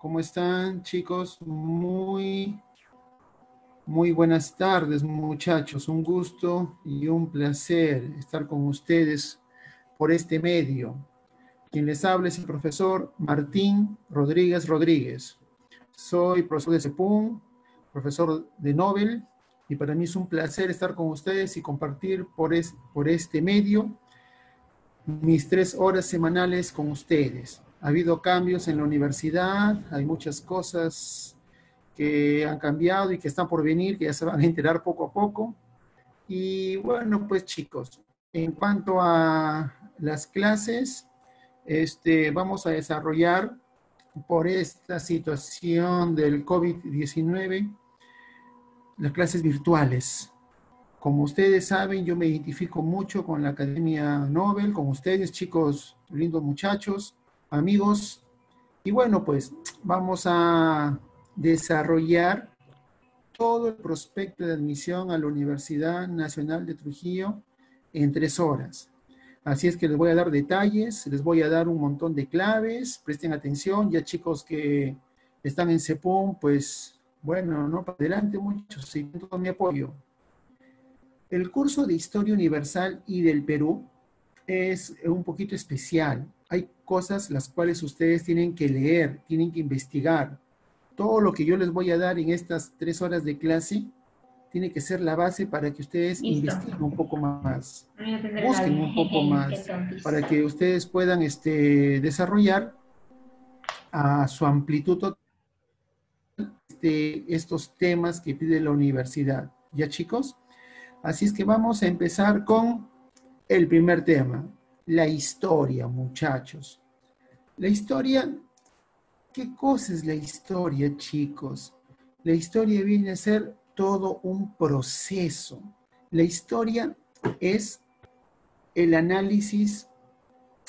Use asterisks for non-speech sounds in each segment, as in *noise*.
¿Cómo están, chicos? Muy, muy buenas tardes, muchachos. Un gusto y un placer estar con ustedes por este medio. Quien les habla es el profesor Martín Rodríguez Rodríguez. Soy profesor de CEPUM, profesor de Nobel, y para mí es un placer estar con ustedes y compartir por, por este medio mis tres horas semanales con ustedes. Ha habido cambios en la universidad, hay muchas cosas que han cambiado y que están por venir, que ya se van a enterar poco a poco. Y bueno, pues chicos, en cuanto a las clases, este, vamos a desarrollar por esta situación del COVID-19 las clases virtuales. Como ustedes saben, yo me identifico mucho con la Academia Nobel, con ustedes, chicos, lindos muchachos, amigos. Y bueno, pues vamos a desarrollar todo el prospecto de admisión a la Universidad Nacional de Trujillo en tres horas. Así es que les voy a dar detalles, les voy a dar un montón de claves, presten atención, ya chicos que están en CEPOM, pues bueno, no para adelante muchos, y todo mi apoyo. El curso de Historia Universal y del Perú es un poquito especial. Hay cosas las cuales ustedes tienen que leer, tienen que investigar. Todo lo que yo les voy a dar en estas tres horas de clase tiene que ser la base para que ustedes investiguen un poco más, busquen un poco más, para que ustedes puedan este, desarrollar a su amplitud total este, estos temas que pide la universidad. ¿Ya chicos? Así es que vamos a empezar con el primer tema, la historia, muchachos. La historia, ¿qué cosa es la historia, chicos? La historia viene a ser todo un proceso. La historia es el análisis,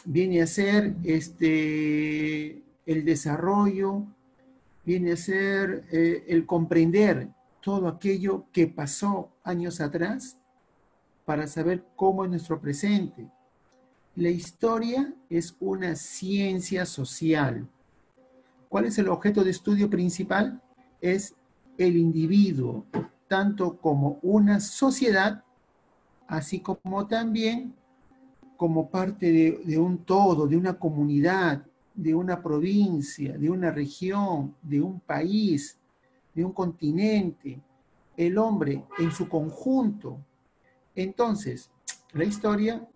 viene a ser este, el desarrollo, viene a ser eh, el comprender todo aquello que pasó años atrás para saber cómo es nuestro presente. La historia es una ciencia social. ¿Cuál es el objeto de estudio principal? Es el individuo, tanto como una sociedad, así como también como parte de, de un todo, de una comunidad, de una provincia, de una región, de un país, de un continente, el hombre en su conjunto. Entonces, la historia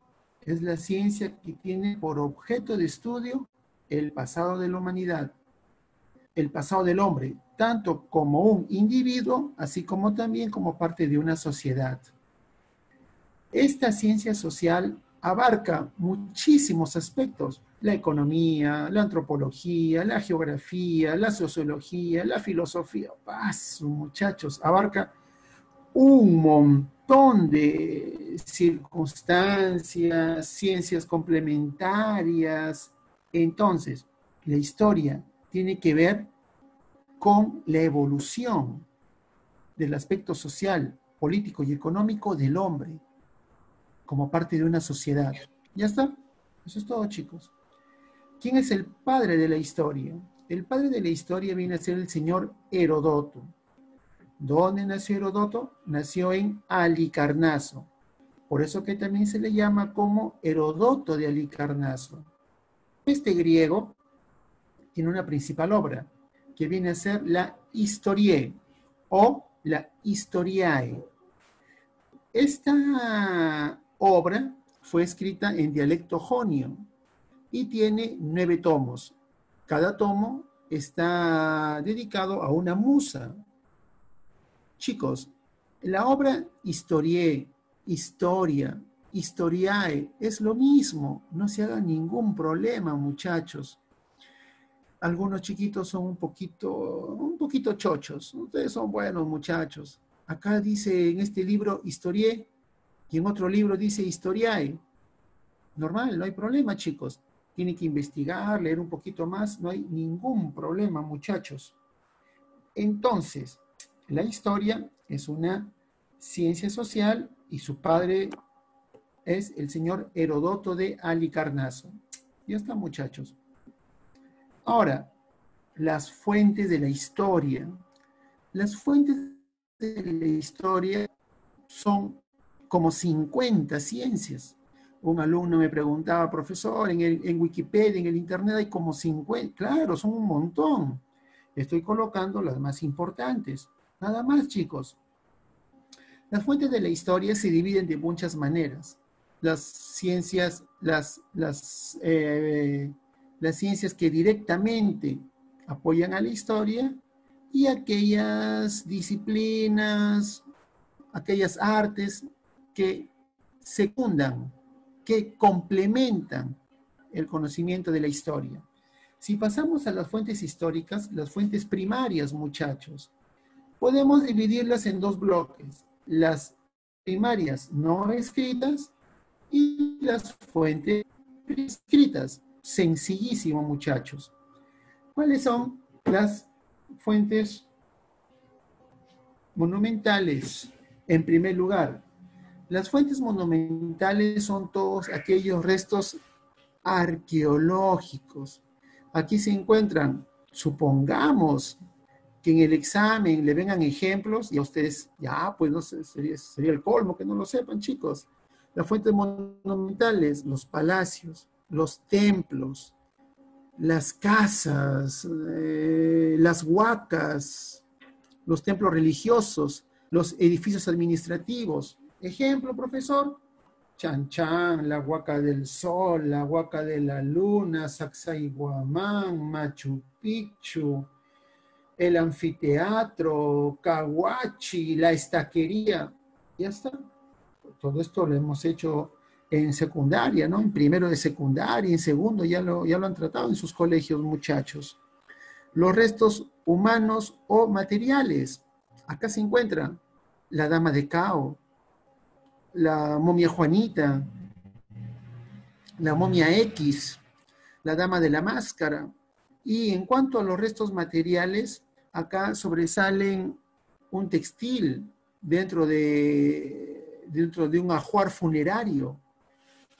es la ciencia que tiene por objeto de estudio el pasado de la humanidad, el pasado del hombre, tanto como un individuo, así como también como parte de una sociedad. Esta ciencia social abarca muchísimos aspectos, la economía, la antropología, la geografía, la sociología, la filosofía, paso muchachos, abarca un montón de circunstancias, ciencias complementarias. Entonces, la historia tiene que ver con la evolución del aspecto social, político y económico del hombre como parte de una sociedad. ¿Ya está? Eso es todo, chicos. ¿Quién es el padre de la historia? El padre de la historia viene a ser el señor Herodoto. ¿Dónde nació Herodoto? Nació en Alicarnaso. Por eso que también se le llama como Herodoto de Alicarnaso. Este griego tiene una principal obra, que viene a ser la Historie o la Historiae. Esta obra fue escrita en dialecto jonio, y tiene nueve tomos. Cada tomo está dedicado a una musa. Chicos, la obra Historie, Historia, Historiae es lo mismo. No se hagan ningún problema, muchachos. Algunos chiquitos son un poquito, un poquito chochos. Ustedes son buenos muchachos. Acá dice en este libro Historie y en otro libro dice Historiae. Normal, no hay problema, chicos tiene que investigar, leer un poquito más, no hay ningún problema, muchachos. Entonces, la historia es una ciencia social y su padre es el señor Herodoto de Alicarnaso. Ya está, muchachos. Ahora, las fuentes de la historia. Las fuentes de la historia son como 50 ciencias. Un alumno me preguntaba, profesor, en, en Wikipedia, en el Internet hay como 50. Claro, son un montón. Estoy colocando las más importantes. Nada más, chicos. Las fuentes de la historia se dividen de muchas maneras. Las ciencias, las, eh, las ciencias que directamente apoyan a la historia y aquellas disciplinas, aquellas artes que secundan, que complementan el conocimiento de la historia. Si pasamos a las fuentes históricas, las fuentes primarias, muchachos, podemos dividirlas en dos bloques. Las primarias no escritas y las fuentes escritas. Sencillísimo, muchachos. ¿Cuáles son las fuentes monumentales? En primer lugar, las fuentes monumentales son todos aquellos restos arqueológicos. Aquí se encuentran, supongamos que en el examen le vengan ejemplos y a ustedes, ya, pues no sé, sería, el colmo que no lo sepan, chicos. Las fuentes monumentales, los palacios, los templos, las casas, eh, las huacas, los templos religiosos, los edificios administrativos. Ejemplo, profesor, Chan Chan, la Huaca del Sol, la Huaca de la Luna, Sacsayhuamán, Machu Picchu, el anfiteatro, Cahuachi, la estaquería. Ya está. Todo esto lo hemos hecho en secundaria, ¿no? En primero de secundaria, en segundo, ya lo, ya lo han tratado en sus colegios, muchachos. Los restos humanos o materiales. Acá se encuentra la dama de Cao, la momia Juanita, la momia X, la dama de la máscara. Y en cuanto a los restos materiales, acá sobresalen un textil dentro de, dentro de un ajuar funerario,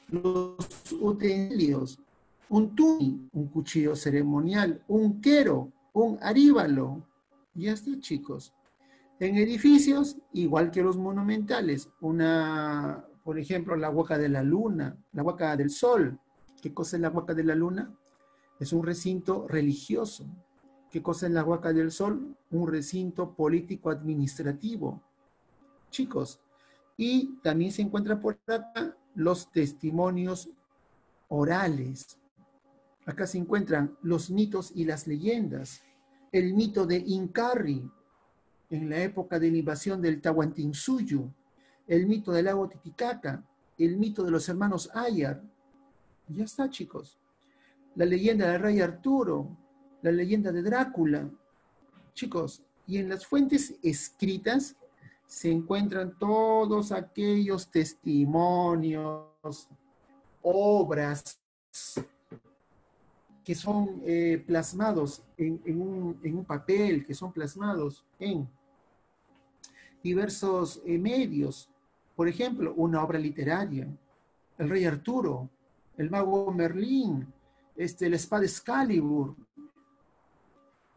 los utensilios, un tuni, un cuchillo ceremonial, un quero, un aríbalo. Ya está, chicos. En edificios, igual que los monumentales, una, por ejemplo, la huaca de la luna, la huaca del sol. ¿Qué cosa es la huaca de la luna? Es un recinto religioso. ¿Qué cosa es la huaca del sol? Un recinto político administrativo. Chicos, y también se encuentra por acá los testimonios orales. Acá se encuentran los mitos y las leyendas. El mito de Incarri, en la época de la invasión del Tahuantinsuyo, el mito del lago Titicaca, el mito de los hermanos Ayar. Ya está, chicos. La leyenda del rey Arturo, la leyenda de Drácula. Chicos, y en las fuentes escritas se encuentran todos aquellos testimonios, obras que son eh, plasmados en, un, papel, que son plasmados en diversos eh, medios. Por ejemplo, una obra literaria, El Rey Arturo, El Mago Merlín, este, La Espada Excalibur.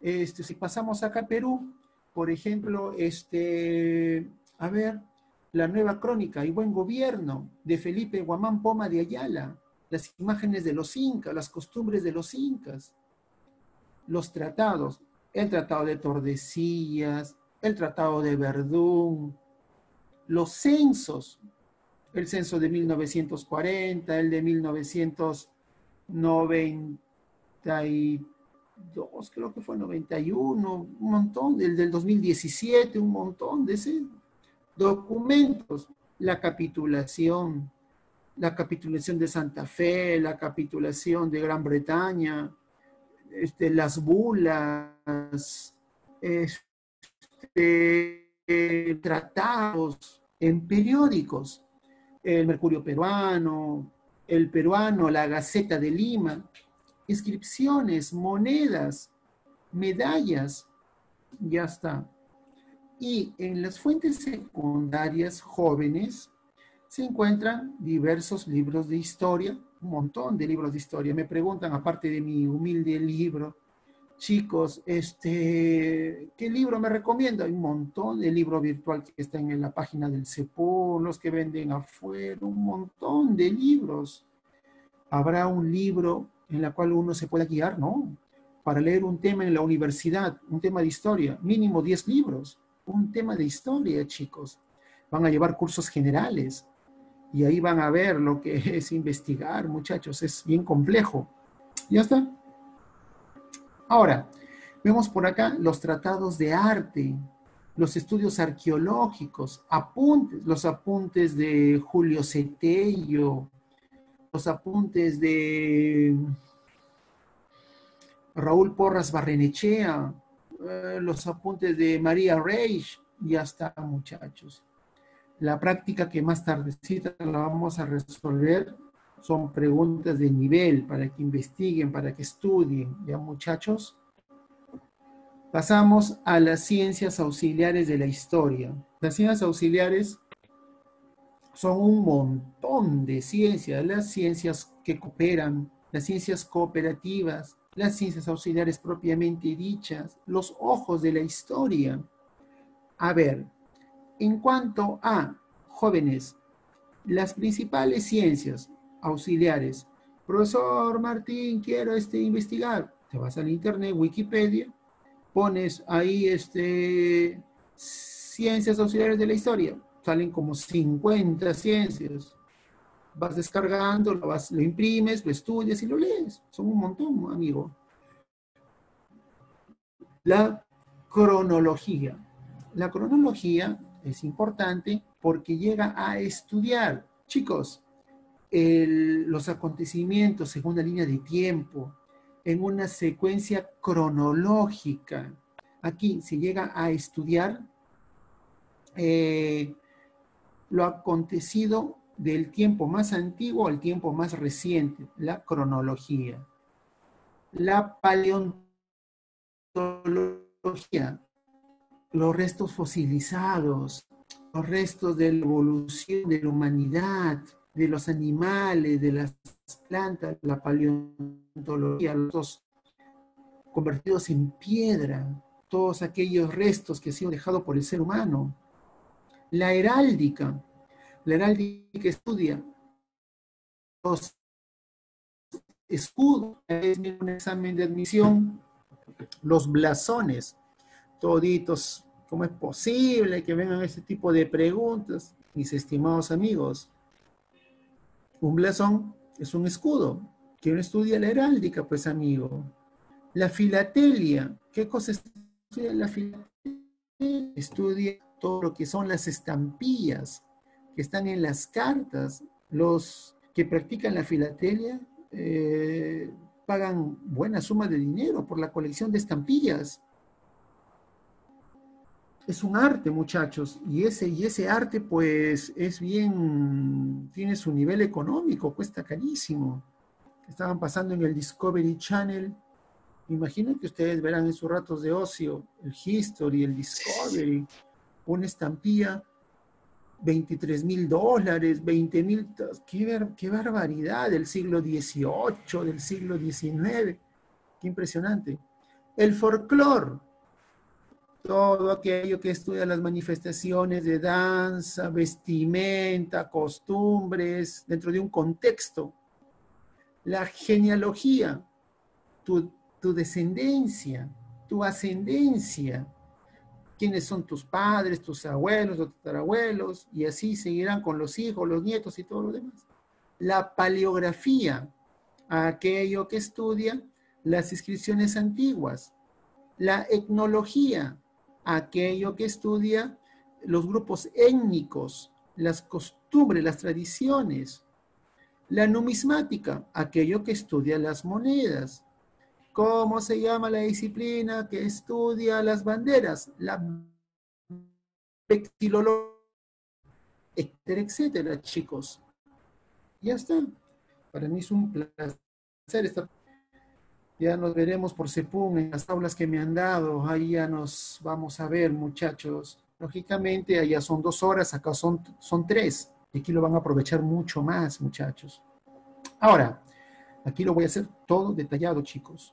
Este, si pasamos acá a Perú, por ejemplo, este, a ver, la nueva crónica y buen gobierno de Felipe Guamán Poma de Ayala, las imágenes de los incas, las costumbres de los incas, los tratados, el tratado de Tordesillas, el tratado de Verdún, los censos, el censo de 1940, el de 1993, 92, creo que fue 91, un montón, el del 2017, un montón de ese. Documentos, la capitulación, la capitulación de Santa Fe, la capitulación de Gran Bretaña, este, las bulas, este, tratados en periódicos, el Mercurio Peruano, el Peruano, la Gaceta de Lima, inscripciones, monedas, medallas, ya está. Y en las fuentes secundarias jóvenes se encuentran diversos libros de historia, un montón de libros de historia. Me preguntan, aparte de mi humilde libro, Chicos, este, ¿qué libro me recomienda? Hay un montón de libros virtual que están en la página del CEPUR, los que venden afuera, un montón de libros. ¿Habrá un libro en el cual uno se pueda guiar? No. Para leer un tema en la universidad, un tema de historia, mínimo 10 libros. Un tema de historia, chicos. Van a llevar cursos generales y ahí van a ver lo que *laughs* es investigar, muchachos. Es bien complejo. Ya está. Ahora, vemos por acá los tratados de arte, los estudios arqueológicos, apuntes, los apuntes de Julio Cetello, los apuntes de Raúl Porras Barrenechea, eh, los apuntes de María Reich, ya está, muchachos. La práctica que más tardecita la vamos a resolver son preguntas de nivel para que investiguen, para que estudien, ¿ya muchachos? Pasamos a las ciencias auxiliares de la historia. Las ciencias auxiliares son un montón de ciencias, las ciencias que cooperan, las ciencias cooperativas, las ciencias auxiliares propiamente dichas, los ojos de la historia. A ver, en cuanto a jóvenes, las principales ciencias, auxiliares. Profesor Martín, quiero este, investigar. Te vas al internet, Wikipedia, pones ahí este, ciencias auxiliares de la historia. Salen como 50 ciencias. Vas descargando, lo, vas, lo imprimes, lo estudias y lo lees. Son un montón, amigo. La cronología. La cronología es importante porque llega a estudiar. Chicos, los acontecimientos según la línea de tiempo, en una secuencia cronológica. Aquí se llega a estudiar eh, lo acontecido del tiempo más antiguo al tiempo más reciente, la cronología. La paleontología, los restos fosilizados, los restos de la evolución de la humanidad, de los animales, de las plantas, la paleontología, los convertidos en piedra, todos aquellos restos que han sido dejados por el ser humano. La heráldica, la heráldica estudia los escudos, es un examen de admisión, los blasones, toditos, ¿cómo es posible que vengan ese tipo de preguntas? Mis estimados amigos, un blasón es un escudo. ¿Quién estudia la heráldica? Pues amigo. La filatelia. ¿Qué cosa estudia la filatelia? Estudia todo lo que son las estampillas que están en las cartas. Los que practican la filatelia eh, pagan buena suma de dinero por la colección de estampillas es un arte, muchachos, y ese, y ese arte, pues, es bien, tiene su nivel económico, cuesta carísimo. Estaban pasando en el Discovery Channel. Imagino que ustedes verán en sus ratos de ocio el History, el Discovery, una estampilla, 23 mil dólares, 20 mil, qué, barbaridad del siglo XVIII, del siglo XIX, qué impresionante. El folclore, todo aquello que estudia las manifestaciones de danza, vestimenta, costumbres, dentro de un contexto. La genealogía, tu, descendencia, tu ascendencia, quiénes son tus padres, tus abuelos, tus tatarabuelos, y así seguirán con los hijos, los nietos y todo lo demás. La paleografía, aquello que estudia las inscripciones antiguas. La etnología, aquello que estudia los grupos étnicos, las costumbres, las tradiciones. La numismática, aquello que estudia las monedas. ¿Cómo se llama la disciplina que estudia las banderas? La vexilología, etcétera, etcétera, chicos. Ya está. Para mí es un placer estar ya nos veremos por Sepun en las aulas que me han dado. Ahí ya nos vamos a ver, muchachos. Lógicamente, allá son dos horas, acá son, son tres. Y aquí lo van a aprovechar mucho más, muchachos. Ahora, aquí lo voy a hacer todo detallado, chicos.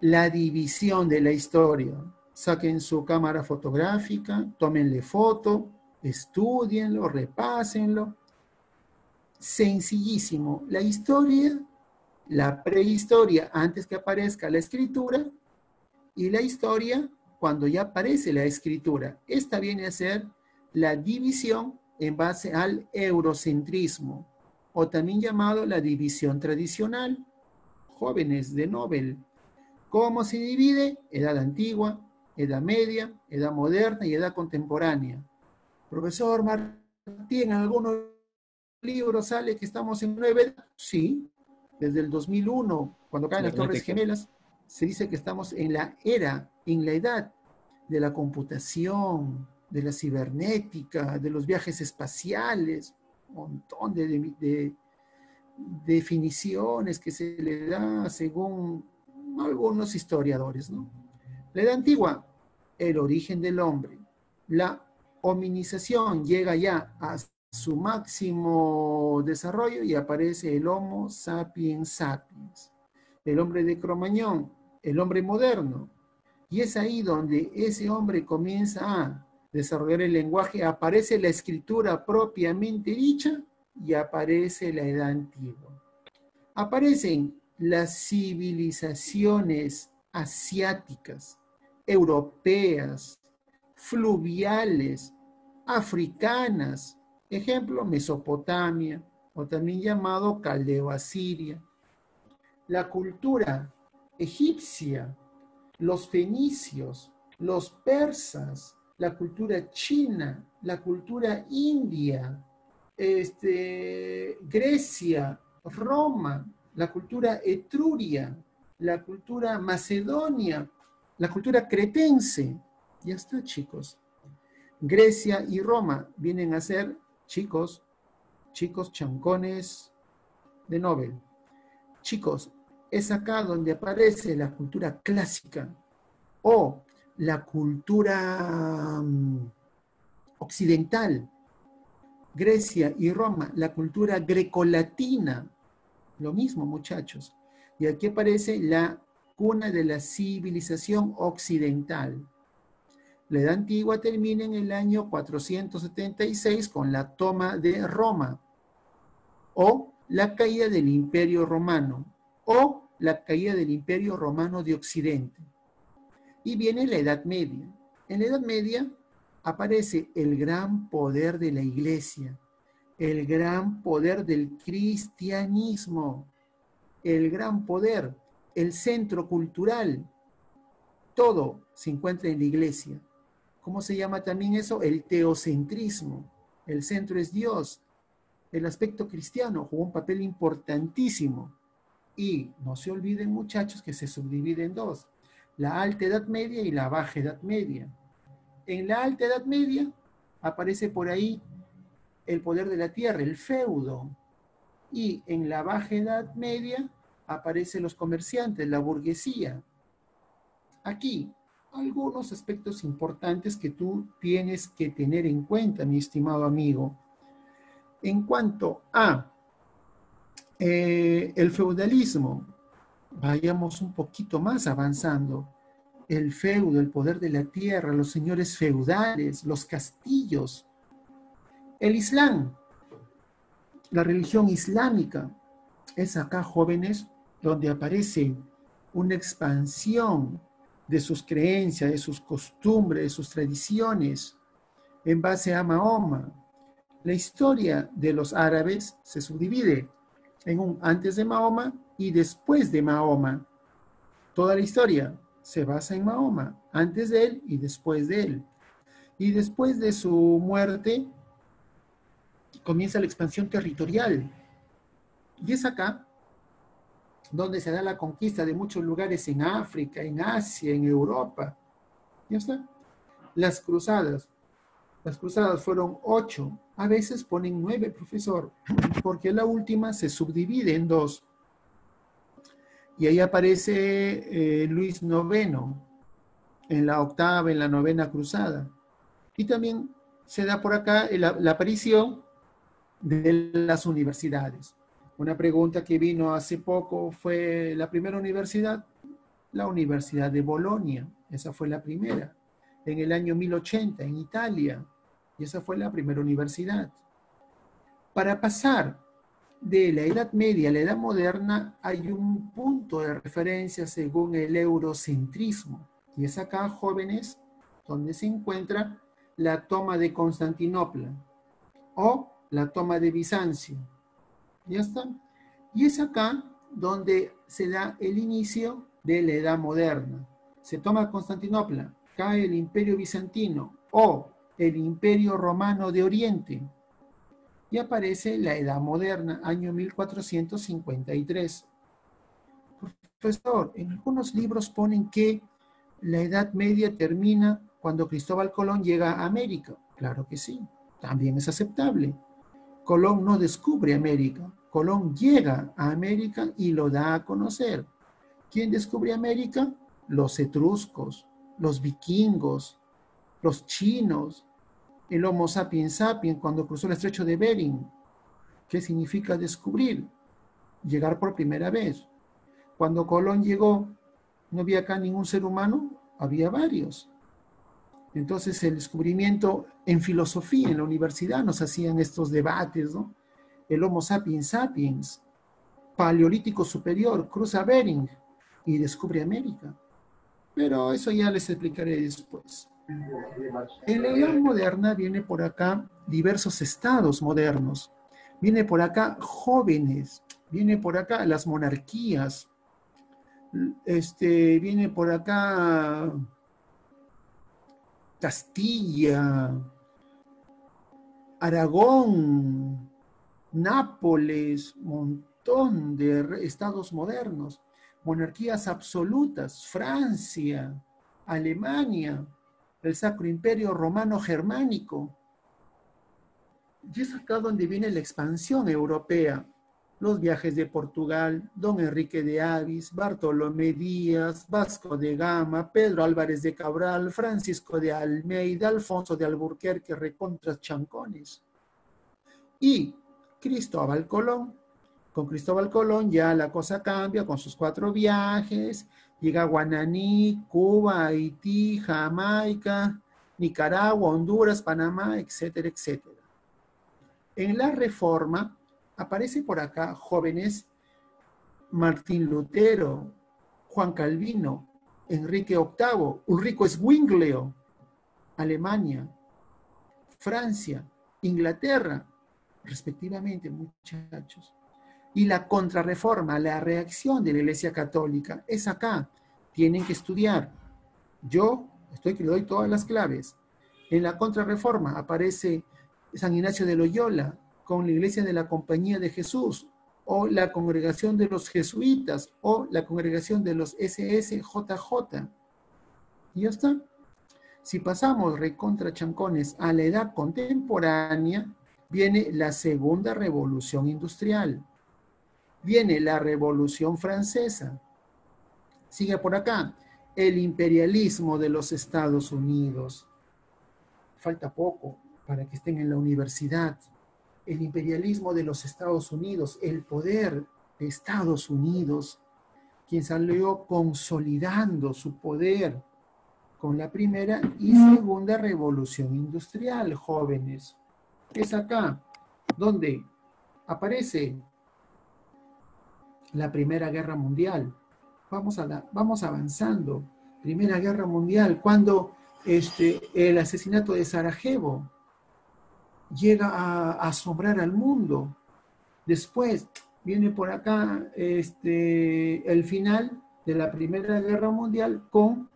la división de la historia. Saquen su cámara fotográfica, tómenle foto, estudienlo, repásenlo. Sencillísimo. La historia, la prehistoria antes que aparezca la escritura y la historia cuando ya aparece la escritura. Esta viene a ser la división en base al eurocentrismo, o también llamado la división tradicional. Jóvenes de Nobel. ¿Cómo se divide? Edad antigua, edad media, edad moderna y edad contemporánea. Profesor Martín, en algunos libros sale que estamos en nueve. Sí, desde el 2001, cuando caen las Torres Gemelas, se dice que estamos en la era, en la edad de la computación, de la cibernética, de los viajes espaciales, montón de, definiciones que se le da según algunos historiadores. ¿no? La edad antigua, el origen del hombre. La hominización llega ya a su máximo desarrollo y aparece el Homo sapiens sapiens, el hombre de Cromañón, el hombre moderno. Y es ahí donde ese hombre comienza a desarrollar el lenguaje, aparece la escritura propiamente dicha y aparece la edad antigua. Aparecen las civilizaciones asiáticas, europeas, fluviales, africanas, ejemplo Mesopotamia, o también llamado Caldeo Asiria. La cultura egipcia, los fenicios, los persas, la cultura china, la cultura india, este, Grecia, Roma, la cultura etruria, la cultura macedonia, la cultura cretense. Ya está, chicos. Grecia y Roma vienen a ser chicos, chicos chancones de Nobel. Chicos, es acá donde aparece la cultura clásica o la cultura mm, occidental, Grecia y Roma, la cultura grecolatina, lo mismo muchachos. Y aquí aparece la cuna de la civilización occidental. La Edad Antigua termina en el año 476 con la toma de Roma o la caída del Imperio Romano o la caída del Imperio Romano de Occidente. Y viene la Edad Media. En la Edad Media aparece el gran poder de la iglesia, el gran poder del cristianismo, el gran poder, el centro cultural. Todo se encuentra en la iglesia. ¿Cómo se llama también eso? El teocentrismo. El centro es Dios. El aspecto cristiano jugó un papel importantísimo. Y no se olviden muchachos que se subdivide en dos la alta edad media y la baja edad media. En la alta edad media aparece por ahí el poder de la tierra, el feudo. Y en la baja edad media aparecen los comerciantes, la burguesía. Aquí, algunos aspectos importantes que tú tienes que tener en cuenta, mi estimado amigo. En cuanto a eh, el feudalismo, vayamos un poquito más avanzando. El feudo, el poder de la tierra, los señores feudales, los castillos. El Islam, la religión islámica, es acá, jóvenes, donde aparece una expansión de sus creencias, de sus costumbres, de sus tradiciones, en base a Mahoma. La historia de los árabes se subdivide en un antes de Mahoma y después de Mahoma. Toda la historia se basa en Mahoma, antes de él y después de él. Y después de su muerte comienza la expansión territorial. Y es acá donde se da la conquista de muchos lugares en África, en Asia, en Europa. ¿Ya está? Las cruzadas. Las cruzadas fueron ocho. A veces ponen nueve, profesor, porque la última se subdivide en dos. Y ahí aparece eh, Luis IX en la octava, en la novena cruzada. Y también se da por acá la, la aparición de las universidades. Una pregunta que vino hace poco fue la primera universidad, la Universidad de Bolonia, esa fue la primera. En el año 1080 en Italia, y esa fue la primera universidad. Para pasar de la Edad Media a la Edad Moderna hay un punto de referencia según el eurocentrismo. Y es acá, jóvenes, donde se encuentra la toma de Constantinopla o la toma de Bizancio. ¿Ya está? Y es acá donde se da el inicio de la Edad Moderna. Se toma Constantinopla, cae el Imperio Bizantino o el Imperio Romano de Oriente y aparece la Edad Moderna, año 1453. Profesor, en algunos libros ponen que la Edad Media termina cuando Cristóbal Colón llega a América. Claro que sí, también es aceptable. Colón no descubre América, Colón llega a América y lo da a conocer. ¿Quién descubre América? Los etruscos, los vikingos, los chinos, el Homo sapiens sapiens cuando cruzó el estrecho de Bering. ¿Qué significa descubrir? Llegar por primera vez. Cuando Colón llegó, no había acá ningún ser humano, había varios. Entonces el descubrimiento en filosofía, en la universidad, nos hacían estos debates, ¿no? El Homo sapiens sapiens, paleolítico superior, cruza Bering y descubre América. Pero eso ya les explicaré después. En la edad moderna viene por acá diversos estados modernos, viene por acá jóvenes, viene por acá las monarquías, este, viene por acá Castilla, Aragón, Nápoles, montón de estados modernos, monarquías absolutas, Francia, Alemania, el Sacro Imperio Romano Germánico. Y es acá donde viene la expansión europea. Los viajes de Portugal, Don Enrique de Avis, Bartolomé Díaz, Vasco de Gama, Pedro Álvarez de Cabral, Francisco de Almeida, Alfonso de Alburquerque, Recontras Chancones. Y Cristóbal Colón. Con Cristóbal Colón ya la cosa cambia con sus cuatro viajes, Llega Guananí, Cuba, Haití, Jamaica, Nicaragua, Honduras, Panamá, etcétera, etcétera. En la reforma aparece por acá jóvenes Martín Lutero, Juan Calvino, Enrique VIII, Ulrico Zwinglio, Alemania, Francia, Inglaterra, respectivamente, muchachos y la contrarreforma, la reacción de la Iglesia Católica es acá. Tienen que estudiar. Yo estoy que le doy todas las claves. En la contrarreforma aparece San Ignacio de Loyola con la Iglesia de la Compañía de Jesús o la Congregación de los Jesuitas o la Congregación de los SSJJ. Y ya está. Si pasamos recontra chancones a la edad contemporánea, viene la segunda revolución industrial Viene la Revolución Francesa. Sigue por acá. El imperialismo de los Estados Unidos. Falta poco para que estén en la universidad. El imperialismo de los Estados Unidos, el poder de Estados Unidos, quien salió consolidando su poder con la primera y segunda revolución industrial, jóvenes. Es acá donde aparece la Primera Guerra Mundial. Vamos, a vamos avanzando. Primera Guerra Mundial, cuando este, el asesinato de Sarajevo llega a, asombrar al mundo. Después viene por acá este, el final de la Primera Guerra Mundial con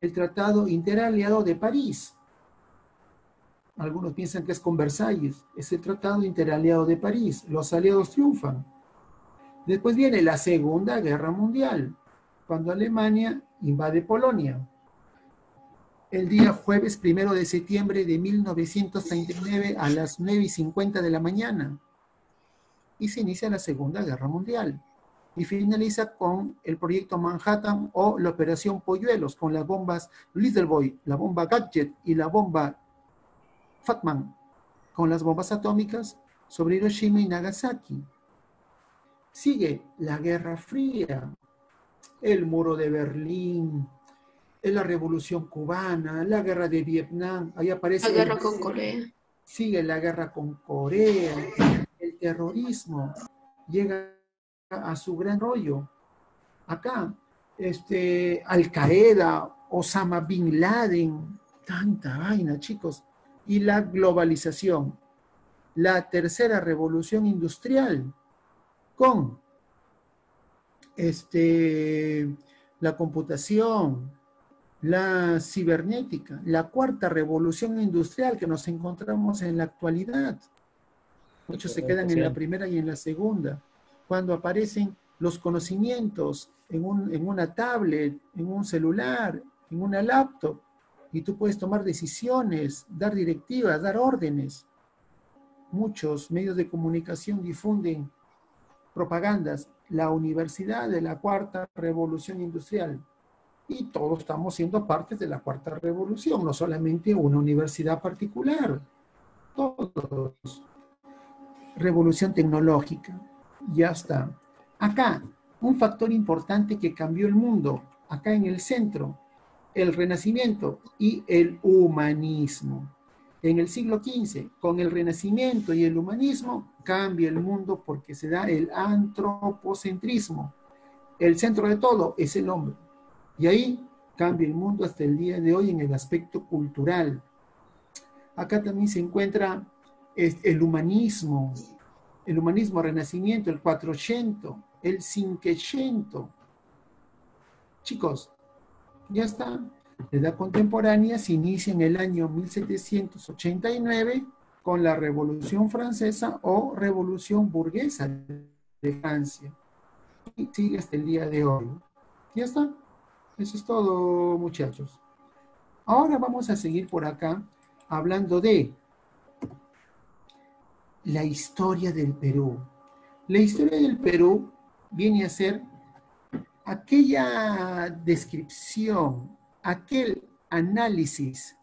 el Tratado Interaliado de París. Algunos piensan que es con Versalles, es el Tratado Interaliado de París. Los aliados triunfan. Después viene la Segunda Guerra Mundial, cuando Alemania invade Polonia. El día jueves primero de septiembre de 1939 a las 9 y 50 de la mañana. Y se inicia la Segunda Guerra Mundial. Y finaliza con el proyecto Manhattan o la Operación Polluelos, con las bombas Little Boy, la bomba Gadget y la bomba Fatman, con las bombas atómicas sobre Hiroshima y Nagasaki. Sigue la Guerra Fría. el muro de Berlín, la revolución cubana, la guerra de Vietnam, ahí aparece... La guerra con Corea. Sigue la guerra con Corea, el terrorismo llega a su gran rollo. Acá, este, Al Qaeda, Osama Bin Laden, tanta vaina, chicos. Y la globalización, la tercera revolución industrial, con este, la computación, la cibernética, la cuarta revolución industrial que nos encontramos en la actualidad. Muchos se quedan en la primera y en la segunda. Cuando aparecen los conocimientos en, en una tablet, en un celular, en una laptop, y tú puedes tomar decisiones, dar directivas, dar órdenes. Muchos medios de comunicación difunden propagandas. La universidad de la cuarta revolución industrial y todos estamos siendo partes de la cuarta revolución, no solamente una universidad particular, todos. Revolución tecnológica, ya está. Acá, un factor importante que cambió el mundo, acá en el centro, el renacimiento y el humanismo. En el siglo XV, con el renacimiento y el humanismo, cambia el mundo porque se da el antropocentrismo. El centro de todo es el hombre y ahí cambia el mundo hasta el día de hoy en el aspecto cultural. Acá también se encuentra el humanismo, el humanismo renacimiento, el 400, el 500. Chicos, ya está. Edad contemporánea se inicia en el año 1789 con la Revolución Francesa o Revolución Burguesa de Francia. Y sigue hasta el día de hoy. Ya está. Eso es todo, muchachos. Ahora vamos a seguir por acá hablando de la historia del Perú. La historia del Perú viene a ser aquella descripción, aquel análisis,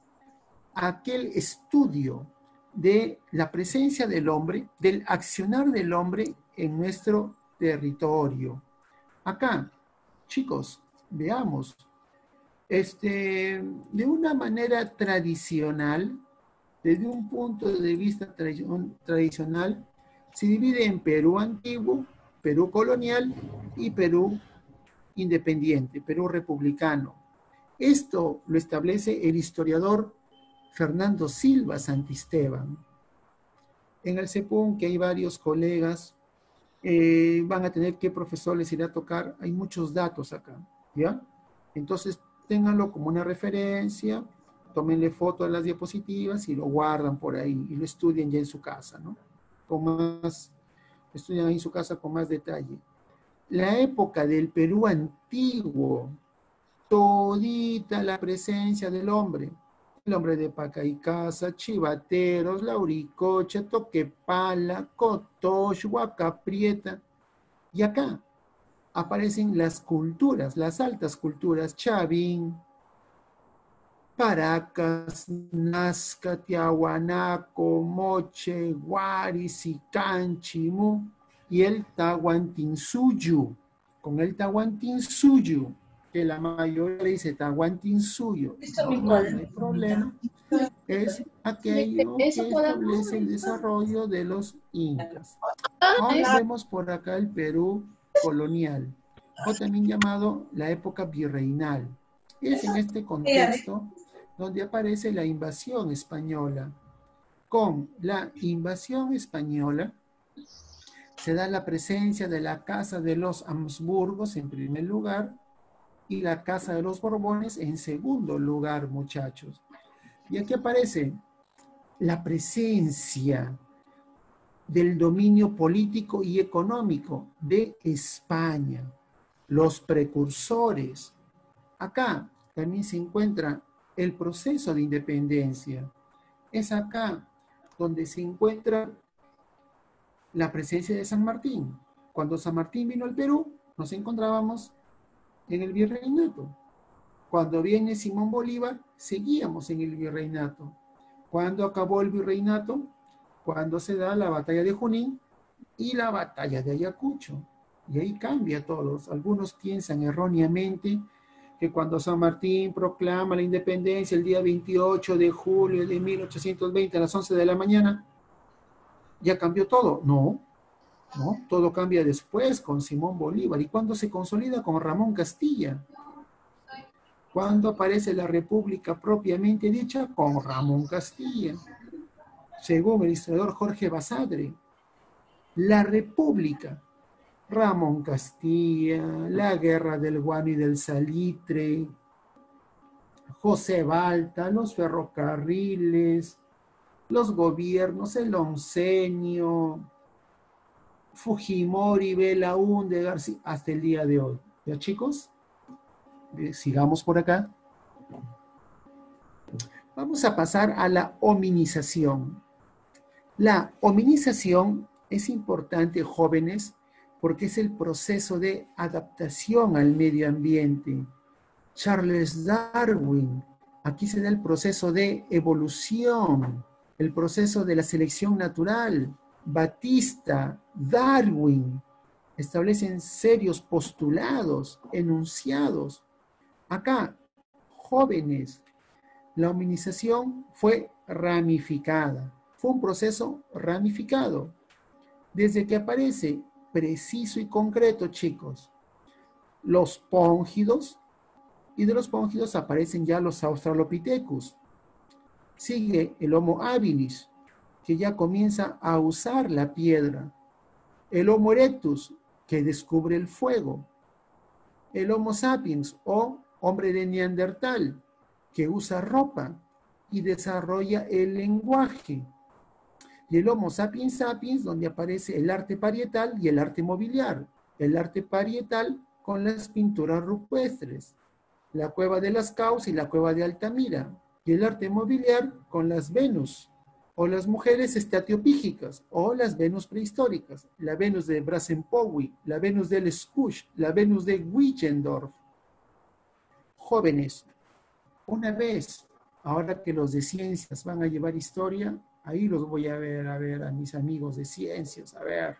aquel estudio de la presencia del hombre, del accionar del hombre en nuestro territorio. Acá, chicos, veamos, este, de una manera tradicional, desde un punto de vista tradicional, se divide en Perú antiguo, Perú colonial y Perú independiente, Perú republicano. Esto lo establece el historiador Fernando Silva Santisteban. En el CEPUN, que hay varios colegas, eh, van a tener que profesor les irá a tocar, hay muchos datos acá. ¿ya? Entonces, ténganlo como una referencia, tómenle foto de las diapositivas y lo guardan por ahí y lo estudien ya en su casa, ¿no? Con más, estudian ahí en su casa con más detalle. La época del Perú antiguo, todita la presencia del hombre, el hombre de Paca Chivateros, Lauricocha, Toquepala, Cotosh, Huacaprieta, y acá, aparecen las culturas, las altas culturas, Chavín, Paracas, Nazca, Tiahuanaco, Moche, Guari, Sican, y el Tahuantinsuyu. Con el Tahuantinsuyu, que la mayoría le dice Tahuantinsuyo, no, no hay problema, es aquello que establece el desarrollo de los incas. Ahora vemos por acá el Perú colonial, o también llamado la época virreinal. Es en este contexto donde aparece la invasión española. Con la invasión española se da la presencia de la Casa de los Habsburgos en primer lugar y la Casa de los Borbones en segundo lugar, muchachos. Y aquí aparece la presencia del dominio político y económico de España. Los precursores. Acá también se encuentra el proceso de independencia. Es acá donde se encuentra la presencia de San Martín. Cuando San Martín vino al Perú, nos encontrábamos en el virreinato. Cuando viene Simón Bolívar, seguíamos en el virreinato. Cuando acabó el virreinato, cuando se da la batalla de Junín y la batalla de Ayacucho. Y ahí cambia todos. Algunos piensan erróneamente que cuando San Martín proclama la independencia el día 28 de julio de 1820 a las 11 de la mañana, ya cambió todo. No, todo cambia después con Simón Bolívar. ¿Y cuándo se consolida con Ramón Castilla? ¿Cuándo aparece la República propiamente dicha? Con Ramón Castilla. Según el historiador Jorge Basadre, la República Ramón Castilla, la guerra del guano y del salitre, José Balta, los ferrocarriles, los gobiernos, el oncenio, Fujimori, de García, hasta el día de hoy. ¿Ya chicos? Sigamos por acá. Vamos a pasar a la hominización. La hominización es importante, jóvenes, porque es el proceso de adaptación al medio ambiente. Charles Darwin, aquí se da el proceso de evolución, el proceso de la selección natural. Batista, Darwin, establecen serios postulados, enunciados. Acá, jóvenes, la hominización fue ramificada, fue un proceso ramificado. Desde que aparece preciso y concreto, chicos. Los póngidos, y de los póngidos aparecen ya los Australopithecus. Sigue el Homo habilis, que ya comienza a usar la piedra. El Homo erectus, que descubre el fuego. El Homo sapiens o hombre de Neandertal, que usa ropa y desarrolla el lenguaje y el Homo sapiens sapiens, donde aparece el arte parietal y el arte mobiliar. El arte parietal con las pinturas rupestres, la cueva de las Caus y la cueva de Altamira, y el arte mobiliar con las Venus, o las mujeres estatiopígicas, o las Venus prehistóricas, la Venus de Brasenpowi, la Venus del Spush, la Venus de Wittgendorf. Jóvenes, una vez, ahora que los de ciencias van a llevar historia, Ahí los voy a ver, a ver a mis amigos de ciencias, a ver.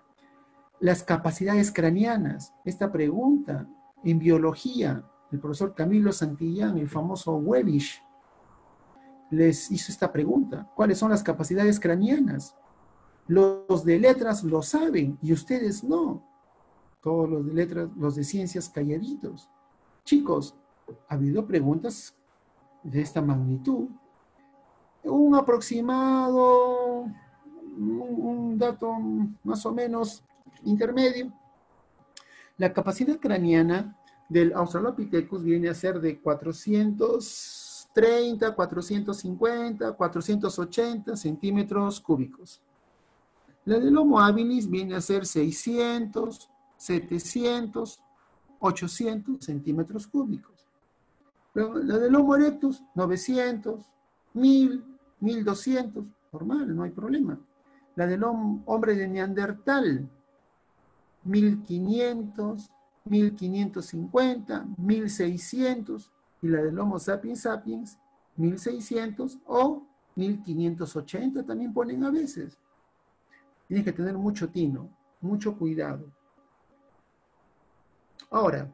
Las capacidades craneanas, esta pregunta en biología, el profesor Camilo Santillán, el famoso Webish, les hizo esta pregunta. ¿Cuáles son las capacidades craneanas? Los de letras lo saben y ustedes no. Todos los de letras, los de ciencias calladitos. Chicos, ha habido preguntas de esta magnitud un aproximado, un, dato más o menos intermedio. La capacidad craneana del Australopithecus viene a ser de 430, 450, 480 centímetros cúbicos. La del Homo habilis viene a ser 600, 700, 800 centímetros cúbicos. La del Homo erectus, 900, 1000, 1200, normal, no hay problema. La del hombre de Neandertal, 1500, 1550, 1600, y la del Homo sapiens sapiens, 1600 o 1580 también ponen a veces. Tienes que tener mucho tino, mucho cuidado. Ahora,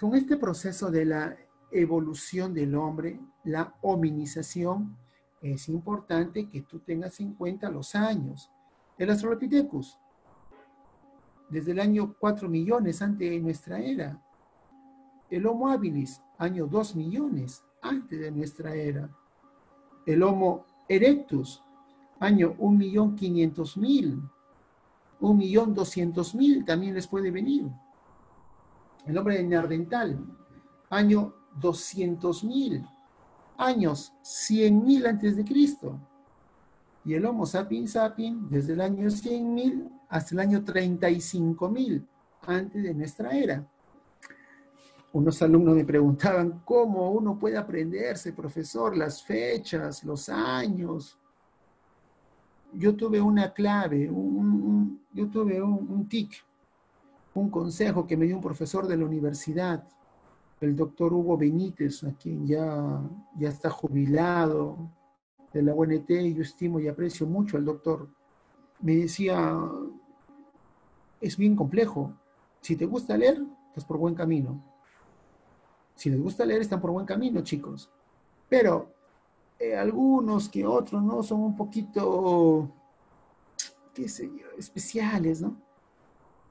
con este proceso de la evolución del hombre, la hominización, es importante que tú tengas en cuenta los años. El Australopithecus, desde el año 4 millones antes de nuestra era. El Homo habilis, año 2 millones antes de nuestra era. El Homo erectus, año 1 millón 500 mil. 1 millón 200 mil también les puede venir. El hombre de Neandertal, año 200 mil años, 100.000 antes de Cristo. Y el Homo sapiens sapiens desde el año 100.000 hasta el año 35.000 antes de nuestra era. Unos alumnos me preguntaban cómo uno puede aprenderse, profesor, las fechas, los años. Yo tuve una clave, yo tuve un, un tic, un consejo que me dio un profesor de la universidad el doctor Hugo Benítez, a quien ya, ya está jubilado de la UNT, y yo estimo y aprecio mucho al doctor, me decía, es bien complejo, Si te gusta leer, estás por buen camino. Si les gusta leer, están por buen camino, chicos. Pero eh, algunos que otros, ¿no? Son un poquito, qué sé yo, especiales, ¿no?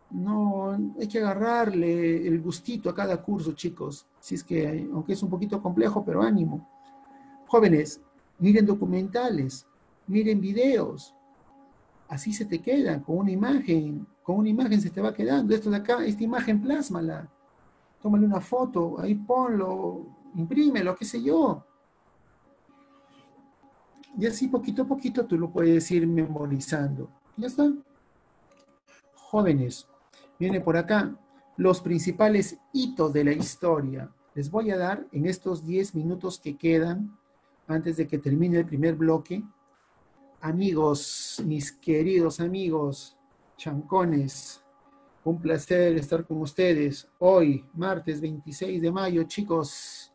No, hay que agarrarle el gustito a cada curso, chicos. Si es que, aunque es un poquito complejo, pero ánimo. Jóvenes, miren documentales, miren videos. Así se te queda, con una imagen, con una imagen se te va quedando. Esto de acá, esta imagen, plásmala. Tómale una foto, ahí ponlo, imprímelo, qué sé yo. Y así poquito a poquito tú lo puedes ir memorizando. Ya está. Jóvenes, viene por acá los principales hitos de la historia. Les voy a dar en estos 10 minutos que quedan, antes de que termine el primer bloque, amigos, mis queridos amigos, chancones, un placer estar con ustedes hoy, martes 26 de mayo, chicos.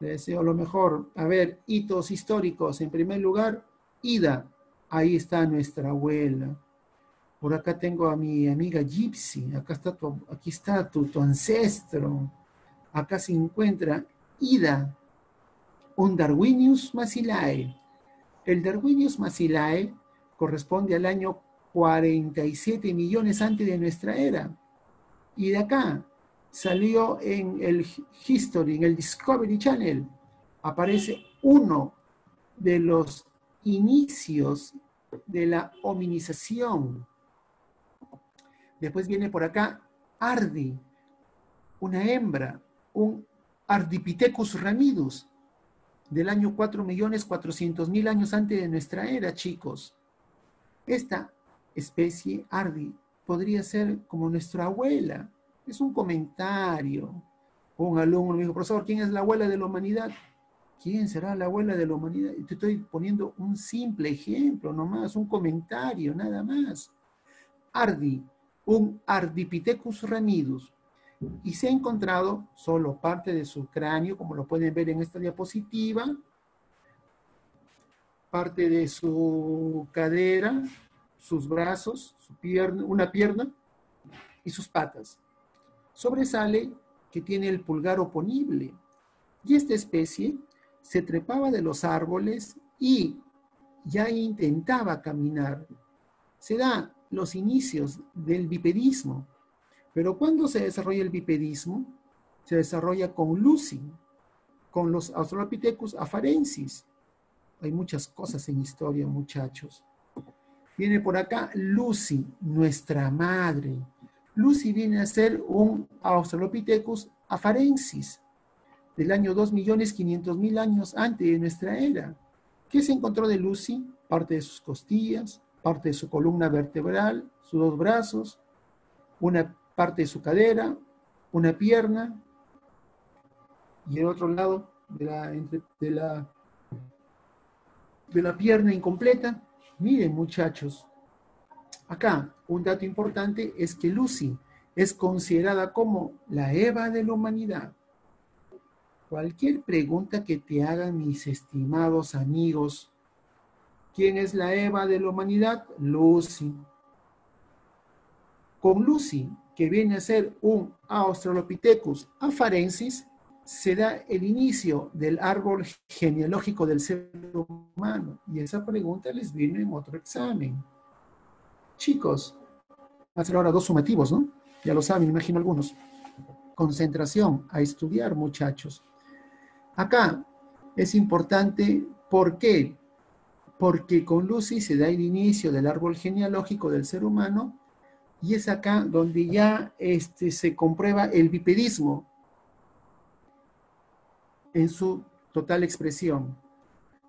Les deseo lo mejor. A ver, hitos históricos. En primer lugar, Ida. Ahí está nuestra abuela. Por acá tengo a mi amiga Gypsy. Acá está tu, aquí está tu, ancestro. Acá se encuentra Ida, un Darwinius macilae. El Darwinius macilae corresponde al año 47 millones antes de nuestra era. Y de acá salió en el History, en el Discovery Channel. Aparece uno de los inicios de la hominización Después viene por acá Ardi, una hembra, un Ardipithecus ramidus, del año 4.400.000 años antes de nuestra era, chicos. Esta especie, Ardi, podría ser como nuestra abuela. Es un comentario. Un alumno me dijo, profesor, ¿quién es la abuela de la humanidad? ¿Quién será la abuela de la humanidad? Te estoy poniendo un simple ejemplo, nomás, un comentario, nada más. Ardi, un Ardipithecus ramidus, y se ha encontrado solo parte de su cráneo, como lo pueden ver en esta diapositiva, parte de su cadera, sus brazos, su pierna, una pierna y sus patas. Sobresale que tiene el pulgar oponible, y esta especie se trepaba de los árboles y ya intentaba caminar. Se da los inicios del bipedismo. Pero cuando se desarrolla el bipedismo, se desarrolla con Lucy, con los Australopithecus afarensis. Hay muchas cosas en historia, muchachos. Viene por acá Lucy, nuestra madre. Lucy viene a ser un Australopithecus afarensis del año 2.500.000 años antes de nuestra era. ¿Qué se encontró de Lucy? Parte de sus costillas, parte de su columna vertebral, sus dos brazos, una parte de su cadera, una pierna y el otro lado de la, de la, de la pierna incompleta. Miren muchachos, acá un dato importante es que Lucy es considerada como la Eva de la humanidad. Cualquier pregunta que te hagan mis estimados amigos ¿Quién es la Eva de la humanidad? Lucy. Con Lucy, que viene a ser un Australopithecus afarensis, se da el inicio del árbol genealógico del ser humano. Y esa pregunta les viene en otro examen. Chicos, hacer ahora dos sumativos, ¿no? Ya lo saben, imagino algunos. Concentración, a estudiar, muchachos. Acá es importante, ¿por qué? porque con Lucy se da el inicio del árbol genealógico del ser humano y es acá donde ya este, se comprueba el bipedismo en su total expresión.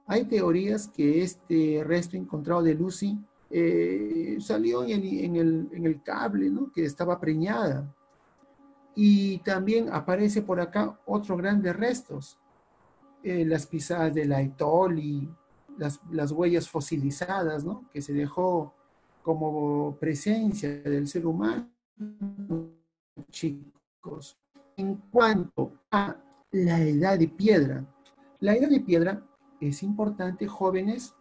Hay teorías que este resto encontrado de Lucy eh, salió en el, cable, ¿no? que estaba preñada. Y también aparece por acá otros grandes restos, eh, las pisadas de la Etoli, las, huellas fosilizadas. Que se dejó como presencia del ser humano, chicos. En cuanto a la edad de piedra, la edad de piedra es importante, jóvenes,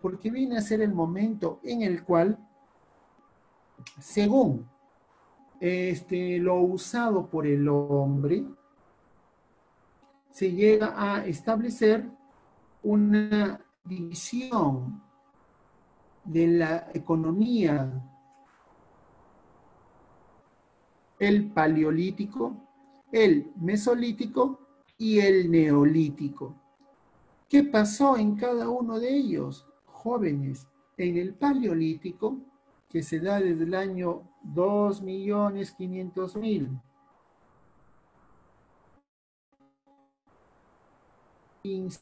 porque viene a ser el momento en el cual, según este, lo usado por el hombre, se llega a establecer una división de la economía, el paleolítico, el mesolítico y el neolítico. ¿Qué pasó en cada uno de ellos? Jóvenes, en el paleolítico, que se da desde el año 2.500.000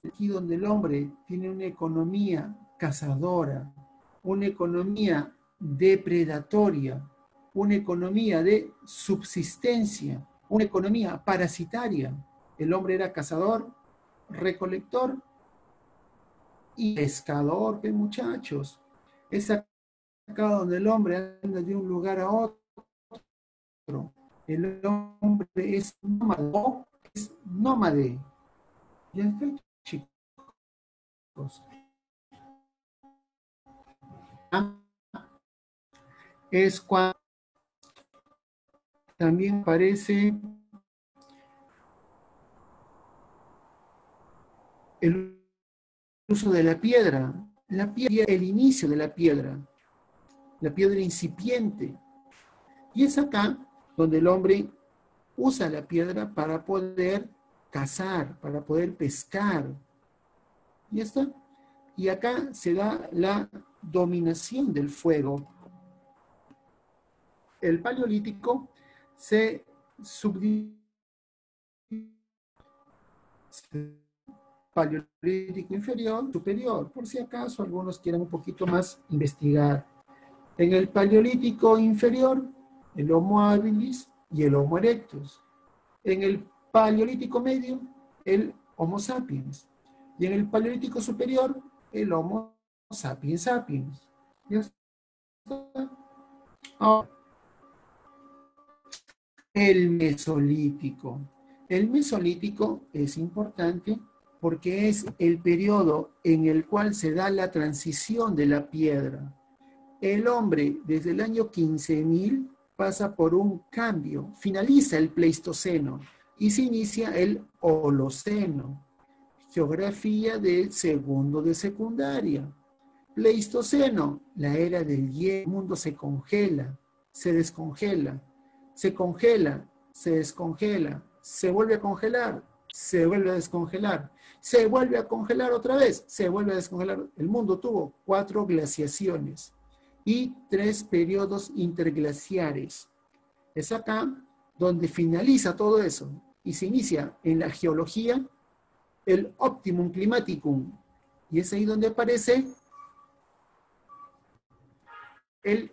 aquí donde el hombre tiene una economía cazadora, una economía depredatoria, una economía de subsistencia, una economía parasitaria. El hombre era cazador, recolector y pescador, ¿qué muchachos? Es acá donde el hombre anda de un lugar a otro. El hombre es nómade, es nómade. Ya está, chicos. Es cuando también aparece el uso de la piedra, la piedra, el inicio de la piedra, la piedra incipiente. Y es acá donde el hombre usa la piedra para poder cazar, para poder pescar. Y está. Y acá se da la dominación del fuego. El paleolítico se subdivide paleolítico inferior, superior, por si acaso algunos quieren un poquito más investigar. En el paleolítico inferior, el Homo habilis y el Homo erectus. En el paleolítico medio, el Homo sapiens. Y en el paleolítico superior, el Homo sapiens sapiens. el mesolítico. El mesolítico es importante porque es el periodo en el cual se da la transición de la piedra. El hombre desde el año 15.000 pasa por un cambio, finaliza el Pleistoceno y se inicia el Holoceno, geografía de segundo de secundaria. Pleistoceno, la era del hielo, el mundo se congela, se descongela, se congela, se descongela, se vuelve a congelar, se vuelve a descongelar, se vuelve a congelar otra vez, se vuelve a descongelar. El mundo tuvo cuatro glaciaciones y tres periodos interglaciares. Es acá donde finaliza todo eso y se inicia en la geología el optimum climaticum. Y es ahí donde aparece el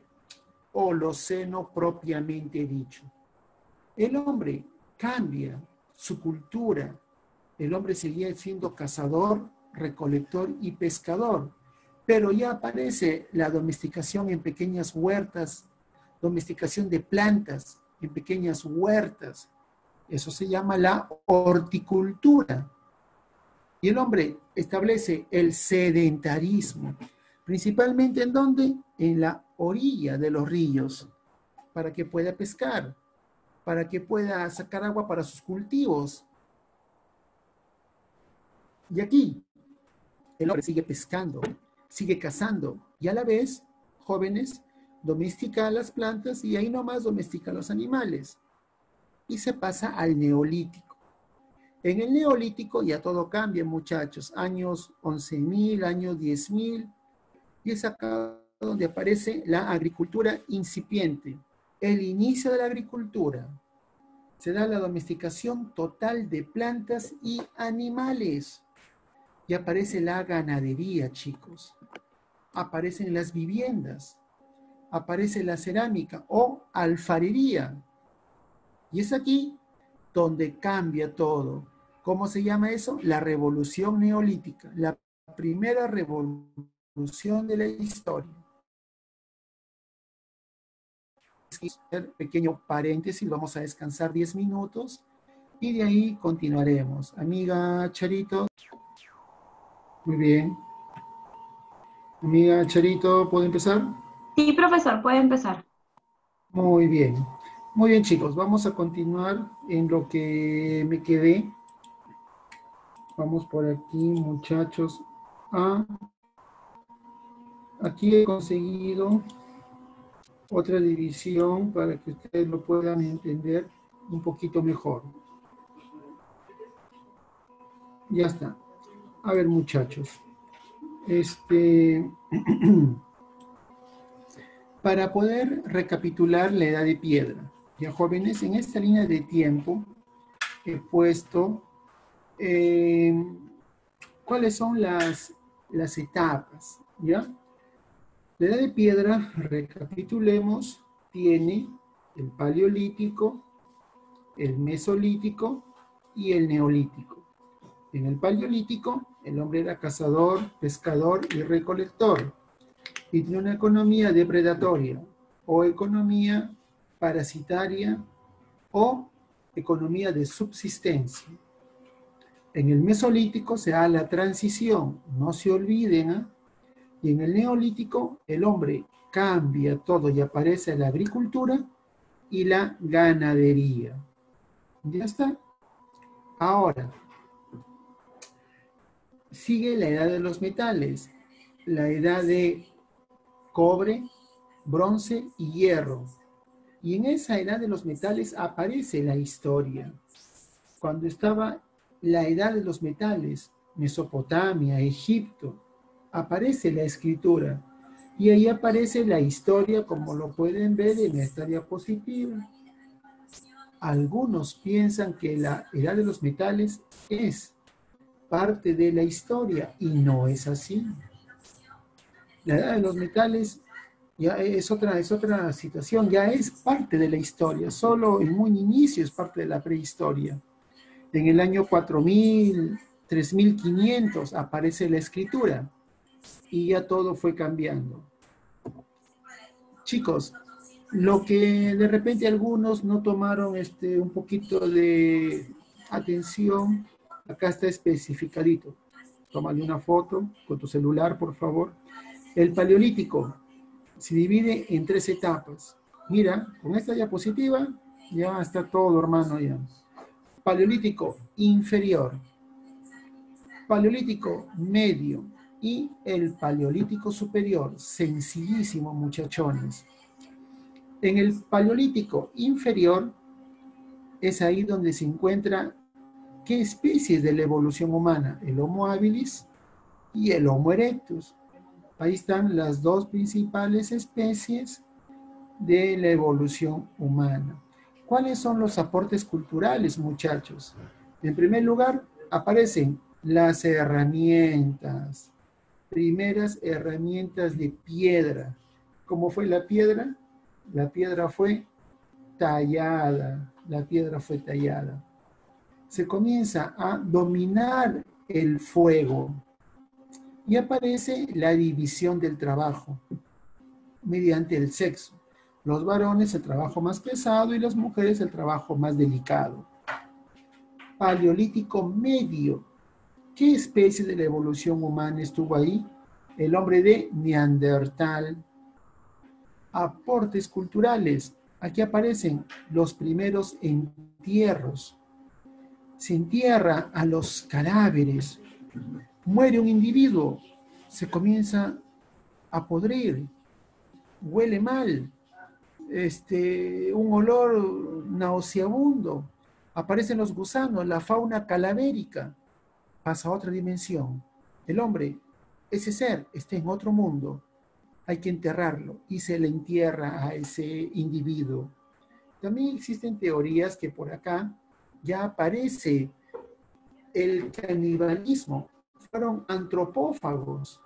Holoceno propiamente dicho. El hombre cambia su cultura. El hombre seguía siendo cazador, recolector y pescador, pero ya aparece la domesticación en pequeñas huertas, domesticación de plantas en pequeñas huertas, eso se llama la horticultura. Y el hombre establece el sedentarismo, principalmente en dónde? En la orilla de los ríos, para que pueda pescar, para que pueda sacar agua para sus cultivos. Y aquí, el hombre sigue pescando, sigue cazando, y a la vez, jóvenes, domestica las plantas y ahí nomás domestica los animales y se pasa al neolítico. En el neolítico ya todo cambia, muchachos. Años 11.000, años 10.000. Y es acá donde aparece la agricultura incipiente. El inicio de la agricultura. Se da la domesticación total de plantas y animales. Y aparece la ganadería, chicos. Aparecen las viviendas. Aparece la cerámica o alfarería y es aquí donde cambia todo. ¿Cómo se llama eso? La revolución neolítica, la primera revolución de la historia. Pequeño paréntesis, vamos a descansar 10 minutos y de ahí continuaremos. Amiga Charito. Muy bien. Amiga Charito, ¿puedo empezar? Sí, profesor, puede empezar. Muy bien. Muy bien, chicos, vamos a continuar en lo que me quedé. Vamos por aquí, muchachos. Ah, aquí he conseguido otra división para que ustedes lo puedan entender un poquito mejor. Ya está. A ver, muchachos. Este, *clears throat* para poder recapitular la edad de piedra, ya jóvenes, en esta línea de tiempo he puesto eh, cuáles son las, las etapas, ¿ya? La edad de piedra, recapitulemos, tiene el paleolítico, el mesolítico y el neolítico. En el paleolítico, el hombre era cazador, pescador y recolector. Y tenía una economía depredatoria o economía parasitaria o economía de subsistencia. En el mesolítico se da la transición, no se olviden, ¿ah? y en el neolítico el hombre cambia todo y aparece la agricultura y la ganadería. Ya está. Ahora, sigue la edad de los metales, la edad de cobre, bronce y hierro. Y en esa edad de los metales aparece la historia. Cuando estaba la edad de los metales, Mesopotamia, Egipto, aparece la escritura. Y ahí aparece la historia como lo pueden ver en esta diapositiva. Algunos piensan que la edad de los metales es parte de la historia y no es así. La edad de los metales ya es otra, es otra situación, ya es parte de la historia, solo en un inicio es parte de la prehistoria. En el año 4000, 3500 aparece la escritura y ya todo fue cambiando. Chicos, lo que de repente algunos no tomaron este, un poquito de atención Acá está especificadito. Tómale una foto con tu celular, por favor. El paleolítico se divide en tres etapas. Mira, con esta diapositiva ya está todo, hermano, ya. Paleolítico inferior, paleolítico medio y el paleolítico superior. Sencillísimo, muchachones. En el paleolítico inferior es ahí donde se encuentra qué especies de la evolución humana, el Homo habilis y el Homo erectus. Ahí están las dos principales especies de la evolución humana. ¿Cuáles son los aportes culturales, muchachos? En primer lugar, aparecen las herramientas, primeras herramientas de piedra. ¿Cómo fue la piedra? La piedra fue tallada, la piedra fue tallada se comienza a dominar el fuego y aparece la división del trabajo mediante el sexo. Los varones el trabajo más pesado y las mujeres el trabajo más delicado. Paleolítico medio. ¿Qué especie de la evolución humana estuvo ahí? El hombre de Neandertal. Aportes culturales. Aquí aparecen los primeros entierros se entierra a los cadáveres, muere un individuo, se comienza a podrir, huele mal, este, un olor nauseabundo, aparecen los gusanos, la fauna calavérica, pasa a otra dimensión. El hombre, ese ser, está en otro mundo, hay que enterrarlo y se le entierra a ese individuo. También existen teorías que por acá ya aparece el canibalismo. Fueron antropófagos.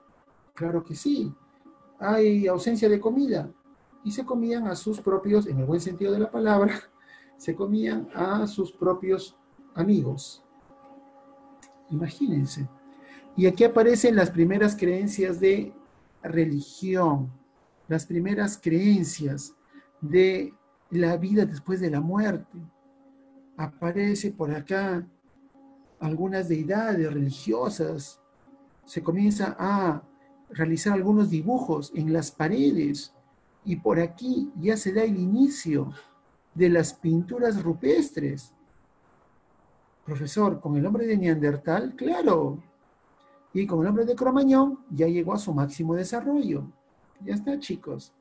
Claro que sí. Hay ausencia de comida. Y se comían a sus propios, en el buen sentido de la palabra, *laughs* se comían a sus propios amigos. Imagínense. Y aquí aparecen las primeras creencias de religión, las primeras creencias de la vida después de la muerte aparece por acá algunas deidades religiosas, se comienza a realizar algunos dibujos en las paredes y por aquí ya se da el inicio de las pinturas rupestres. Profesor, con el hombre de Neandertal, claro. Y con el hombre de Cromañón ya llegó a su máximo desarrollo. Ya está, chicos.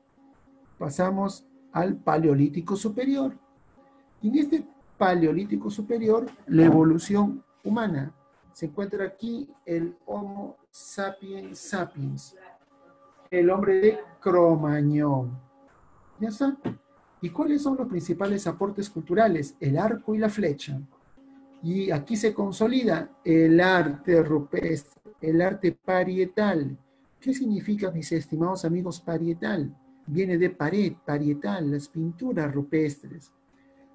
Pasamos al Paleolítico Superior. En este Paleolítico Superior, la evolución humana. Se encuentra aquí el Homo sapiens sapiens, el hombre de Cromañón. ¿Ya está? ¿Y cuáles son los principales aportes culturales? El arco y la flecha. Y aquí se consolida el arte rupestre, el arte parietal. ¿Qué significa, mis estimados amigos, parietal? Viene de pared, parietal, las pinturas rupestres.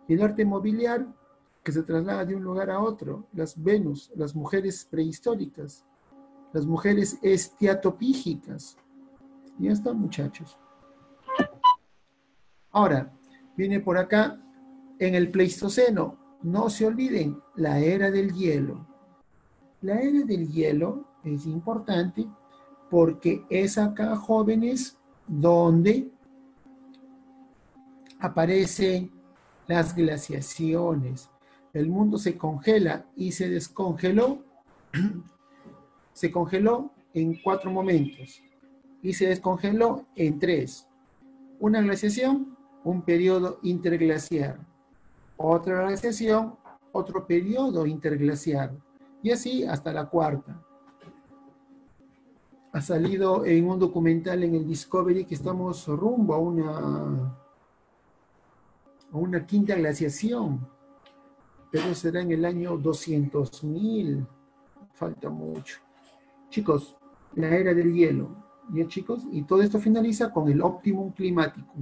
El arte mobiliar, que se traslada de un lugar a otro, las Venus, las mujeres prehistóricas, las mujeres estiatopígicas. Ya están, muchachos. Ahora, viene por acá en el Pleistoceno. No se olviden, la era del hielo. La era del hielo es importante porque es acá, jóvenes, donde aparecen las glaciaciones. El mundo se congela y se descongeló. *clears throat* se congeló en cuatro momentos y se descongeló en tres. Una glaciación, un periodo interglaciar. Otra glaciación, otro periodo interglaciar. Y así hasta la cuarta. Ha salido en un documental en el Discovery que estamos rumbo a una, a una quinta glaciación. Pero será en el año 200.000. Falta mucho. Chicos, la era del hielo. ¿Ya chicos? Y todo esto finaliza con el optimum climático.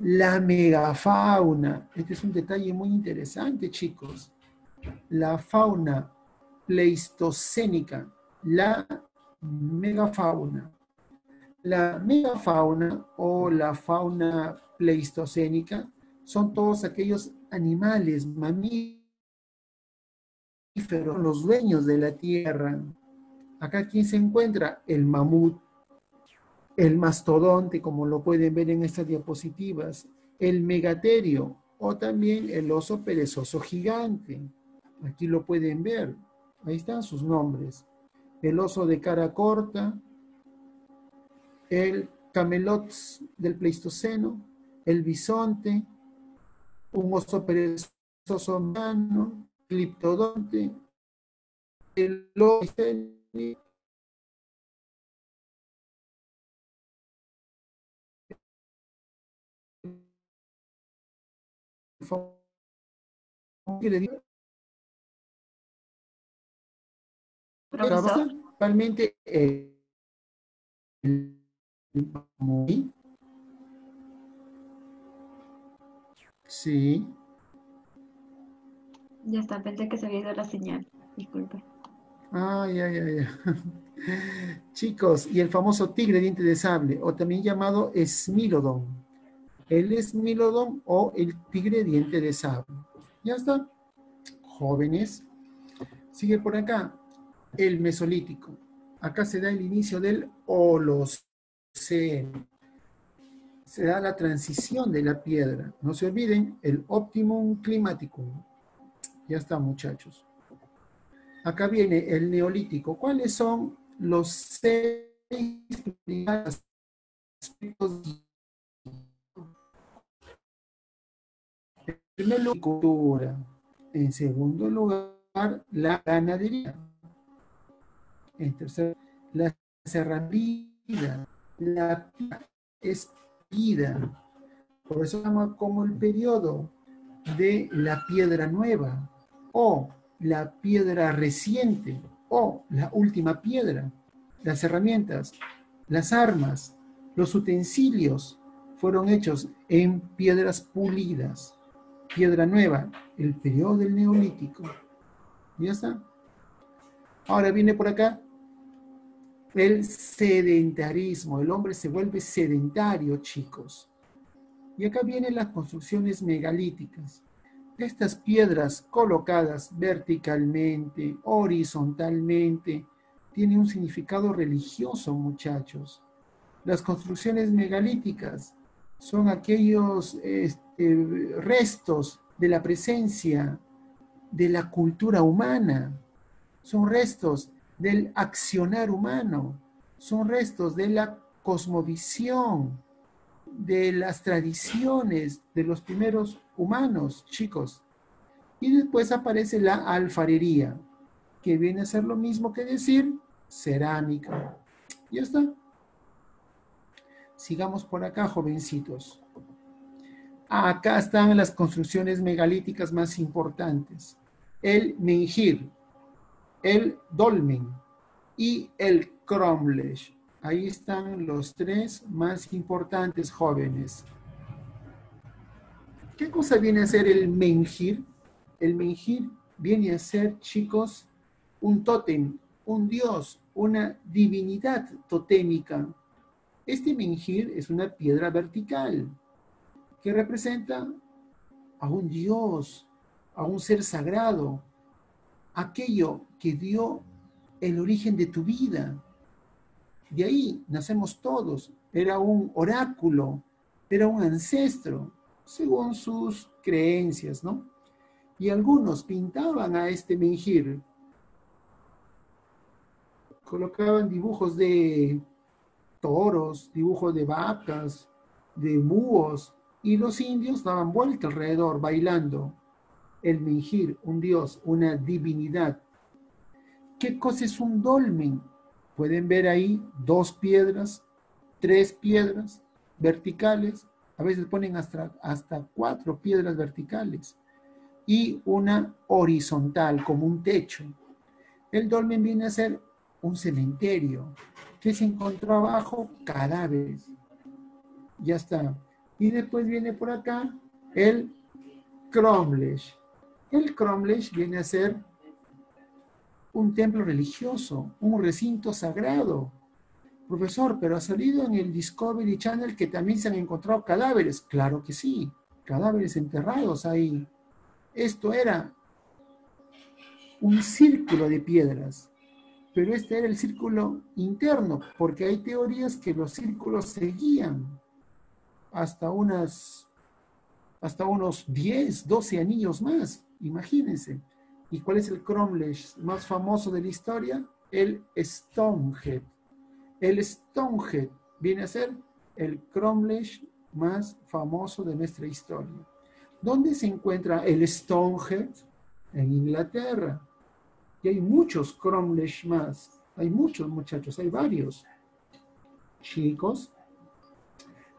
La megafauna. Este es un detalle muy interesante, chicos. La fauna pleistocénica. La megafauna. La megafauna o la fauna pleistocénica son todos aquellos animales, mamíferos, los dueños de la tierra. Acá, ¿quién se encuentra? El mamut, el mastodonte, como lo pueden ver en estas diapositivas, el megaterio o también el oso perezoso gigante. Aquí lo pueden ver. Ahí están sus nombres. El oso de cara corta, el camelots del Pleistoceno, el bisonte, un oso perezoso humano, cliptodonte, el oso Realmente eh, sí. Ya está, pensé que se había ido la señal. Disculpe. Ay, ay, ay. *laughs* Chicos, y el famoso tigre diente de sable, o también llamado esmilodón. El esmilodón o el tigre diente de sable. Ya está. Jóvenes. Sigue por acá. El mesolítico. Acá se da el inicio del Holoceno. Se da la transición de la piedra. No se olviden, el optimum climático. Ya está, muchachos. Acá viene el neolítico. ¿Cuáles son los seis? En primer lugar, cultura. En segundo lugar, la ganadería. En tercer lugar, la herramientas. La es vida. Por eso llama como el periodo de la piedra nueva o la piedra reciente o la última piedra, las herramientas, las armas, los utensilios fueron hechos en piedras pulidas, piedra nueva, el periodo del neolítico. ¿Ya está? Ahora viene por acá el sedentarismo. El hombre se vuelve sedentario, chicos. Y acá vienen las construcciones megalíticas. Estas piedras colocadas verticalmente, horizontalmente, tienen un significado religioso, muchachos. Las construcciones megalíticas son aquellos eh, restos de la presencia de la cultura humana, son restos del accionar humano, son restos de la cosmovisión, de las tradiciones de los primeros humanos, chicos. Y después aparece la alfarería, que viene a ser lo mismo que decir cerámica. Ya está. Sigamos por acá, jovencitos. Acá están las construcciones megalíticas más importantes. El menhir, el dolmen y el cromlech. Ahí están los tres más importantes jóvenes. ¿Qué cosa viene a ser el menhir? El menhir viene a ser, chicos, un tótem, un dios, una divinidad totémica. Este menhir es una piedra vertical que representa a un dios, a un ser sagrado, aquello que dio el origen de tu vida. De ahí nacemos todos. Era un oráculo, era un ancestro, según sus creencias, ¿no? Y algunos pintaban a este menjir, colocaban dibujos de toros, dibujos de vacas, de búhos, y los indios daban vuelta alrededor, bailando. El menjir, un dios, una divinidad. ¿Qué cosa es un dolmen? Pueden ver ahí dos piedras, tres piedras verticales, a veces ponen hasta, hasta cuatro piedras verticales y una horizontal como un techo. El dolmen viene a ser un cementerio que se encontró abajo cadáveres. Ya está. Y después viene por acá el Cromlech. El Cromlech viene a ser un templo religioso, un recinto sagrado. Profesor, pero ha salido en el Discovery Channel que también se han encontrado cadáveres. Claro que sí, cadáveres enterrados ahí. Esto era un círculo de piedras, pero este era el círculo interno, porque hay teorías que los círculos seguían hasta unas hasta unos 10, 12 anillos más, imagínense. ¿Y cuál es el Cromlech más famoso de la historia? El Stonehead. El Stonehead viene a ser el Cromlech más famoso de nuestra historia. ¿Dónde se encuentra el Stonehead? En Inglaterra. Y hay muchos Cromlech más. Hay muchos muchachos, hay varios. Chicos,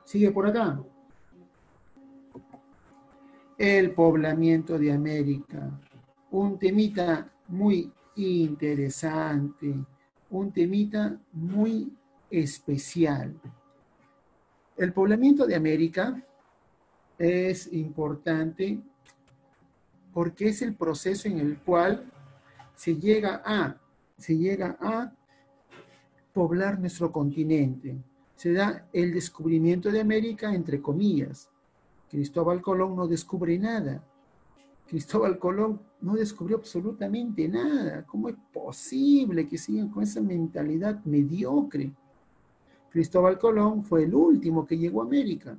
Sigue por acá. El poblamiento de América. Un temita muy interesante. Un temita muy especial. El poblamiento de América es importante porque es el proceso en el cual se llega a, se llega a poblar nuestro continente se da el descubrimiento de América entre comillas. Cristóbal Colón no descubre nada. Cristóbal Colón no descubrió absolutamente nada. ¿Cómo es posible que sigan con esa mentalidad mediocre? Cristóbal Colón fue el último que llegó a América.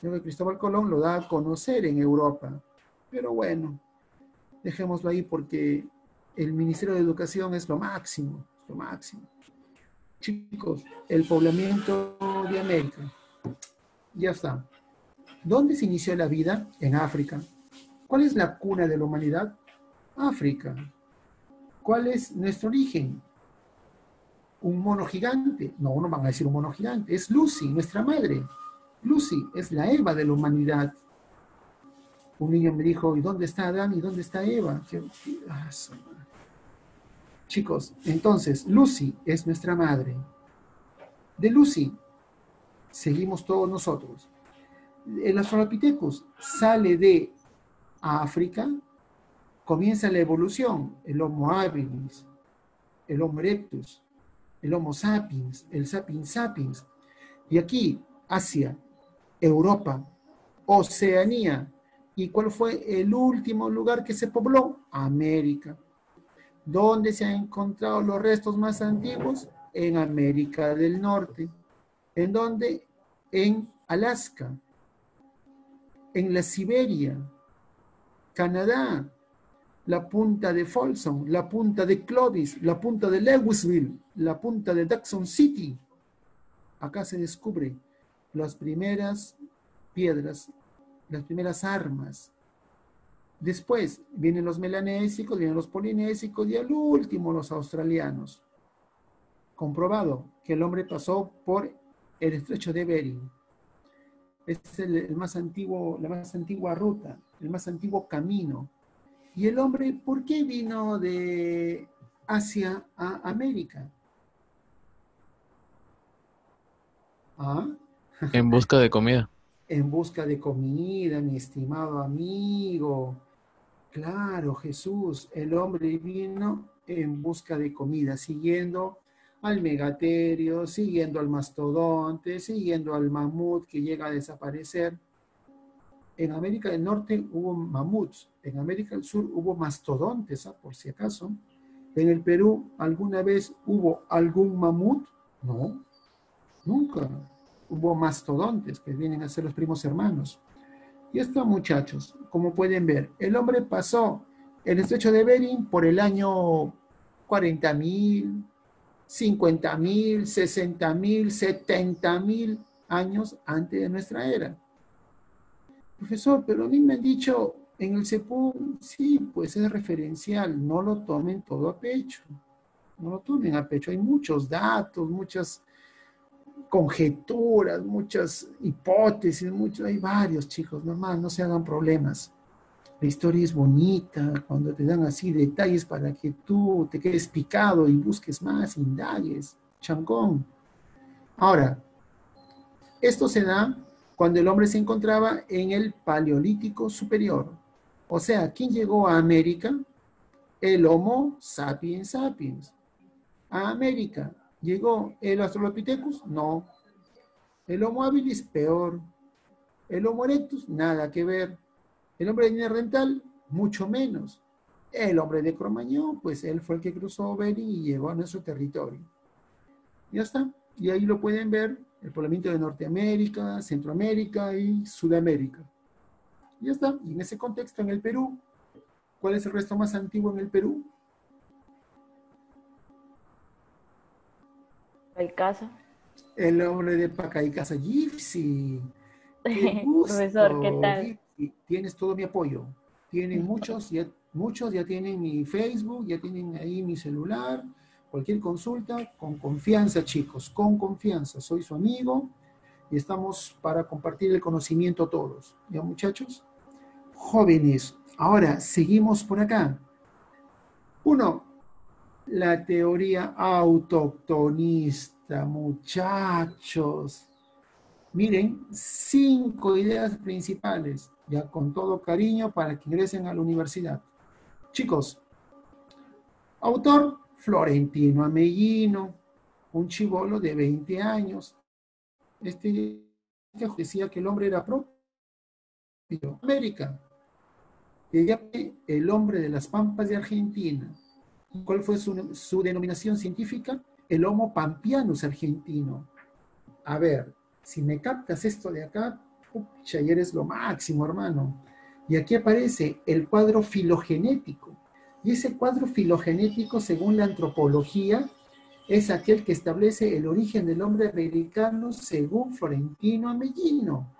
Creo Cristóbal Colón lo da a conocer en Europa. Pero bueno, dejémoslo ahí porque el Ministerio de Educación es lo máximo, es lo máximo. Chicos, el poblamiento de América. Ya está. ¿Dónde se inició la vida? En África. ¿Cuál es la cuna de la humanidad? África. ¿Cuál es nuestro origen? ¿Un mono gigante? No, no van a decir un mono gigante. Es Lucy, nuestra madre. Lucy es la Eva de la humanidad. Un niño me dijo, ¿y dónde está Adán y dónde está Eva? Ah, Chicos, entonces, Lucy es nuestra madre. De Lucy seguimos todos nosotros. El Australopithecus sale de África, comienza la evolución, el Homo habilis, el Homo erectus, el Homo sapiens, el sapiens sapiens. Y aquí, Asia, Europa, Oceanía. ¿Y cuál fue el último lugar que se pobló? América. ¿Dónde se han encontrado los restos más antiguos? En América del Norte. ¿En dónde? En Alaska. En la Siberia, Canadá, la punta de Folsom, la punta de Clovis, la punta de Lewisville, la punta de Jackson City. Acá se descubre las primeras piedras, las primeras armas. Después vienen los melanésicos, vienen los polinésicos y al último los australianos. Comprobado que el hombre pasó por el estrecho de Bering. Es el, más antiguo, la más antigua ruta, el más antiguo camino ¿Y el hombre por qué vino de Asia a América? ¿Ah? *laughs* En busca de comida. En busca de comida, mi estimado amigo. Claro, Jesús, el hombre vino en busca de comida, siguiendo al megaterio, siguiendo al mastodonte, siguiendo al mamut que llega a desaparecer en América del Norte hubo mamuts, en América del Sur hubo mastodontes, ¿ah? por si acaso. En el Perú, ¿alguna vez hubo algún mamut? No, nunca. Hubo mastodontes, que vienen a ser los primos hermanos. Y esto, muchachos, como pueden ver, el hombre pasó el estrecho de Bering por el año 40.000, 50.000, 60.000, 70.000 años antes de nuestra era. Profesor, pero a mí me han dicho en el CEPU, sí, pues es referencial, no lo tomen todo a pecho. No lo tomen a pecho. Hay muchos datos, muchas conjeturas, muchas hipótesis, muchos, hay varios chicos, normal, no se hagan problemas. La historia es bonita cuando te dan así detalles para que tú te quedes picado y busques más, indagues, chancón. Ahora, esto se da cuando el hombre se encontraba en el Paleolítico Superior. O sea, ¿quién llegó a América? El Homo sapiens sapiens. A América. ¿Llegó el Australopithecus? No. El Homo habilis, peor. El Homo erectus, nada que ver. El hombre de Neandertal, mucho menos. El hombre de Cromañón, pues él fue el que cruzó Bering y llegó a nuestro territorio. Ya está. Y ahí lo pueden ver el poblamiento de Norteamérica, Centroamérica y Sudamérica. Ya está. Y en ese contexto, en el Perú, ¿cuál es el resto más antiguo en el Perú? Paicasa. El hombre de Pacaicasa, Gypsy. *laughs* Profesor, ¿qué tal? Tienes todo mi apoyo. Tienen muchos, ya, muchos ya tienen mi Facebook, ya tienen ahí mi celular Cualquier consulta, con confianza, chicos, con confianza. Soy su amigo y estamos para compartir el conocimiento todos. ¿Ya, muchachos? Jóvenes, ahora seguimos por acá. Uno, la teoría autoctonista, muchachos. Miren, cinco ideas principales, ya con todo cariño para que ingresen a la universidad. Chicos, autor Florentino Amellino, un chivolo de 20 años. Este decía que el hombre era propio. América. El hombre de las pampas de Argentina. ¿Cuál fue su, denominación científica? El Homo pampianus argentino. A ver, si me captas esto de acá, pucha, y eres lo máximo, hermano. Y aquí aparece el cuadro filogenético. Y ese cuadro filogenético, según la antropología, es aquel que establece el origen del hombre americano según Florentino Amellino.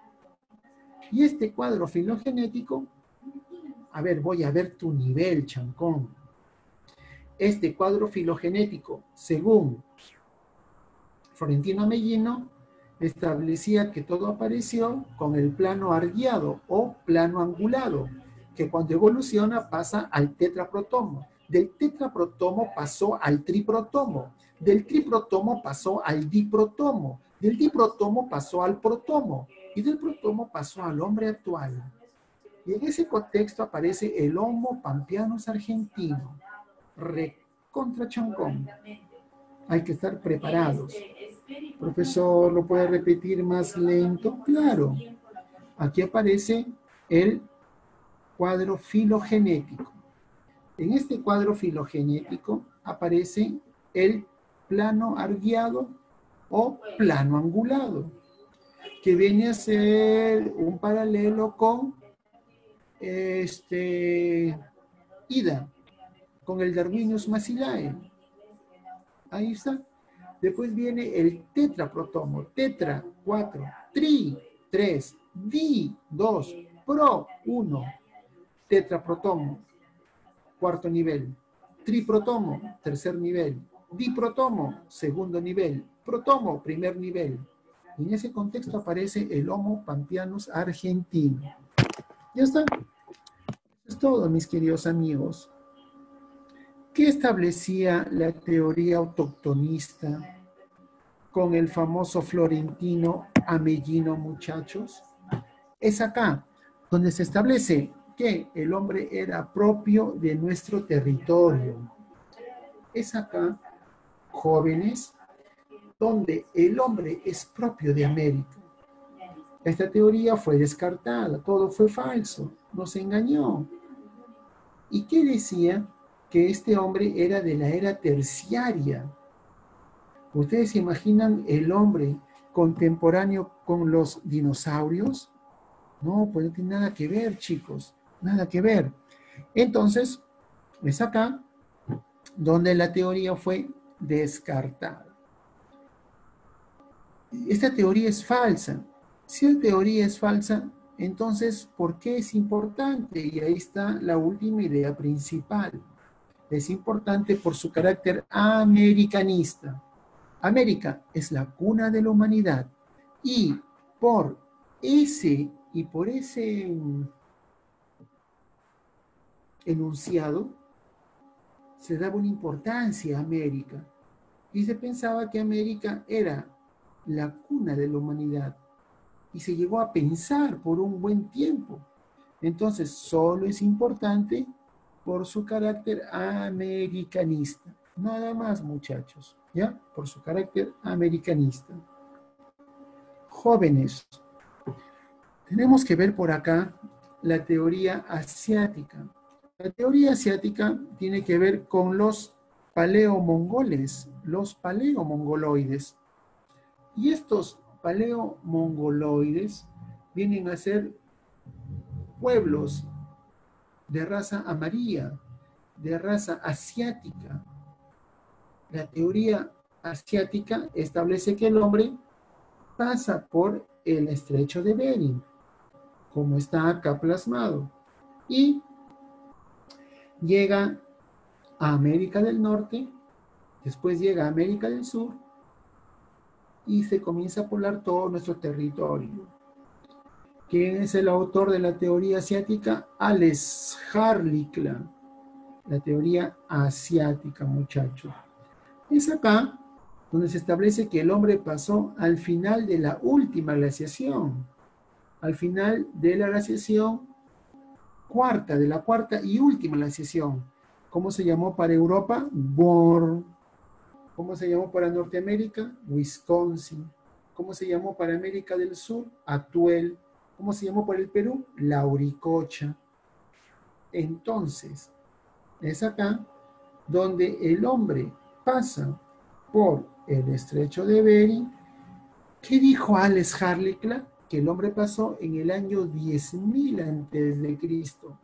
Y este cuadro filogenético, a ver, voy a ver tu nivel, chancón. Este cuadro filogenético, según Florentino Amellino, establecía que todo apareció con el plano arguiado o plano angulado que cuando evoluciona pasa al tetraprotomo. Del tetraprotomo pasó al triprotomo. Del triprotomo pasó al diprotomo. Del diprotomo pasó al protomo. Y del protomo pasó al hombre actual. Y en ese contexto aparece el Homo pampianus argentino. Recontra chancón. Hay que estar preparados. Profesor, ¿lo puede repetir más lento? Claro. Aquí aparece el cuadro filogenético. En este cuadro filogenético aparece el plano arguiado o plano angulado. que viene a ser un paralelo con este, Ida, con el Darwinius macilae. Ahí está. Después viene el tetraprotomo, tetra, 4, tri, 3, di, 2, pro, 1, tetraprotomo, cuarto nivel, triprotomo, tercer nivel, diprotomo, segundo nivel, protomo, primer nivel. En ese contexto aparece el Homo pampianus argentino. Ya está. Es todo, mis queridos amigos. ¿Qué establecía la teoría autoctonista con el famoso florentino Amellino, muchachos? Es acá donde se establece que el hombre era propio de nuestro territorio. Es acá, jóvenes, donde el hombre es propio de América. Esta teoría fue descartada, todo fue falso, nos engañó. ¿Y qué decía? Que este hombre era de la era terciaria. ¿Ustedes se imaginan el hombre contemporáneo con los dinosaurios? No, pues no tiene nada que ver, chicos, nada que ver. Entonces, es acá donde la teoría fue descartada. Esta teoría es falsa. Si la teoría es falsa, entonces, ¿por qué es importante? Y ahí está la última idea principal. Es importante por su carácter americanista. América es la cuna de la humanidad y por ese y por ese enunciado se daba una importancia a América y se pensaba que América era la cuna de la humanidad y se llegó a pensar por un buen tiempo. Entonces, solo es importante por su carácter americanista. Nada más, muchachos, ¿ya? Por su carácter americanista. Jóvenes, tenemos que ver por acá la teoría asiática. La teoría asiática tiene que ver con los paleomongoles, los paleomongoloides. Y estos paleomongoloides vienen a ser pueblos de raza amarilla, de raza asiática. La teoría asiática establece que el hombre pasa por el estrecho de Bering como está acá plasmado. Y llega a América del Norte, después llega a América del Sur y se comienza a poblar todo nuestro territorio. ¿Quién es el autor de la teoría asiática? Alex Harlikla, la teoría asiática, muchachos. Es acá donde se establece que el hombre pasó al final de la última glaciación al final de la glaciación cuarta, de la cuarta y última glaciación. ¿Cómo se llamó para Europa? Bor. ¿Cómo se llamó para Norteamérica? Wisconsin. ¿Cómo se llamó para América del Sur? Atuel. ¿Cómo se llamó para el Perú? Lauricocha. Entonces, es acá donde el hombre pasa por el estrecho de Bering. ¿Qué dijo Alex Harlikla? que el hombre pasó en el año 10.000 antes de Cristo.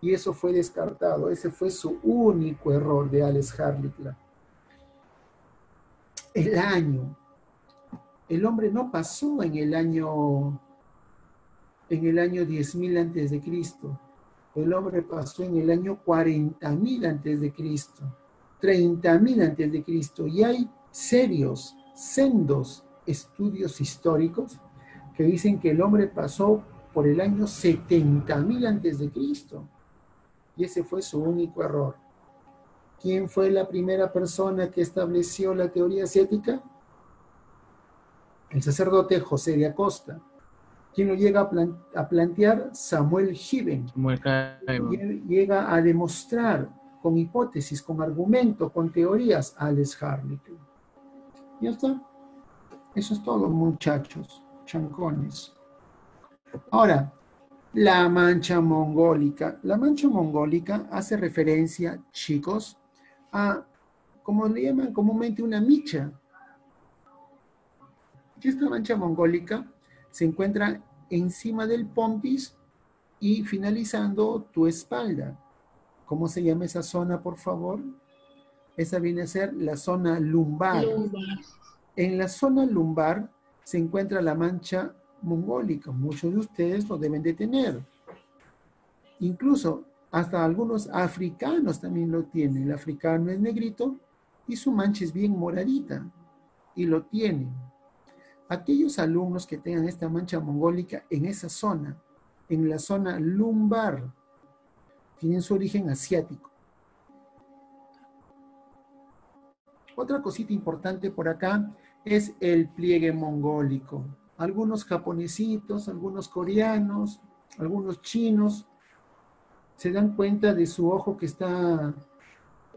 Y eso fue descartado. Ese fue su único error de Alex Harlikla. El año. El hombre no pasó en el año en el año 10.000 antes de Cristo. El hombre pasó en el año 40.000 antes de Cristo. 30.000 antes de Cristo. Y hay serios, sendos estudios históricos que dicen que el hombre pasó por el año 70.000 antes de Cristo. Y ese fue su único error. ¿Quién fue la primera persona que estableció la teoría asiática? El sacerdote José de Acosta. ¿Quién lo llega a, plantear? Samuel Given. Llega a demostrar con hipótesis, con argumento, con teorías, Alex Harley. Ya está. Eso es todo, muchachos chancones. Ahora, la mancha mongólica. La mancha mongólica hace referencia, chicos, a, como le llaman comúnmente, una micha. esta mancha mongólica se encuentra encima del pompis y finalizando tu espalda. ¿Cómo se llama esa zona, por favor? Esa viene a ser la zona lumbar. En la zona lumbar se encuentra la mancha mongólica. Muchos de ustedes lo deben de tener. Incluso hasta algunos africanos también lo tienen. El africano es negrito y su mancha es bien moradita y lo tienen. Aquellos alumnos que tengan esta mancha mongólica en esa zona, en la zona lumbar, tienen su origen asiático. Otra cosita importante por acá es el pliegue mongólico. Algunos japonesitos, algunos coreanos, algunos chinos se dan cuenta de su ojo que está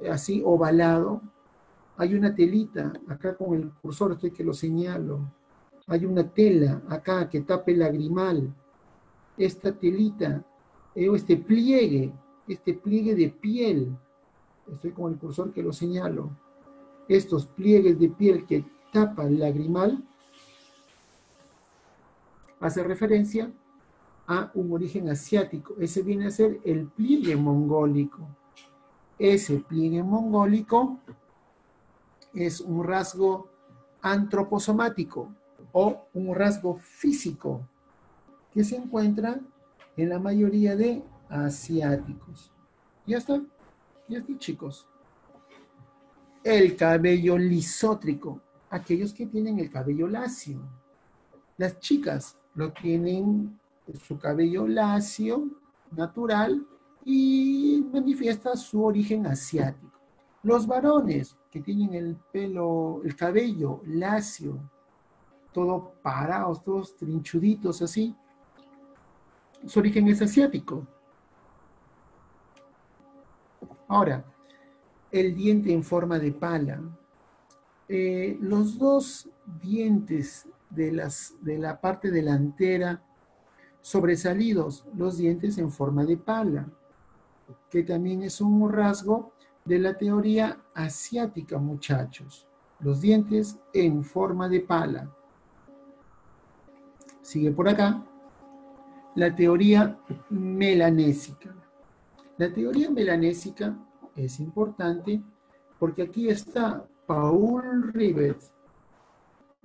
así ovalado. Hay una telita, acá con el cursor estoy que lo señalo. Hay una tela acá que tape el lagrimal. Esta telita, eh, este pliegue, este pliegue de piel, estoy con el cursor que lo señalo. Estos pliegues de piel que tapan el lagrimal hace referencia a un origen asiático. Ese viene a ser el pliegue mongólico. Ese pliegue mongólico es un rasgo antroposomático o un rasgo físico que se encuentra en la mayoría de asiáticos. Ya está, ya está chicos. El cabello lisótrico, aquellos que tienen el cabello lacio. Las chicas lo tienen su cabello lacio, natural, y manifiesta su origen asiático. Los varones que tienen el pelo, el cabello lacio, todo parados, todos trinchuditos así, su origen es asiático. Ahora, el diente en forma de pala. Eh, los dos dientes de, las, de la parte delantera sobresalidos, los dientes en forma de pala, que también es un rasgo de la teoría asiática, muchachos. Los dientes en forma de pala. Sigue por acá la teoría melanésica. La teoría melanésica es importante porque aquí está Paul Rivet.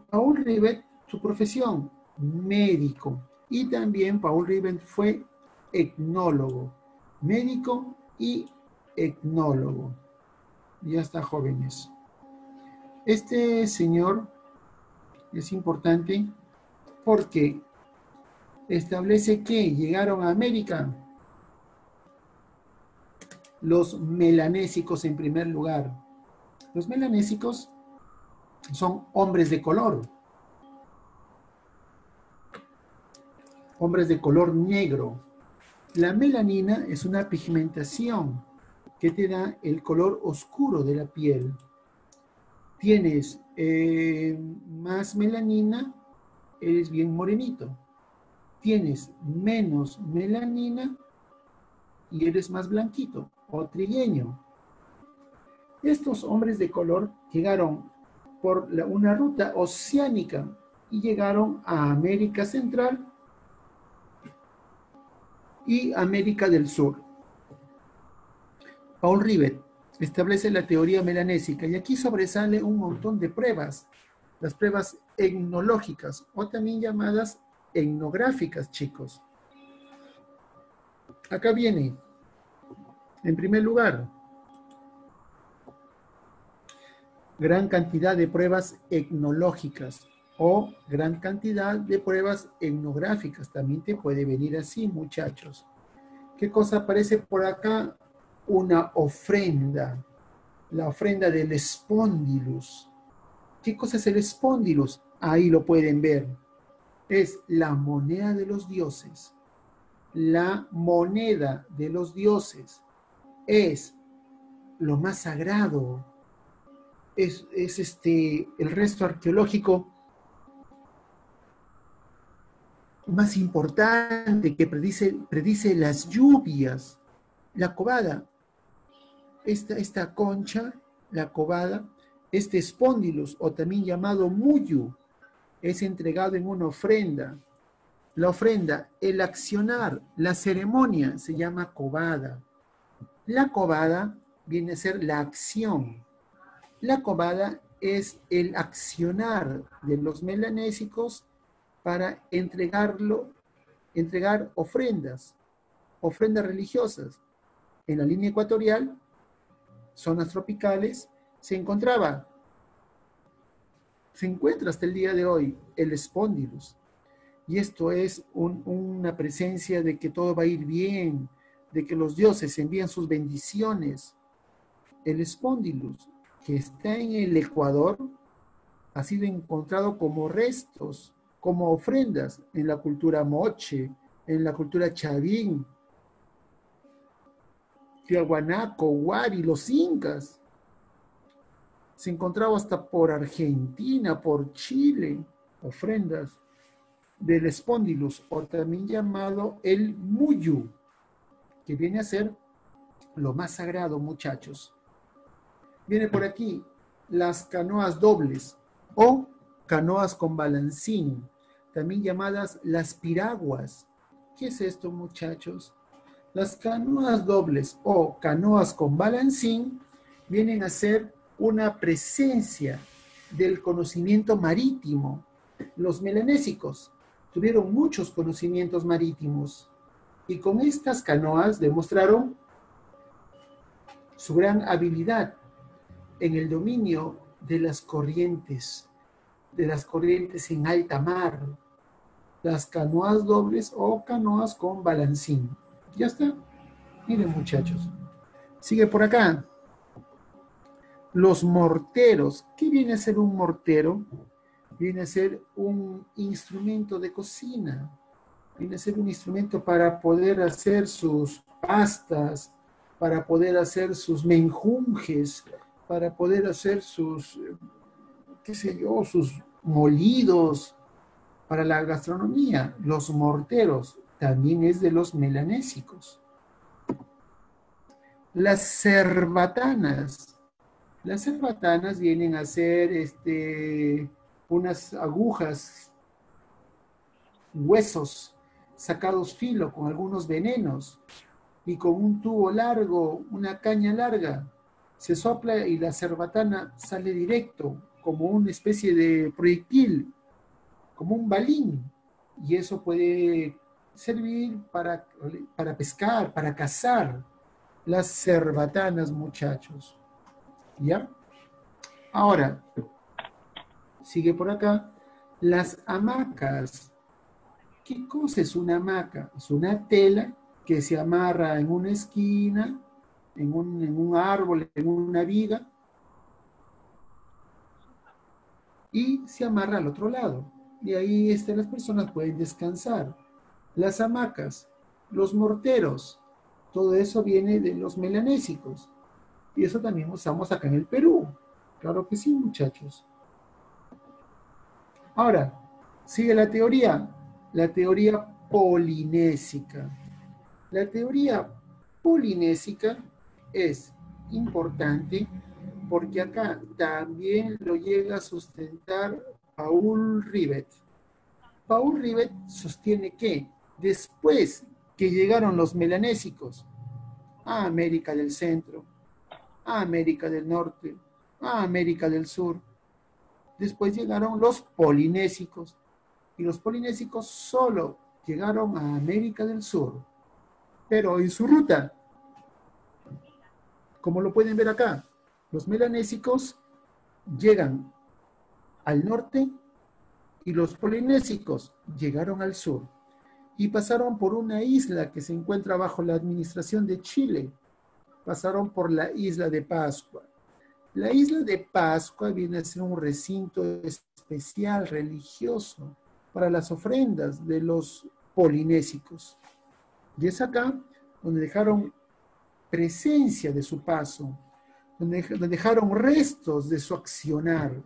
Paul Rivet, su profesión, médico. Y también Paul Rivet fue etnólogo, médico y etnólogo. Ya está jóvenes. Este señor es importante porque establece que llegaron a América los melanésicos en primer lugar. Los melanésicos son hombres de color, hombres de color negro. La melanina es una pigmentación que te da el color oscuro de la piel. Tienes eh, más melanina, eres bien morenito. Tienes menos melanina y eres más blanquito o trigueño. Estos hombres de color llegaron por una ruta oceánica y llegaron a América Central y América del Sur. Paul Rivet establece la teoría melanésica y aquí sobresale un montón de pruebas, las pruebas etnológicas o también llamadas etnográficas, chicos. Acá viene, en primer lugar, gran cantidad de pruebas etnológicas o gran cantidad de pruebas etnográficas. También te puede venir así, muchachos. ¿Qué cosa aparece por acá? Una ofrenda. La ofrenda del espondilus. ¿Qué cosa es el espondilus? Ahí lo pueden ver. Es la moneda de los dioses. La moneda de los dioses es lo más sagrado, es, este, el resto arqueológico más importante que predice, predice las lluvias, la cobada. Esta, esta concha, la cobada, este espóndilus o también llamado muyu, es entregado en una ofrenda. La ofrenda, el accionar, la ceremonia se llama cobada. La cobada viene a ser la acción. La cobada es el accionar de los melanésicos para entregarlo, entregar ofrendas, ofrendas religiosas. En la línea ecuatorial, zonas tropicales, se encontraba, se encuentra hasta el día de hoy el espóndilus. Y esto es una presencia de que todo va a ir bien, de que los dioses envían sus bendiciones. El espóndilus, que está en el Ecuador, ha sido encontrado como restos, como ofrendas en la cultura moche, en la cultura chavín, Tiahuanaco, Huari, los incas. Se encontraba hasta por Argentina, por Chile, ofrendas del espóndilus, o también llamado el muyu, que viene a ser lo más sagrado, muchachos. Viene por aquí las canoas dobles o canoas con balancín, también llamadas las piraguas. ¿Qué es esto, muchachos? Las canoas dobles o canoas con balancín vienen a ser una presencia del conocimiento marítimo. Los melanésicos tuvieron muchos conocimientos marítimos y con estas canoas demostraron su gran habilidad en el dominio de las corrientes, de las corrientes en alta mar, las canoas dobles o canoas con balancín. Ya está. Miren muchachos. Sigue por acá. Los morteros. ¿Qué viene a ser un mortero? Viene a ser un instrumento de cocina. Viene a ser un instrumento para poder hacer sus pastas, para poder hacer sus menjunjes, para poder hacer sus, qué sé yo, sus molidos para la gastronomía. Los morteros también es de los melanésicos. Las cerbatanas. Las cerbatanas vienen a ser este, unas agujas, huesos sacados filo con algunos venenos y con un tubo largo, una caña larga se sopla y la cerbatana sale directo, como una especie de proyectil, como un balín, y eso puede servir para, para pescar, para cazar las cerbatanas, muchachos. ¿Ya? Ahora, sigue por acá, las hamacas. ¿Qué cosa es una hamaca? Es una tela que se amarra en una esquina en un, árbol, en una viga, y se amarra al otro lado. Y ahí este, las personas pueden descansar. Las hamacas, los morteros, todo eso viene de los melanésicos. Y eso también usamos acá en el Perú. Claro que sí, muchachos. Ahora, sigue la teoría, la teoría polinésica. La teoría polinésica es importante porque acá también lo llega a sustentar Paul Rivet. Paul Rivet sostiene que después que llegaron los melanésicos a América del Centro, a América del Norte, a América del Sur, después llegaron los polinésicos. Y los polinésicos solo llegaron a América del Sur, pero en su ruta. Como lo pueden ver acá, los melanésicos llegan al norte y los polinésicos llegaron al sur y pasaron por una isla que se encuentra bajo la administración de Chile. Pasaron por la isla de Pascua. La isla de Pascua viene a ser un recinto especial religioso para las ofrendas de los polinésicos. Y es acá donde dejaron presencia de su paso, donde, dejaron restos de su accionar.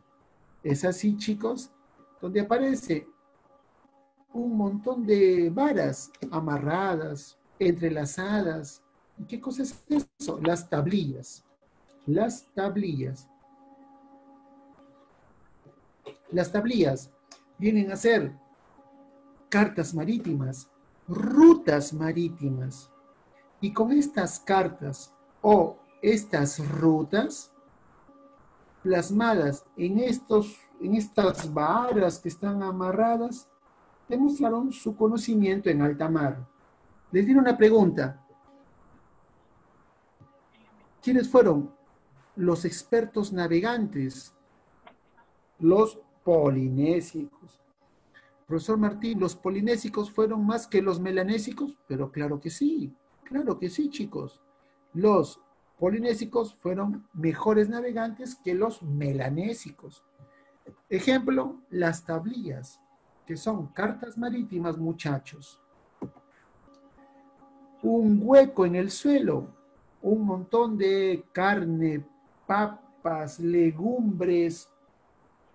Es así, chicos, donde aparece un montón de varas amarradas, entrelazadas. ¿Y qué cosa es eso? Las tablillas. Las tablillas. Las tablillas vienen a ser cartas marítimas, rutas marítimas. Y con estas cartas o estas rutas plasmadas en, estos, en estas varas que están amarradas, demostraron su conocimiento en alta mar. Les diré una pregunta. ¿Quiénes fueron los expertos navegantes? Los polinésicos. Profesor Martín, ¿los polinésicos fueron más que los melanésicos? Pero claro que sí, claro que sí, chicos. Los polinésicos fueron mejores navegantes que los melanésicos. Ejemplo, las tablillas, que son cartas marítimas, muchachos. Un hueco en el suelo, un montón de carne, papas, legumbres,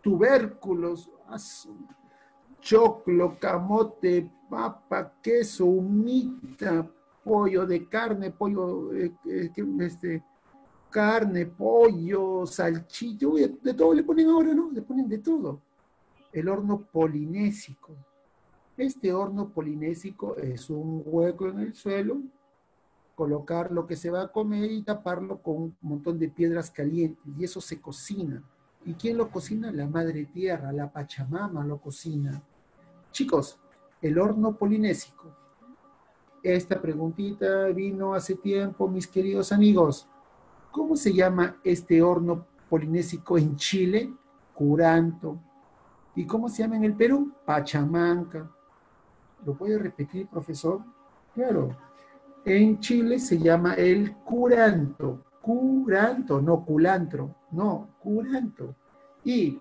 tubérculos, choclo, camote, papa, queso, humita, pollo de carne, pollo, eh, eh, este, carne, pollo, salchillo, de todo le ponen ahora, ¿no? Le ponen de todo. El horno polinésico. Este horno polinésico es un hueco en el suelo, colocar lo que se va a comer y taparlo con un montón de piedras calientes y eso se cocina. ¿Y quién lo cocina? La madre tierra, la Pachamama lo cocina. Chicos, el horno polinésico. Esta preguntita vino hace tiempo, mis queridos amigos. ¿Cómo se llama este horno polinésico en Chile? Curanto. ¿Y cómo se llama en el Perú? Pachamanca. ¿Lo puede repetir, profesor? Claro. En Chile se llama el curanto. Curanto, no culantro. No, curanto. Y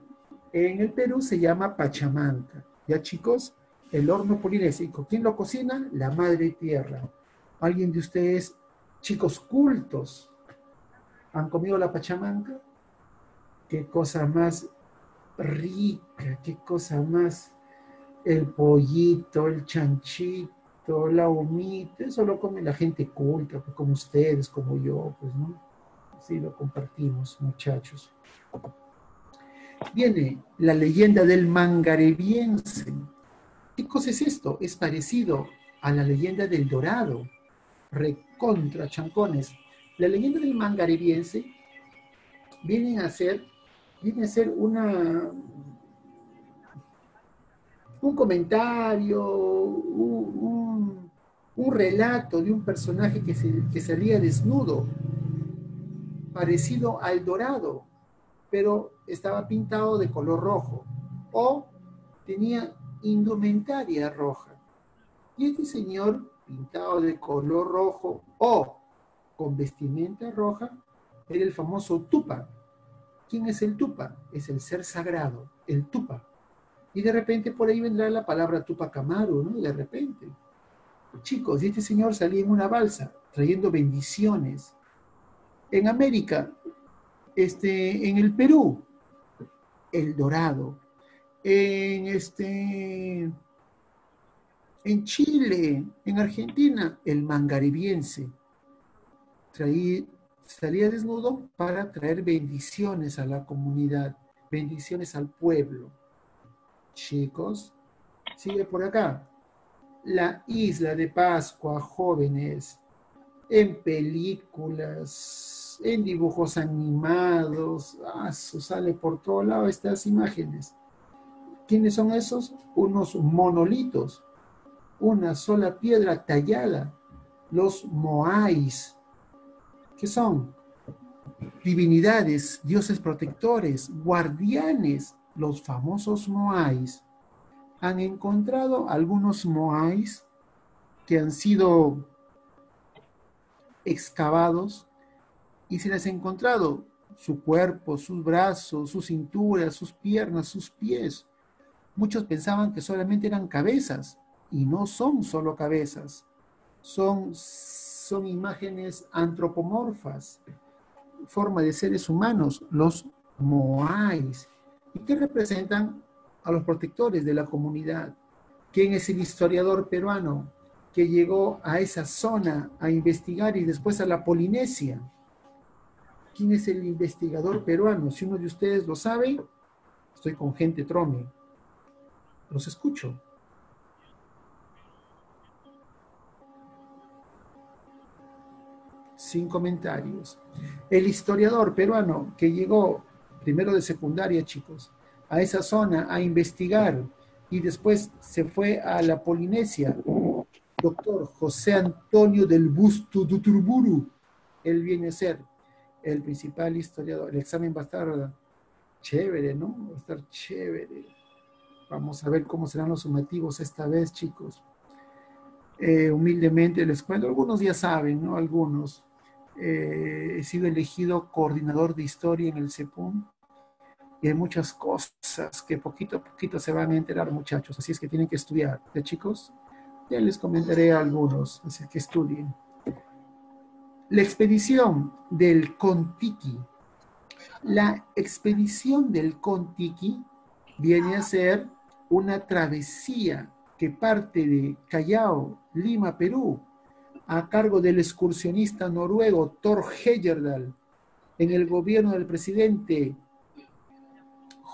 en el Perú se llama Pachamanca. ¿Ya chicos? El horno polinésico. ¿Quién lo cocina? La madre tierra. ¿Alguien de ustedes, chicos cultos, han comido la Pachamanca? Qué cosa más rica, qué cosa más el pollito, el chanchito, la humita, eso lo come la gente culta, pues, como ustedes, como yo, pues, ¿no? Así lo compartimos, muchachos. Viene la leyenda del mangarebiense. ¿Qué cosa es esto? Es parecido a la leyenda del dorado, recontra chancones. La leyenda del mangarebiense viene a ser, viene a ser una, un comentario, un, relato de un personaje que, se, que salía desnudo, parecido al dorado, pero estaba pintado de color rojo o tenía indumentaria roja. Y este señor pintado de color rojo o con vestimenta roja era el famoso Tupa. ¿Quién es el Tupa? Es el ser sagrado, el Tupa. Y de repente por ahí vendrá la palabra Tupac Amaru, ¿no? De repente. Chicos, este señor salía en una balsa trayendo bendiciones. En América, este, en el Perú, el dorado. En, este, en Chile, en Argentina, el mangaribiense. salía desnudo para traer bendiciones a la comunidad, bendiciones al pueblo. Chicos, sigue por acá. La isla de Pascua, jóvenes, en películas, en dibujos animados, ah, sale por todo lado estas imágenes. ¿Quiénes son esos? Unos monolitos, una sola piedra tallada, los moais, que son divinidades, dioses protectores, guardianes, los famosos moais. Han encontrado algunos moais que han sido excavados y se les ha encontrado su cuerpo, sus brazos, su cintura, sus piernas, sus pies. Muchos pensaban que solamente eran cabezas y no son solo cabezas, son, son imágenes antropomorfas, forma de seres humanos, los moais, y que representan a los protectores de la comunidad. ¿Quién es el historiador peruano que llegó a esa zona a investigar y después a la Polinesia? quién es el investigador peruano. Si uno de ustedes lo sabe, estoy con gente trome. Los escucho. Sin comentarios. El historiador peruano que llegó primero de secundaria, chicos, a esa zona a investigar y después se fue a la Polinesia, doctor José Antonio del Busto Duturburu. Él viene a ser el principal historiador. El examen va a estar chévere, ¿no? Va a estar chévere. Vamos a ver cómo serán los sumativos esta vez, chicos. Eh, humildemente les cuento, algunos ya saben, ¿no? Algunos. Eh, he sido elegido coordinador de historia en el CEPUM y hay muchas cosas que poquito a poquito se van a enterar, muchachos. Así es que tienen que estudiar, ¿de chicos? Ya les comentaré algunos, así que estudien. La expedición del Contiki. La expedición del Contiki viene a ser una travesía que parte de Callao, Lima, Perú, a cargo del excursionista noruego Thor Heyerdahl, en el gobierno del presidente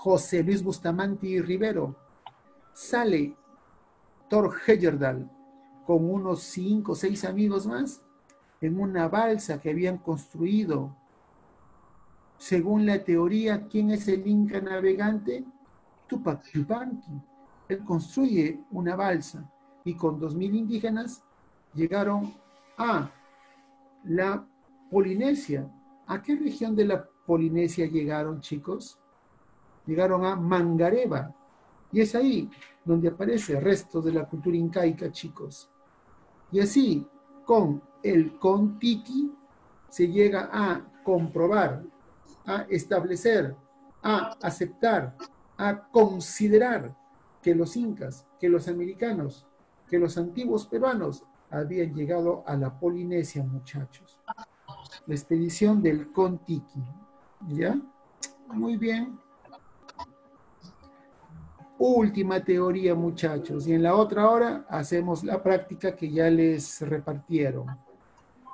José Luis Bustamante Rivero. Sale Thor Heyerdahl con unos cinco o seis amigos más en una balsa que habían construido. Según la teoría, ¿quién es el Inca navegante? Tupac Yupanqui. Él construye una balsa y con dos mil indígenas llegaron a la Polinesia. ¿A qué región de la Polinesia llegaron, chicos? Llegaron a Mangareva. Y es ahí donde aparece restos de la cultura incaica, chicos. Y así, con el Contiki, se llega a comprobar, a establecer, a aceptar, a considerar que los incas, que los americanos, que los antiguos peruanos habían llegado a la Polinesia, muchachos. La expedición del Contiki. ¿Ya? Muy bien. Última teoría, muchachos. Y en la otra hora hacemos la práctica que ya les repartieron.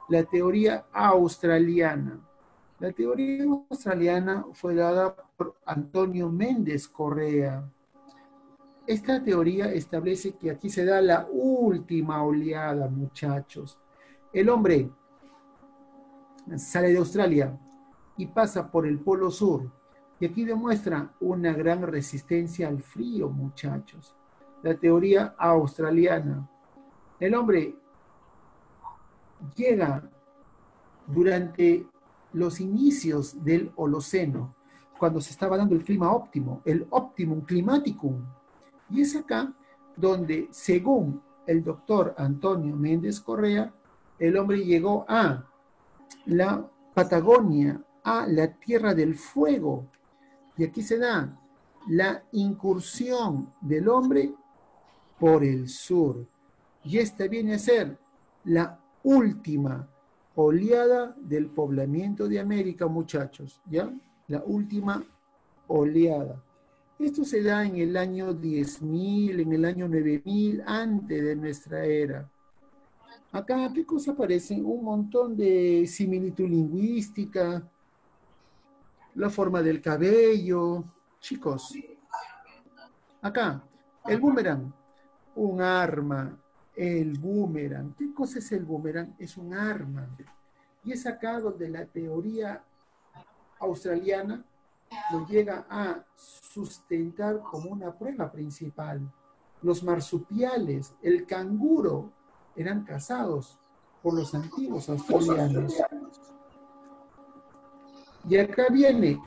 La teoría australiana. La teoría australiana fue dada por Antonio Méndez Correa. Esta teoría establece que aquí se da la última oleada, muchachos. El hombre sale de Australia y pasa por el Polo Sur. Y aquí demuestra una gran resistencia al frío, muchachos. La teoría australiana. El hombre llega durante los inicios del Holoceno, cuando se estaba dando el clima óptimo, el optimum climaticum, y es acá donde, según el doctor Antonio Méndez Correa, el hombre llegó a la Patagonia, a la Tierra del Fuego. Y aquí se da la incursión del hombre por el sur. Y esta viene a ser la última oleada del poblamiento de América, muchachos, ¿ya? La última oleada. Esto se da en el año 10.000, en el año 9.000, antes de nuestra era. Acá, ¿qué cosa aparece? Un montón de similitud lingüística, la forma del cabello. Chicos, acá, el boomerang, un arma, el boomerang. ¿Qué cosa es el boomerang? Es un arma. Y es acá donde la teoría australiana lo llega a sustentar como una prueba principal. Los marsupiales, el canguro, eran cazados por los antiguos australianos. Y acá viene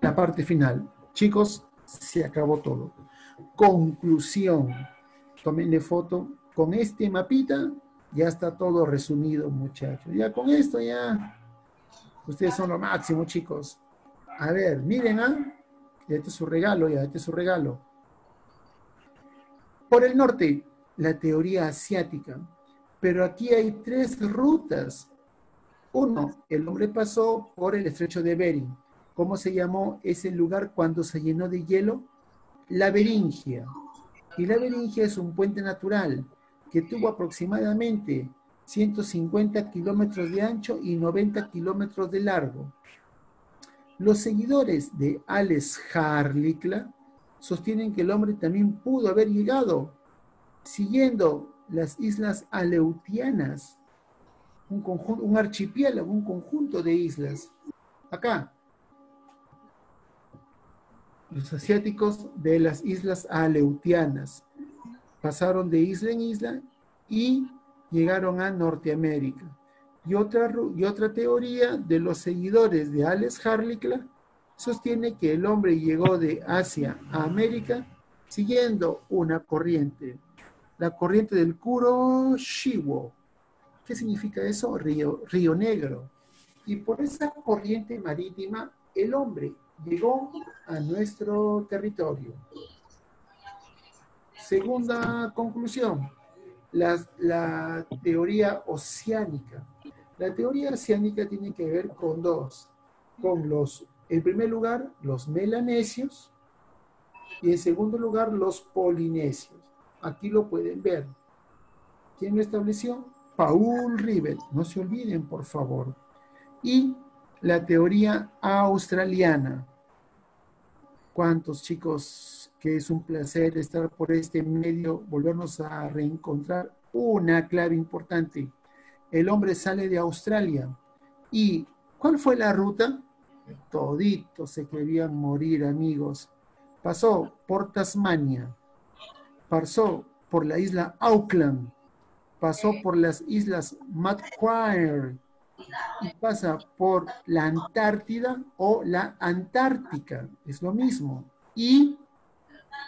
la parte final. Chicos, se acabó todo. Conclusión. Tomenle foto. Con este mapita ya está todo resumido, muchachos. Ya con esto ya. Ustedes son lo máximo, chicos. A ver, miren, ¿ah? Este es su regalo, ya, este es su regalo. Por el norte, la teoría asiática. Pero aquí hay tres rutas. Uno, el hombre pasó por el estrecho de Bering. ¿Cómo se llamó ese lugar cuando se llenó de hielo? La Beringia. Y la Beringia es un puente natural que tuvo aproximadamente 150 kilómetros de ancho y 90 kilómetros de largo. Los seguidores de Alex Harlikla sostienen que el hombre también pudo haber llegado siguiendo las islas Aleutianas, un, conjunto, un archipiélago, un conjunto de islas. Acá, los asiáticos de las islas Aleutianas pasaron de isla en isla y llegaron a Norteamérica. Y otra, y otra teoría de los seguidores de Alex Harlikla sostiene que el hombre llegó de Asia a América siguiendo una corriente, la corriente del Kuroshiwo. ¿Qué significa eso? Río, Río Negro. Y por esa corriente marítima, el hombre llegó a nuestro territorio. Segunda conclusión, la, teoría oceánica. La teoría oceánica tiene que ver con dos, con los, en primer lugar, los melanesios y en segundo lugar, los polinesios. Aquí lo pueden ver. ¿Quién lo estableció? Paul Rivet. No se olviden, por favor. Y la teoría australiana. ¿Cuántos chicos que es un placer estar por este medio, volvernos a reencontrar? Una clave importante. El hombre sale de Australia. ¿Y cuál fue la ruta? Toditos se querían morir, amigos. Pasó por Tasmania, pasó por la isla Auckland, pasó por las islas Macquarie, y pasa por la Antártida o la Antártica, es lo mismo. Y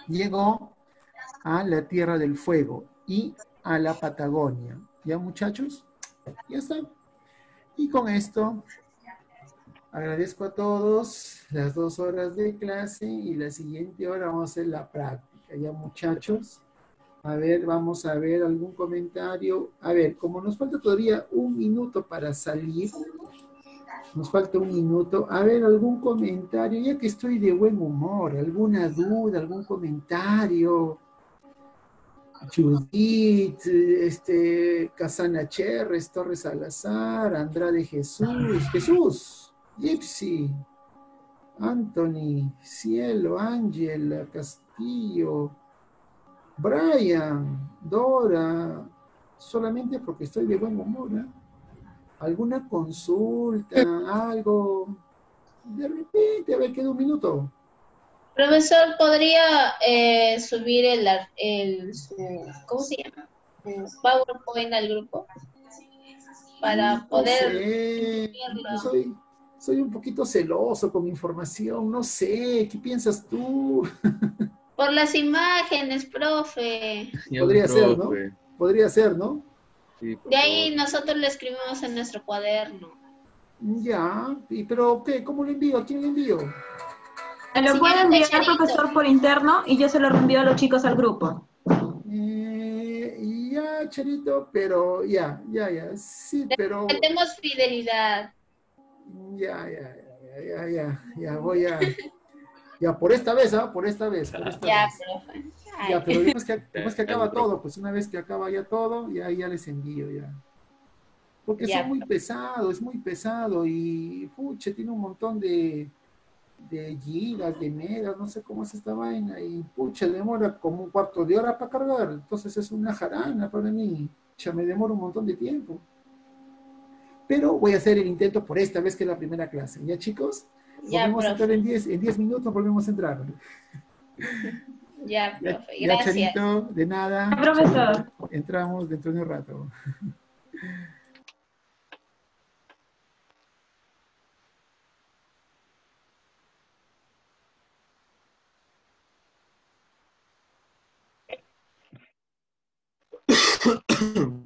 llegó a la Tierra del Fuego y a la Patagonia. ¿Ya muchachos? Ya está. Y con esto agradezco a todos las dos horas de clase y la siguiente hora vamos a hacer la práctica. ¿Ya muchachos? A ver, vamos a ver algún comentario. A ver, como nos falta todavía un minuto para salir, nos falta un minuto. A ver, algún comentario, ya que estoy de buen humor, alguna duda, algún comentario. Judith, este, Casana Cherres, Torres Salazar, Andrade Jesús, Jesús, Gypsy, Anthony, Cielo, Ángela, Castillo, Brian, Dora, solamente porque estoy de buen humor, ¿eh? ¿Alguna consulta, algo? De repente, a ver, queda un minuto. Profesor, ¿podría eh, subir el, el ¿cómo se llama? PowerPoint al grupo para poder soy, soy un poquito celoso con mi información, no sé, ¿qué piensas tú? *laughs* Por las imágenes, profe. Podría ser, ¿no? Podría ser, ¿no? de ahí nosotros le escribimos en nuestro cuaderno. Ya, pero ¿qué? ¿Cómo lo envío? ¿A quién le envío? lo puede enviar al profesor por interno y yo se lo reenvío a los chicos al grupo. Eh, ya, Charito, pero ya, ya, ya, sí, pero... Tenemos fidelidad. Ya, ya, ya, ya, ya, ya, voy a... *laughs* Ya, por esta vez, ¿ah? Por esta vez. ya, Ya, pero después que, *laughs* que acaba todo, pues una vez que acaba ya todo, ya, ya les envío, ya. Porque es muy pesado, es muy pesado y, pucha, tiene un montón de, de gigas, de megas, no sé cómo es esta vaina, y pucha, demora como un cuarto de hora para cargar, entonces es una jarana para mí, ya me demora un montón de tiempo. Pero voy a hacer el intento por esta vez que es la primera clase, ¿ya chicos? Ya, Podemos profe. entrar en 10 en diez minutos, volvemos a entrar. *laughs* Ya, gracias. De nada. Profesor. Entramos dentro de un rato. *laughs*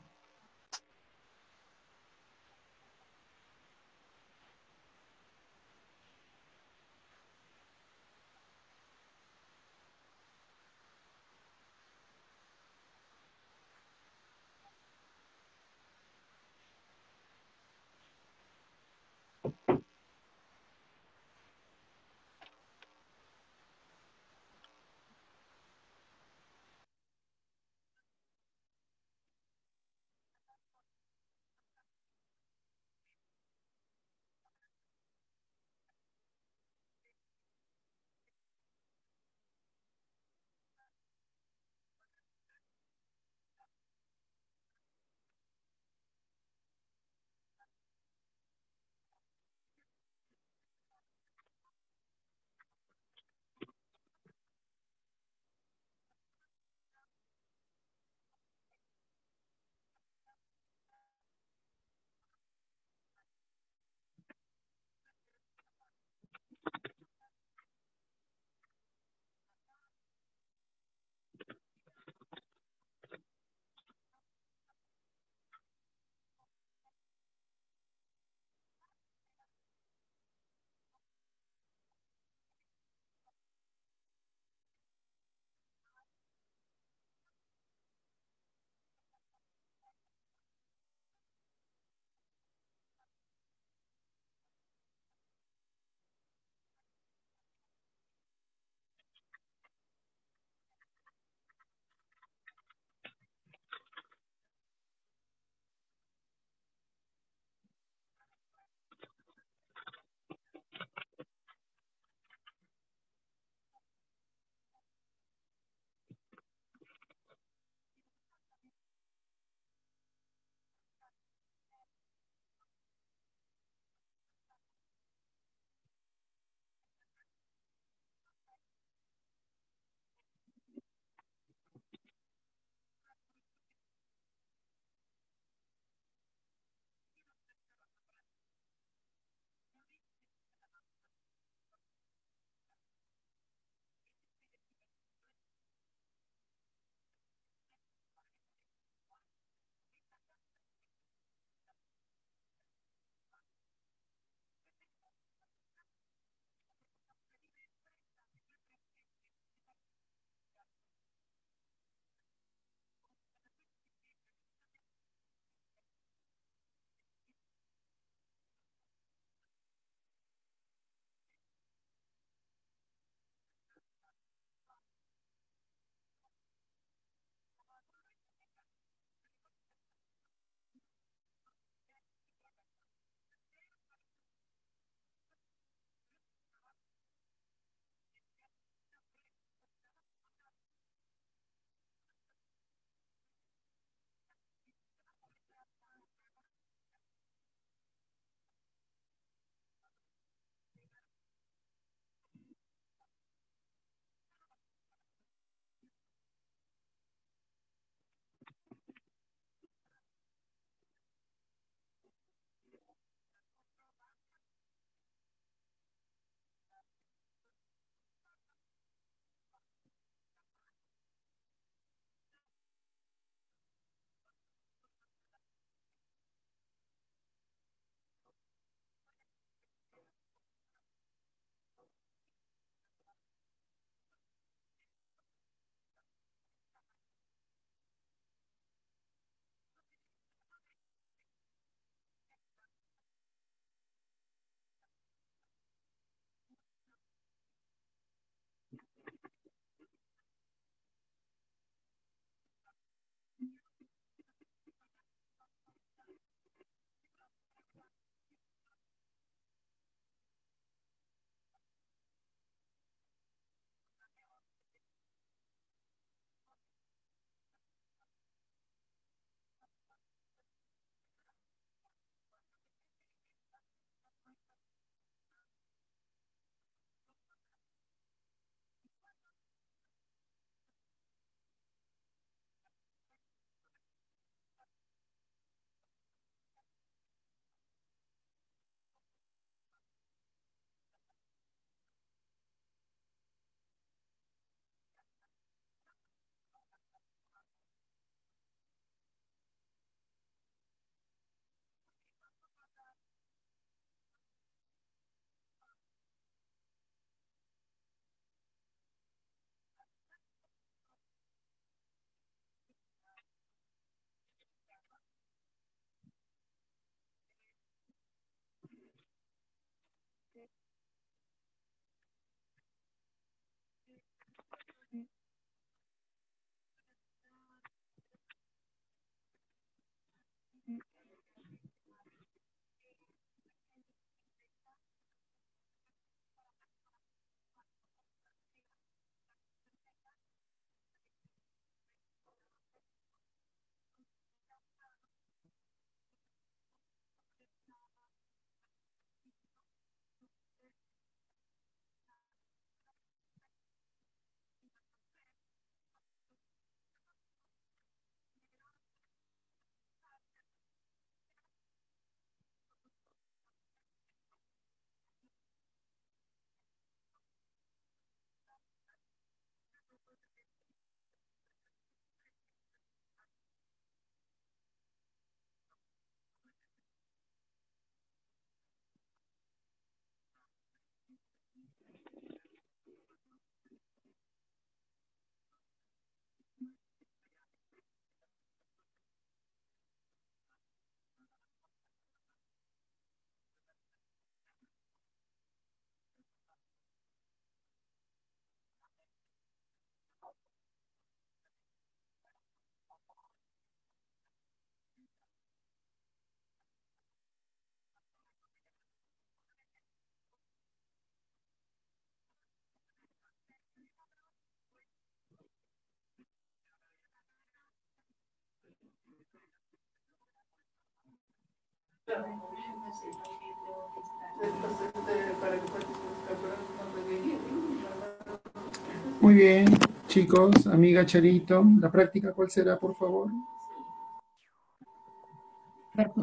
Muy bien, chicos, amiga Charito, ¿la práctica cuál será, por favor?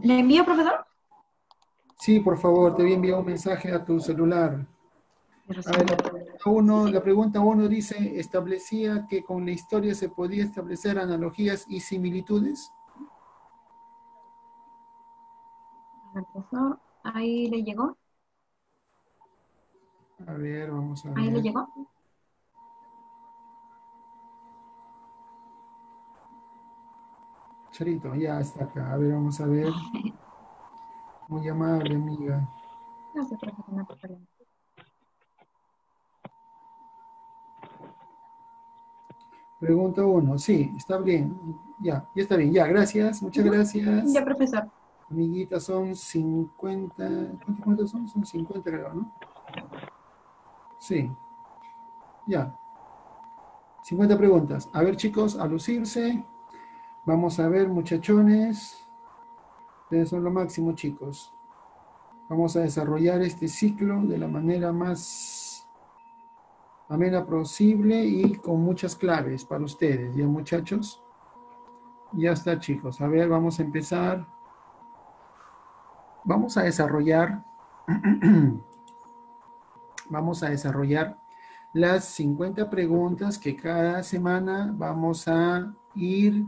¿Le envío, profesor? Sí, por favor, te voy a enviar un mensaje a tu celular. A ver, la pregunta uno, la pregunta uno dice, ¿establecía que con la historia se podía establecer analogías y similitudes? Profesor, ahí le llegó. A ver, vamos a ver. Ahí le llegó. Charito, ya está acá. A ver, vamos a ver. *laughs* Muy amable, amiga. Gracias, profesor. no problema. Pregunta uno. Sí, está bien. Ya, ya está bien. Ya, gracias. Muchas gracias. Ya, profesor. Amiguita, son 50. ¿Cuántos cuántos son? Son 50, creo, ¿no? Sí. Ya. 50 preguntas. A ver, chicos, a lucirse. Vamos a ver, muchachones. Ustedes son lo máximo, chicos. Vamos a desarrollar este ciclo de la manera más amena posible y con muchas claves para ustedes. ¿Ya, muchachos? Ya está, chicos. A ver, vamos a empezar. Vamos a desarrollar, *clears throat* vamos a desarrollar las 50 preguntas que cada semana vamos a ir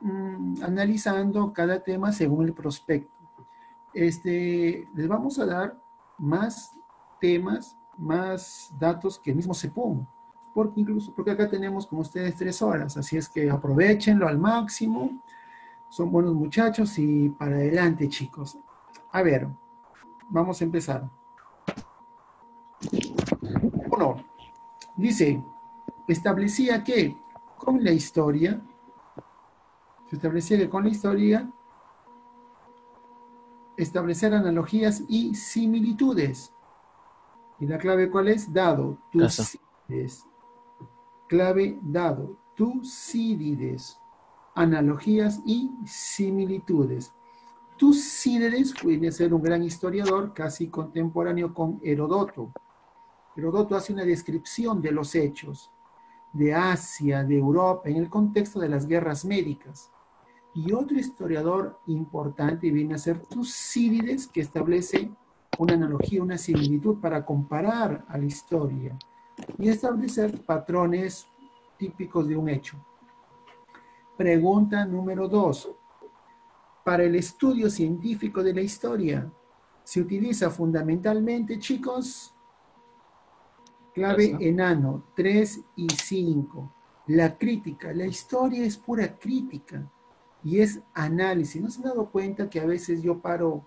mm, analizando cada tema según el prospecto. Este, les vamos a dar más temas, más datos que el mismo CEPOM, porque incluso, porque acá tenemos como ustedes tres horas, así es que aprovechenlo al máximo, son buenos muchachos y para adelante chicos. A ver, vamos a empezar. Uno, dice, establecía que con la historia, se establecía que con la historia, establecer analogías y similitudes. ¿Y la clave cuál es? Dado, Tucídides. Clave dado, Tucídides. Analogías y similitudes. Tucídides viene a ser un gran historiador casi contemporáneo con Herodoto. Herodoto hace una descripción de los hechos de Asia, de Europa, en el contexto de las guerras médicas. Y otro historiador importante viene a ser Tucídides, que establece una analogía, una similitud para comparar a la historia y establecer patrones típicos de un hecho. Pregunta número dos. Para el estudio científico de la historia, se utiliza fundamentalmente, chicos, clave enano 3 y 5. La crítica, la historia es pura crítica y es análisis. ¿No se han dado cuenta que a veces yo paro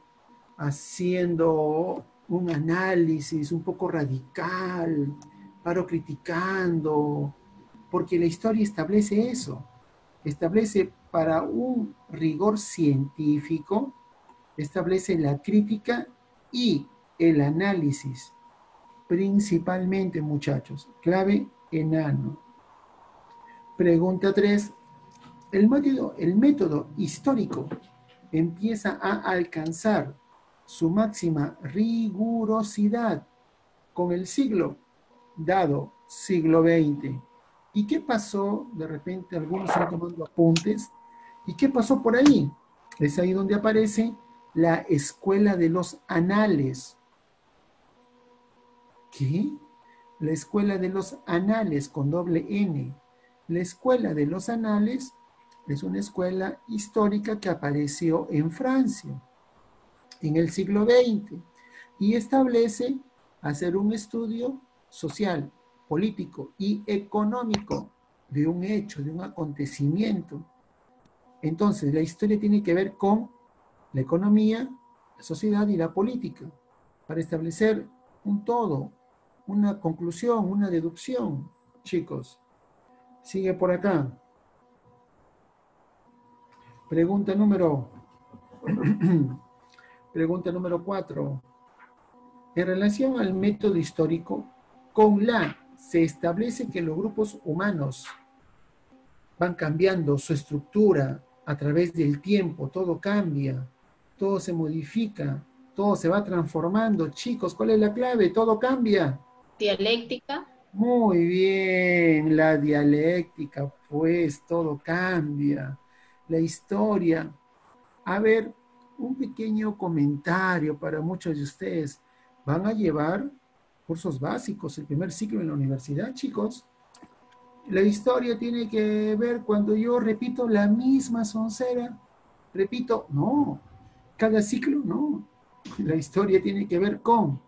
haciendo un análisis un poco radical, paro criticando, porque la historia establece eso, establece para un rigor científico, establece la crítica y el análisis, principalmente muchachos, clave enano. Pregunta 3. El método, el método histórico empieza a alcanzar su máxima rigurosidad con el siglo, dado siglo XX. ¿Y qué pasó? De repente algunos están tomando apuntes. ¿Y qué pasó por ahí? Es ahí donde aparece la escuela de los anales. ¿Qué? La escuela de los anales con doble N. La escuela de los anales es una escuela histórica que apareció en Francia en el siglo XX y establece hacer un estudio social, político y económico de un hecho, de un acontecimiento. Entonces, la historia tiene que ver con la economía, la sociedad y la política, para establecer un todo, una conclusión, una deducción, chicos. Sigue por acá. Pregunta número *clears throat* Pregunta número cuatro. En relación al método histórico, con la se establece que los grupos humanos van cambiando su estructura, a través del tiempo, todo cambia, todo se modifica, todo se va transformando. Chicos, ¿cuál es la clave? Todo cambia. Dialéctica. Muy bien, la dialéctica, pues todo cambia. La historia. A ver, un pequeño comentario para muchos de ustedes. ¿Van a llevar cursos básicos, el primer ciclo en la universidad, chicos? La historia tiene que ver cuando yo repito la misma soncera. Repito, no. Cada ciclo, no. La historia tiene que ver con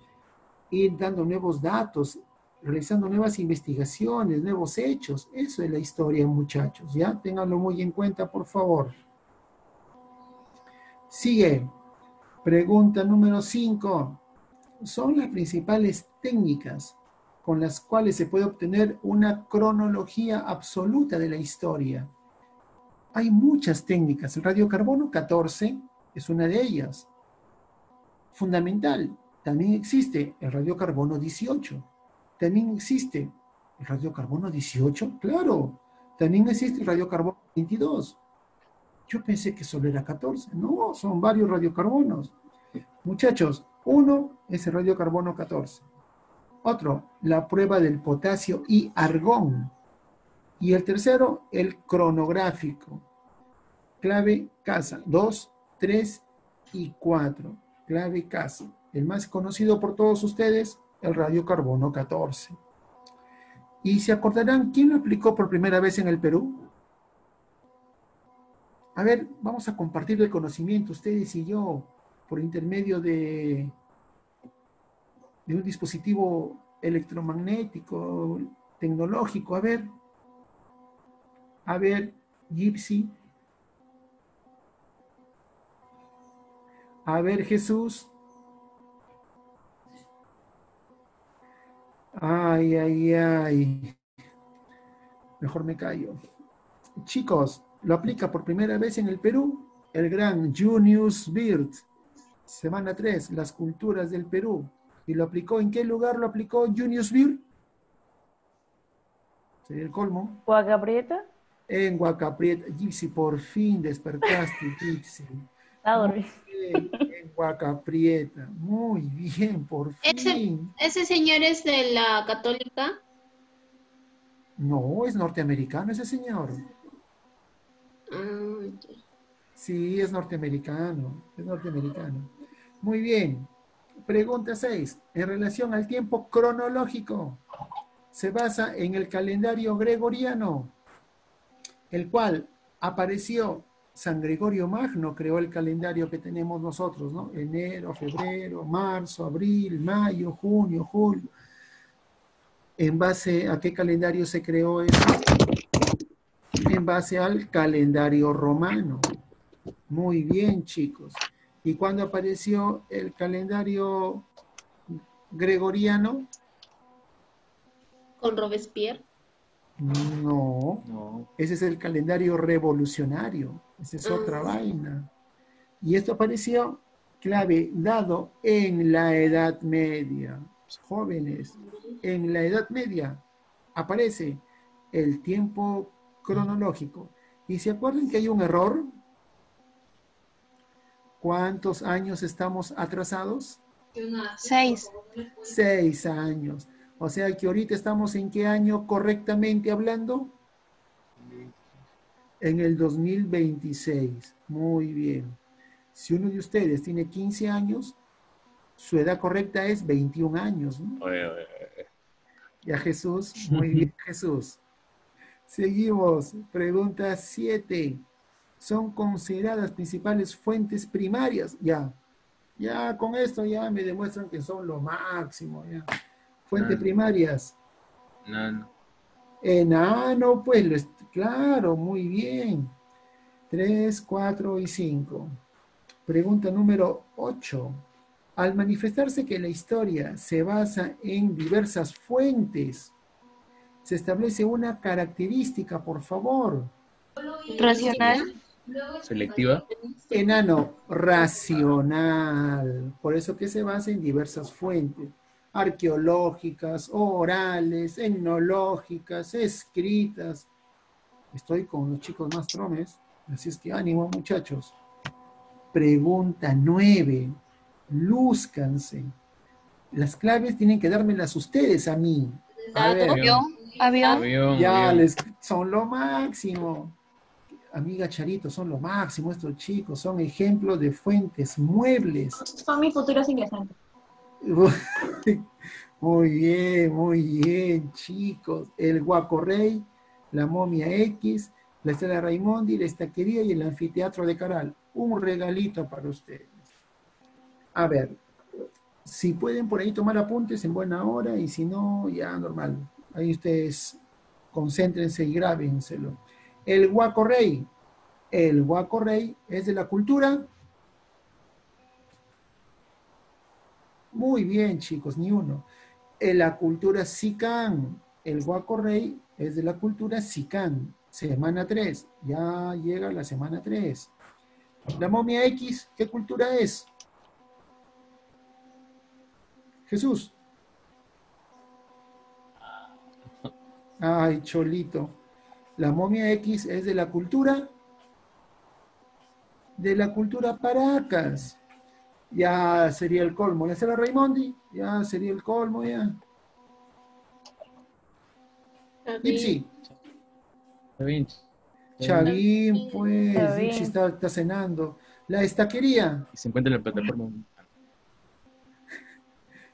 ir dando nuevos datos, realizando nuevas investigaciones, nuevos hechos. Eso es la historia, muchachos. ¿Ya? Ténganlo muy en cuenta, por favor. Sigue. Pregunta número 5. Son las principales técnicas con las cuales se puede obtener una cronología absoluta de la historia. Hay muchas técnicas. El radiocarbono 14 es una de ellas. Fundamental. También existe el radiocarbono 18. También existe el radiocarbono 18. Claro. También existe el radiocarbono 22. Yo pensé que solo era 14. No, son varios radiocarbonos. Muchachos, uno es el radiocarbono 14. Otro, la prueba del potasio y argón. Y el tercero, el cronográfico. Clave casa. Dos, tres y cuatro. Clave casa. El más conocido por todos ustedes, el radiocarbono 14. ¿Y se acordarán quién lo aplicó por primera vez en el Perú? A ver, vamos a compartir el conocimiento, ustedes y yo, por intermedio de, un dispositivo electromagnético, tecnológico. A ver, a ver, Gypsy. A ver, Jesús. Ay, ay, ay. Mejor me callo. Chicos, lo aplica por primera vez en el Perú el gran Junius Bird. Semana 3, las culturas del Perú. ¿Y lo aplicó? ¿En qué lugar lo aplicó Junius Bird? Sería el colmo. ¿Huacaprieta? En Huacaprieta. Gypsy, por fin despertaste, Gypsy. *laughs* en Huacaprieta. Muy bien, por fin. ¿Ese, ¿Ese señor es de la católica? No, es norteamericano ese señor. Ah, sí, es norteamericano, es norteamericano. Muy bien. Pregunta 6. En relación al tiempo cronológico, se basa en el calendario gregoriano, el cual apareció San Gregorio Magno, creó el calendario que tenemos nosotros, ¿no? Enero, febrero, marzo, abril, mayo, junio, julio. ¿En base a qué calendario se creó eso? En base al calendario romano. Muy bien, chicos. ¿Y cuándo apareció el calendario gregoriano? ¿Con Robespierre? No, ese es el calendario revolucionario, esa es otra ah. vaina. Y esto apareció, clave, dado en la Edad Media. Jóvenes, en la Edad Media aparece el tiempo cronológico. ¿Y se acuerdan que hay un error? ¿Cuántos años estamos atrasados? Seis. Seis años. O sea que ahorita estamos en qué año correctamente hablando? En el 2026. Muy bien. Si uno de ustedes tiene 15 años, su edad correcta es 21 años. ¿no? Ya Jesús, muy bien *laughs* Jesús. Seguimos. Pregunta 7 son consideradas principales fuentes primarias. Ya, ya con esto ya me demuestran que son lo máximo. Ya. Fuentes primarias. Enano. Enano, pues, claro, muy bien. Tres, cuatro y cinco. Pregunta número ocho. Al manifestarse que la historia se basa en diversas fuentes, se establece una característica, por favor. Racional. Selectiva. Enano, racional. Por eso que se basa en diversas fuentes arqueológicas, orales, etnológicas, escritas. Estoy con los chicos más tromes. Así es que ánimo, muchachos. Pregunta nueve. Lúzcanse. Las claves tienen que dármelas ustedes a mí. A ver, Avión. Avión. Avión, ya avión. les, son lo máximo. Amiga Charito, son lo máximo estos chicos. Son ejemplos de fuentes, muebles. Son mis futuros ingresantes. *laughs* Muy bien, muy bien, chicos. El Guaco Rey, la momia X, la Estela Raimondi, la Estaquería y el Anfiteatro de Caral. Un regalito para ustedes. A ver, si pueden por ahí tomar apuntes en buena hora y si no, ya normal. Ahí ustedes concéntrense y grábenselo. El Guaco Rey. El Guaco Rey es de la cultura. Muy bien, chicos, ni uno. En la cultura Sican, el Guaco Rey es de la cultura Sican. Semana 3, ya llega la semana 3. La momia X, ¿qué cultura es? Jesús. Ay, Cholito. La momia X es de la cultura de la cultura Paracas. Ya sería el colmo. ¿La Estela Raimondi? Ya sería el colmo, ya. Ipsi. Chavín, pues. Chavín. Ipsi está, está cenando. La estaquería. Se encuentra en la plataforma.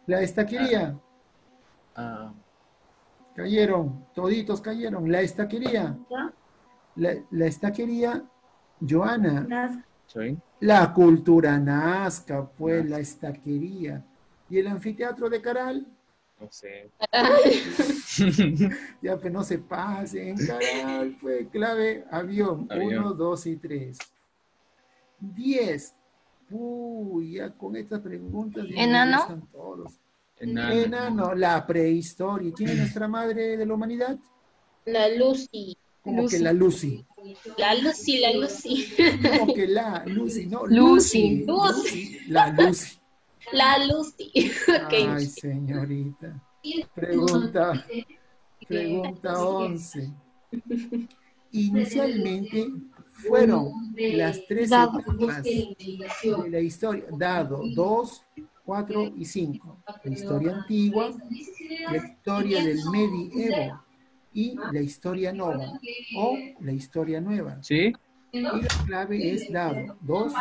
La estaquería. Ah, Cayeron. Toditos cayeron. La estaquería. La, la estaquería. Joana. ¿está bien? La cultura nazca, pues, la estaquería. ¿Y el anfiteatro de Caral? No sé. *laughs* *laughs* Ya, pues no se pasen, Caral, pues, clave, avión. Avión. Uno, dos y tres. Diez. Uy, ya con estas preguntas. ¿Enano? todos. Enano. Enano, la prehistoria. ¿Quién es nuestra madre de la humanidad? La Lucy. Como que la Lucy. La Lucy, la Lucy. Como que la Lucy, no, Lucy. Lucy. Lucy. La Lucy. La Lucy. *laughs* Ay, señorita. Pregunta, pregunta 11. Inicialmente fueron las tres etapas de la historia, dado 2, 4 y 5. La historia antigua, la historia del medievo y la historia nova o la historia nueva. ¿Sí? Y la clave es dado 2,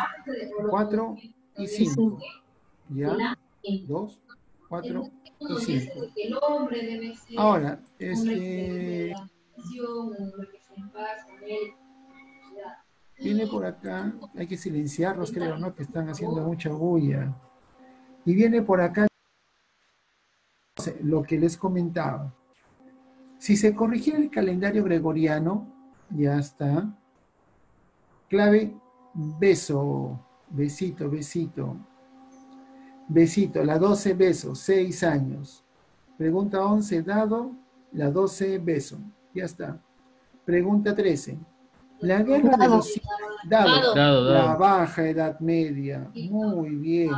4 y 5. ¿Ya? 2, 4 y 5. Ahora, este, viene por acá, hay que silenciarlos, creo, ¿no? Que están haciendo mucha bulla. Y viene por acá lo que les comentaba. Si se corrigiera el calendario gregoriano, ya está. Clave, beso, besito, besito. Besito, la 12 besos, 6 años. Pregunta 11, dado, la 12 beso. Ya está. Pregunta 13. La guerra de los dado, Dado. Dado, la baja edad media. Muy bien.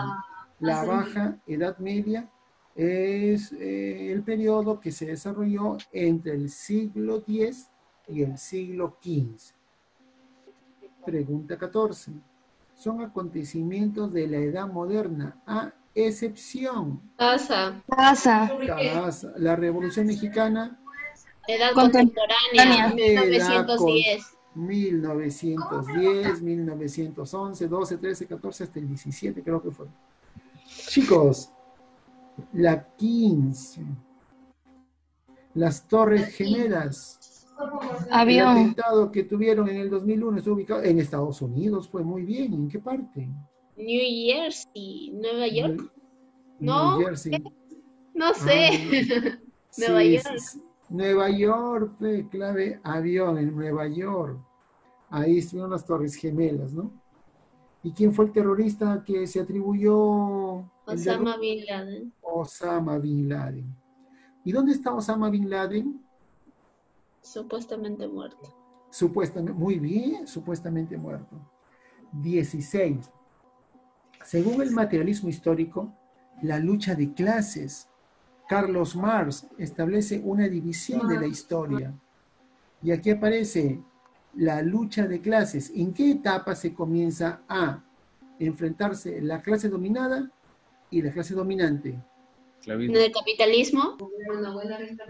La baja edad media es eh, el periodo que se desarrolló entre el siglo X y el siglo XV. Pregunta 14. Son acontecimientos de la edad moderna, a excepción Casa. Casa. Casa, la Revolución Mexicana, Edad Contemporánea. contemporánea. 1910. 1910, 1911, 12, 13, 14, hasta el 17 creo que fue. Chicos, la 15, las Torres Gemelas, el Avión. atentado que tuvieron en el 2001 está ubicado en Estados Unidos, fue muy bien, ¿en qué parte? New Jersey. Nueva York. New- No. New Jersey. No sé. Ah, *laughs* Nueva sí, York. sí, sí. Nueva York, fue clave avión en Nueva York. Ahí estuvieron las Torres Gemelas, ¿no? ¿Y quién fue el terrorista que se atribuyó Osama Bin Laden. Osama Bin Laden. ¿Y dónde está Osama Bin Laden? Supuestamente muerto. Supuestamente, muy bien, supuestamente muerto. 16. Según el materialismo histórico, la lucha de clases. Carlos Marx establece una división de la historia. Y aquí aparece la lucha de clases. ¿En qué etapa se comienza a enfrentarse la clase dominada y la clase dominante? Esclavismo. En el capitalismo,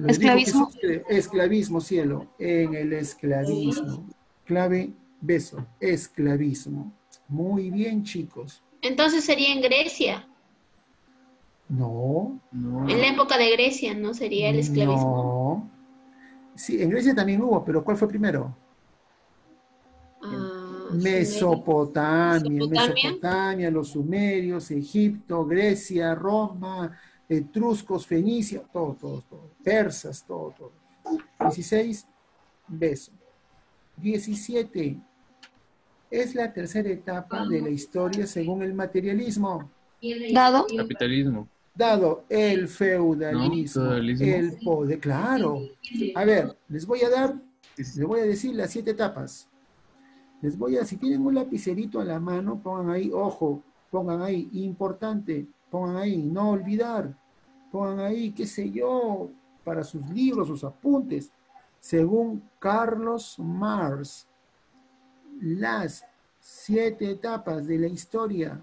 Esclavismo. escl- esclavismo, cielo. En el esclavismo. Clave, beso. Esclavismo. Muy bien, chicos. entonces sería en Grecia. No. No. En la época de Grecia, ¿no? Sería el esclavismo. No. Sí, en Grecia también hubo, pero ¿cuál fue primero? Mesopotamia, Mesopotamia. Mesopotamia, los sumerios, Egipto, Grecia, Roma, etruscos, Fenicia, todo, todo, todo. Persas, todo, todo. 16, beso. 17. Es la tercera etapa de la historia según el materialismo. Dado. Capitalismo. Dado el feudalismo, No, feudalismo. el poder, claro. A ver, les voy a dar, les voy a decir las siete etapas. Les voy a, si tienen un lapicerito a la mano, pongan ahí, ojo, pongan ahí, importante, pongan ahí, no olvidar, pongan ahí, qué sé yo, para sus libros, sus apuntes. Según Carlos Marx, las siete etapas de la historia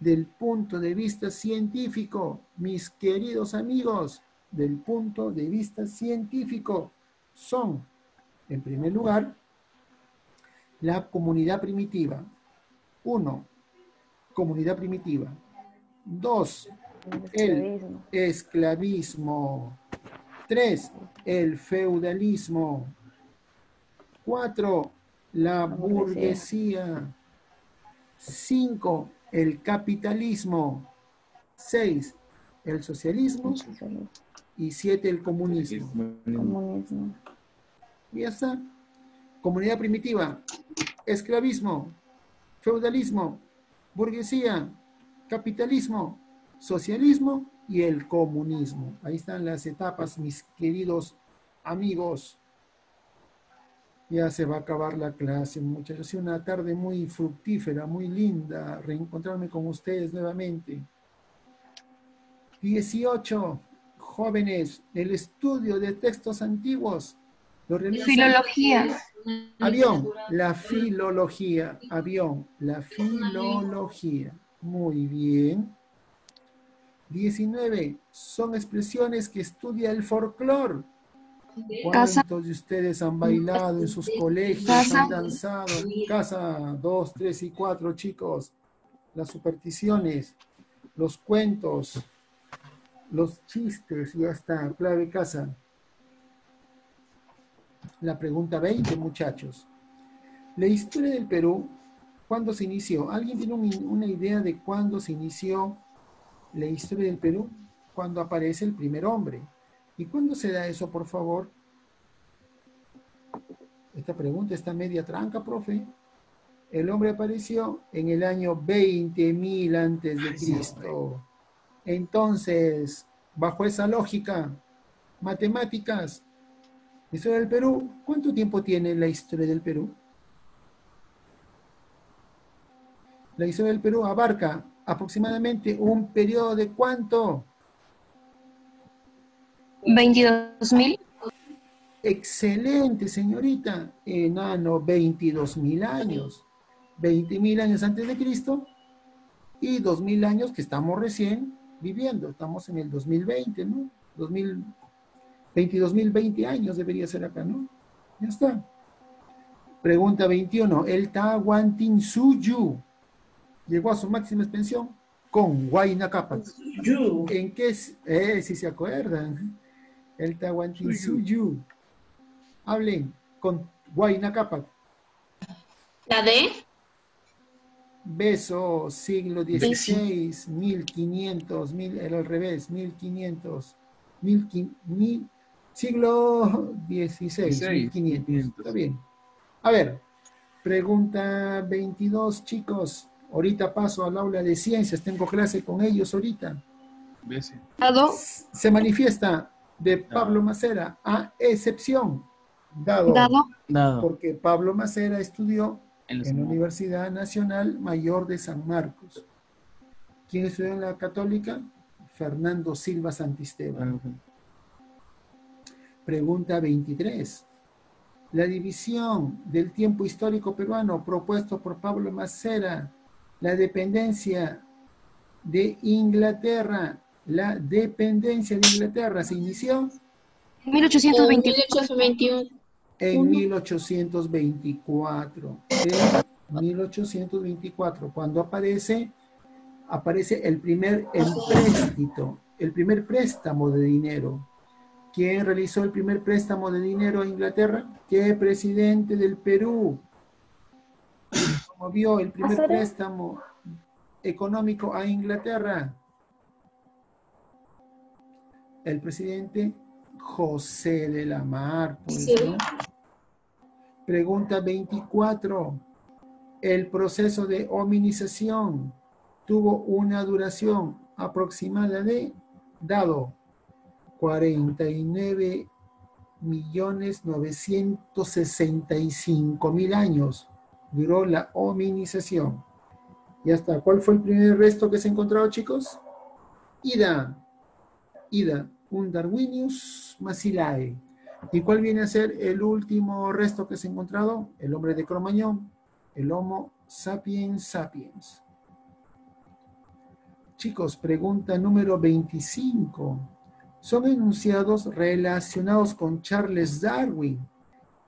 del punto de vista científico, mis queridos amigos, del punto de vista científico, son, en primer lugar, la comunidad primitiva. Uno, comunidad primitiva. Dos, el esclavismo. Tres, el feudalismo. Cuatro, la burguesía. Cinco, el capitalismo. Seis, el socialismo. Y siete, el comunismo. Comunismo. Y ya está. Comunidad primitiva, esclavismo, feudalismo, burguesía, capitalismo, socialismo y el comunismo. Ahí están las etapas, mis queridos amigos. Ya se va a acabar la clase, muchachos. Ha una tarde muy fructífera, muy linda, reencontrarme con ustedes nuevamente. 18. Jóvenes, el estudio de textos antiguos. Lo Filología. Avión, la filología. Avión, la filología. Muy bien. 19. Son expresiones que estudia el folclore. ¿Cuántos de ustedes han bailado en sus colegios, Casa. han danzado? Casa, dos, tres y cuatro, chicos. Las supersticiones, los cuentos, los chistes, ya está, clave casa. La pregunta 20, muchachos. La historia del Perú, ¿cuándo se inició? ¿Alguien tiene un- una idea de cuándo se inició la historia del Perú? Cuando aparece el primer hombre. ¿Y cuándo se da eso, por favor? Esta pregunta está media tranca, profe. El hombre apareció en el año 20.000 antes de Cristo. Entonces, bajo esa lógica, matemáticas, la historia del Perú, ¿cuánto tiempo tiene la historia del Perú? La historia del Perú abarca aproximadamente un periodo de cuánto? 22 mil. Excelente, señorita. Enano, 22 mil años. 20 mil años antes de Cristo y 2 mil años que estamos recién viviendo. Estamos en el 2020, ¿no? 2000, 22 mil 20 años debería ser acá, ¿no? Ya está. Pregunta 21. El Tahuantinsuyu llegó a su máxima expansión con Huayna Cápac. ¿En qué? es- Eh, si se acuerdan. El Tahuantinsuyu. Hablen con Huayna Cápac. La D, Beso, siglo XVI, 1500, mil, era al revés, 1500, mil, quin- mil- siglo XVI, 1500. Está bien. A ver, pregunta 22, chicos. Ahorita paso al aula de ciencias, tengo clase con ellos ahorita. Se manifiesta de Pablo Macera, a excepción, dado, Dado. Dado. porque Pablo Macera estudió En la Universidad Nacional Mayor de San Marcos. ¿Quién estudió en la Católica? Fernando Silva Santisteban. Pregunta 23. la división del tiempo histórico peruano propuesto por Pablo Macera, la dependencia de Inglaterra, la dependencia de Inglaterra se inició 1820. 1821. en 1824. En 1824, cuando aparece, aparece el primer empréstito, el primer préstamo de dinero. ¿Quién realizó el primer préstamo de dinero a Inglaterra? ¿Qué presidente del Perú promovió el primer préstamo económico a Inglaterra? El presidente José de la Mar. pues, Sí. ¿no? Pregunta 24. El proceso de hominización tuvo una duración aproximada de, dado, 49 millones 965 mil años duró la hominización. Ya está. ¿Cuál fue el primer resto que se encontró, chicos? Ida. Ida. Un Darwinius macilae. ¿Y cuál viene a ser el último resto que se ha encontrado? El hombre de Cromañón, el Homo sapiens sapiens. Chicos, pregunta número 25. Son enunciados relacionados con Charles Darwin,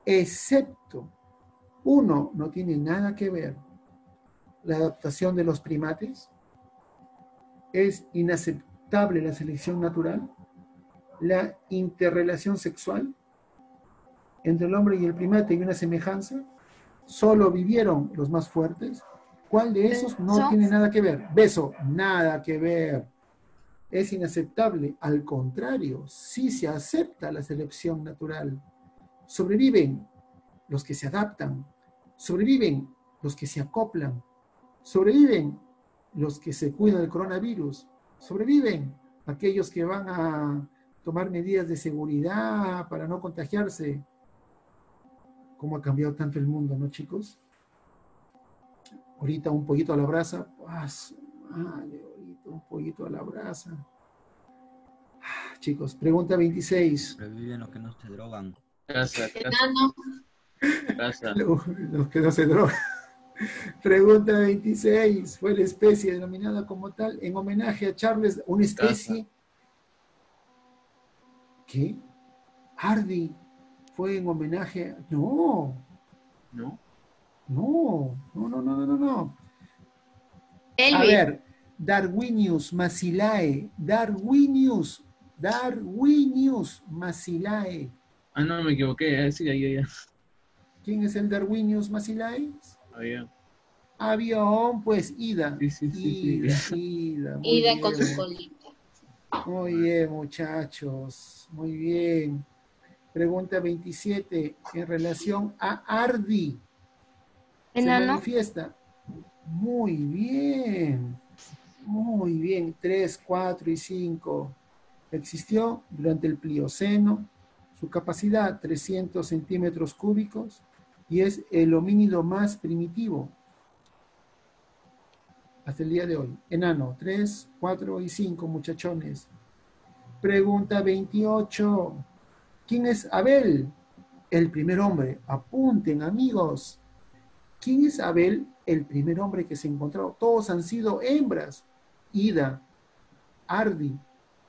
excepto uno, no tiene nada que ver. La adaptación de los primates. Es inaceptable la selección natural. La interrelación sexual entre el hombre y el primate hay una semejanza. Solo vivieron los más fuertes. ¿Cuál de esos no tiene nada que ver? Beso, nada que ver. Es inaceptable. Al contrario, sí se acepta la selección natural. Sobreviven los que se adaptan. Sobreviven los que se acoplan. Sobreviven los que se cuidan del coronavirus. Sobreviven aquellos que van a tomar medidas de seguridad para no contagiarse. ¿Cómo ha cambiado tanto el mundo, no, chicos? Ahorita un poquito a la brasa. ¡ah! Un poquito a la brasa. Ah, Chicos, pregunta 26. Reviven los que no se drogan. Casa. *laughs* Los los que no se drogan. Pregunta 26. Fue la especie denominada como tal en homenaje a Charles, una especie. ¿Qué? Hardy. Fue en homenaje. No, ¿No? no, no, no, no, no, no, no. A Elvis. ver, Darwinius macilae. Darwinius. Darwinius macilae. Ah, no, me equivoqué. Ah, sí, ahí, ahí. ahí. ¿Quién es el Darwinius macilae? Había. Avión, pues ida. Sí, sí, sí, ida, sí. *laughs* ida. muy Ida con su colita. Muy bien, muchachos. Muy bien. Pregunta 27. En relación a Ardi. Se Enano. manifiesta. Muy bien. Muy bien. 3, 4 y 5. Existió durante el Plioceno. Su capacidad 300 centímetros cúbicos y es el homínido más primitivo hasta el día de hoy. Enano, 3, 4 y 5, muchachones. Pregunta 28. ¿Quién es Abel? El primer hombre. Apunten, amigos. ¿Quién es Abel? El primer hombre que se encontró. Todos han sido hembras. Ida, Ardi,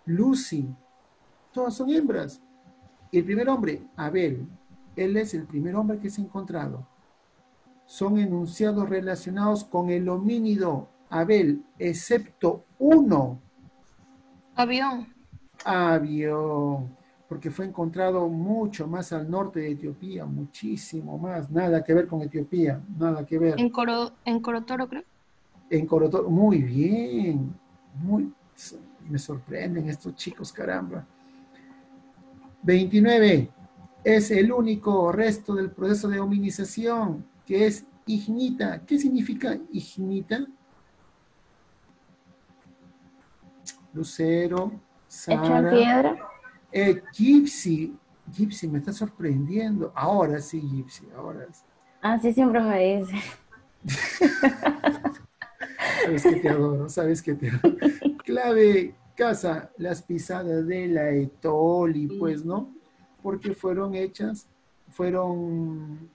Lucy. Todas son hembras. Y el primer hombre, Abel. Él es el primer hombre que se ha encontrado. Son enunciados relacionados con el homínido Abel, excepto uno, Avión. avión, porque fue encontrado mucho más al norte de Etiopía, muchísimo más, nada que ver con Etiopía, nada que ver. En, Coro, en Corotoro, creo. En Corotor, muy bien, muy, me sorprenden estos chicos, caramba. 29. Es el único resto del proceso de hominización que es ignita. ¿Qué significa ignita? Lucero, Hecho en Sara, piedra. eh, Gypsy. Gypsy, me está sorprendiendo. Ahora sí, Gypsy, ahora sí. Así siempre me dice. *laughs* Sabes que te adoro, sabes que te adoro. Clave, casa, las pisadas de la Etoli, pues, ¿no? Porque fueron hechas fueron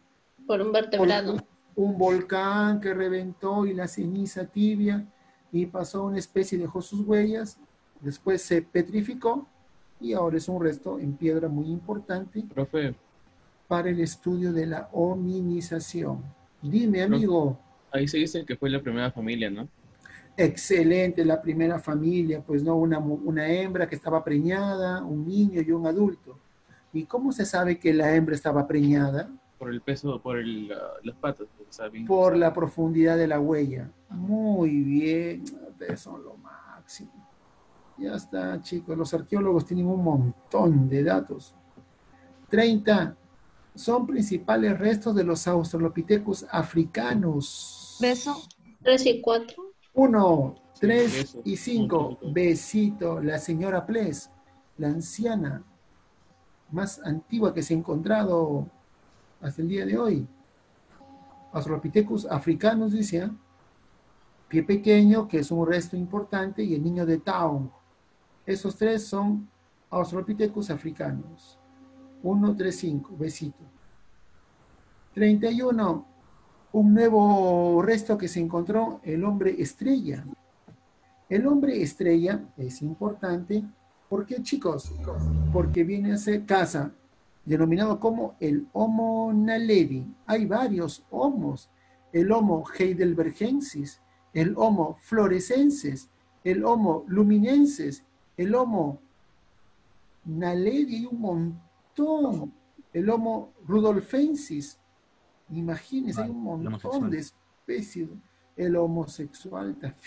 Por un vertebrado. un volcán que reventó y la ceniza tibia y pasó una especie, dejó sus huellas, después se petrificó y ahora es un resto en piedra muy importante Profe, para el estudio de la hominización. Dime, amigo, ahí se dice que fue la primera familia, ¿no? excelente la primera familia, pues no, una, una hembra que estaba preñada, un niño y un adulto. ¿Y cómo se sabe que la hembra estaba preñada? Por el peso, por el, ah, las patas, bien- Por la profundidad de la huella. Muy bien, ustedes son lo máximo. Ya está, chicos, los arqueólogos tienen un montón de datos. 30. Son principales restos de los Australopithecus africanos. Beso. Tres y cuatro. 1, 3 beso. y 5. Un besito. La señora Ples, la anciana más antigua que se ha encontrado hasta el día de hoy. Australopithecus africanos, dice. ¿ah? Pie pequeño, que es un resto importante, y el niño de Town. Esos tres son Australopithecus africanos. 1, 3, 5. Besito. 31 un nuevo resto que se encontró, el hombre estrella. El hombre estrella es importante, ¿por qué chicos? Porque viene a ser casa, denominado como el Homo naledi. Hay varios homos, el Homo heidelbergensis, el Homo florescensis, el Homo luminensis, el Homo naledi, hay un montón, el Homo rudolfensis, Imagínense, hay un montón de especies. El homosexual también.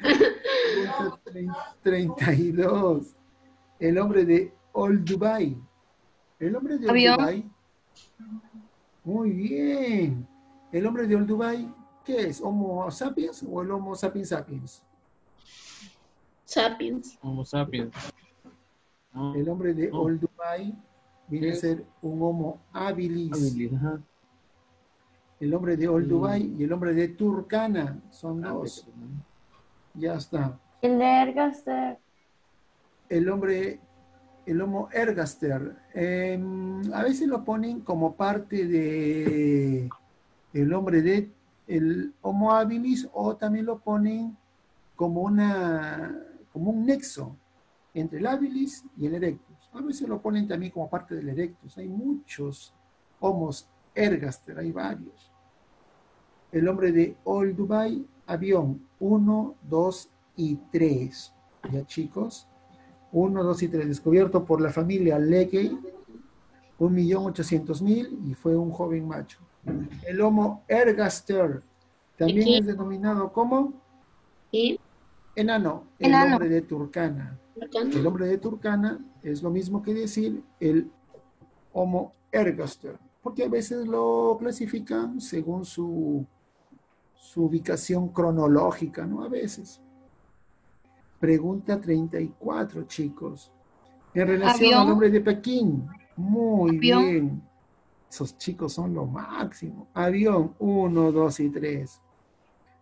Pregunta trein- 32. El hombre de Old Dubai. El hombre de Old Avión. Dubai. Muy bien. El hombre de Old Dubai, ¿qué es? ¿Homo sapiens o el Homo sapiens sapiens? Sapiens. Homo sapiens. No, El hombre de Oh. Old Dubai viene a ser un Homo habilis. habilidad, ajá. El hombre de Old Mm. Dubai y el hombre de Turkana son Ah, dos. Ya está. El de Ergaster. El hombre, el Homo ergaster, eh, a veces lo ponen como parte de el hombre de el Homo habilis o también lo ponen como una como un nexo entre el habilis y el erectus. A veces lo ponen también como parte del erectus. Hay muchos Homos ergaster, hay varios. El hombre de Old Dubai, avión 1, 2 y 3. Ya chicos. 1, 2 y 3, descubierto por la familia Leckey, 1.800.000 y fue un joven macho. El Homo ergaster también es denominado como enano, el Enano. hombre de Turcana. El hombre de Turcana es lo mismo que decir el Homo ergaster, porque a veces lo clasifican según su, su ubicación cronológica, ¿no? A veces. Pregunta 34, chicos. En relación Avión. al hombre de Pekín. Muy Avión. bien. Esos chicos son lo máximo. Avión 1, 2 y 3.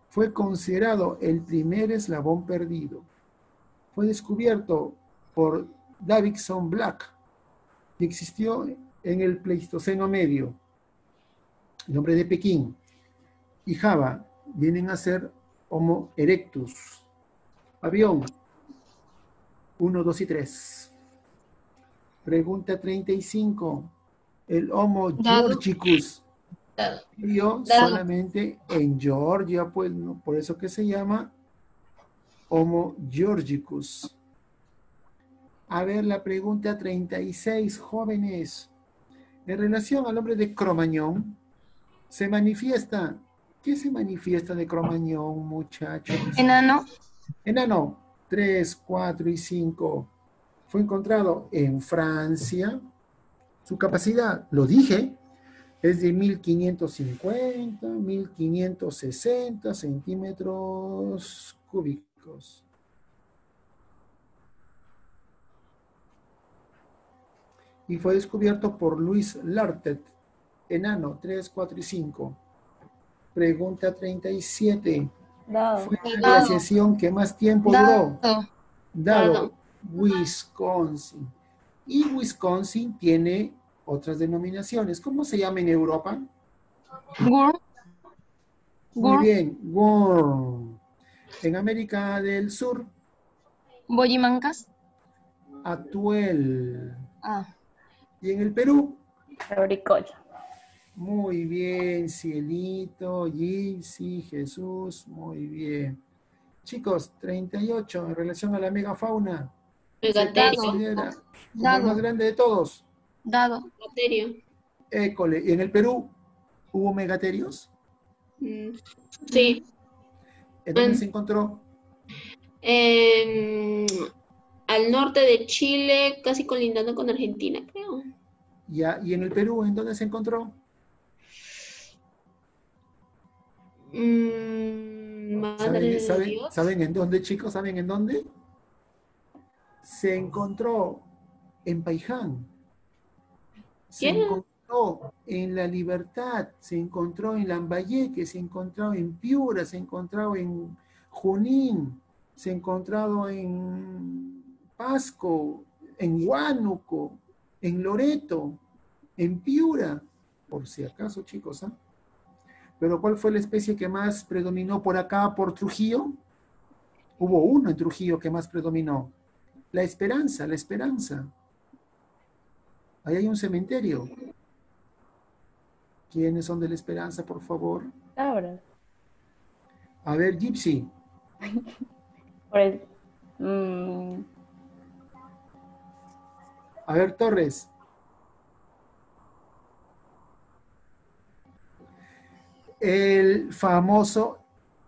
Fue considerado el primer eslabón perdido. Fue descubierto por Davidson Black y existió en el Pleistoceno medio. El hombre de Pekín y Java vienen a ser Homo erectus. Avión 1, 2 y 3. Pregunta 35. El Homo Dado. georgicus vivió solamente en Georgia, pues ¿no? por eso que se llama Homo georgicus. A ver, la pregunta 36, jóvenes. En relación al hombre de Cromañón, se manifiesta. ¿Qué se manifiesta de Cromañón, muchachos? Enano. Enano 3, 4 y 5 fue encontrado en Francia. Su capacidad, lo dije, es de 1550, 1560 centímetros cúbicos. Y fue descubierto por Luis Lartet, enano 3, 4 y 5. Pregunta 37. Dado. Fue la Dado. glaciación que más tiempo duró. Dado. Wisconsin. Y Wisconsin tiene Otras denominaciones. ¿Cómo se llama en Europa? Gur. Muy bien, worm. En América del Sur, Boyimancas. atuel. Ah. Y en el Perú, Auricoya. Muy bien, Cielito, Gypsy, Jesús, muy bien. Chicos, 38 en relación a la megafauna. Megaterio. el más grande de todos. Dado. Megaterio. École. ¿Y en el Perú hubo megaterios? Mm, Sí. ¿En dónde se encontró? En- al norte de Chile, casi colindando con Argentina, creo. Ya, ¿Y en el Perú en dónde se encontró? Mm, madre ¿Saben, de saben- Dios. saben en dónde, chicos? ¿Saben en dónde? Se encontró en Paiján. Se encontró en La Libertad, se encontró en Lambayeque, se encontró en Piura, se encontró en Junín, se encontrado en Pasco, en Huánuco, en Loreto, en Piura, por si acaso, chicos, ¿ah? Pero ¿cuál fue la especie que más predominó por acá, por Trujillo? Hubo uno en Trujillo que más predominó. La esperanza, la esperanza. Ahí hay un cementerio. ¿Quiénes son de la esperanza, por favor? Cabras. A ver, Gypsy. *laughs* Por el. mm, A ver, Torres. El famoso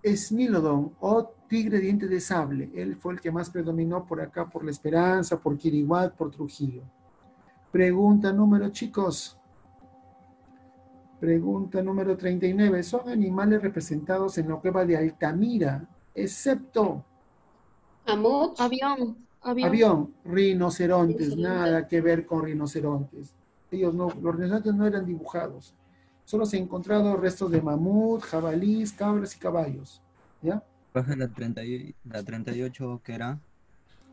Smilodon o tigre diente de sable. Él fue el que más predominó por acá, por La Esperanza, por Quiriguat, por Trujillo. Pregunta número, chicos. Pregunta número 39. Son animales representados en la cueva de Altamira, excepto. Avión. Avión. Avión, rinocerontes, Rinoceronte. nada que ver con rinocerontes. Ellos no, los rinocerontes no eran dibujados. Solo se han encontrado restos de mamut, jabalís, cabras y caballos. ¿Ya? La, 30 y- la 38, que era?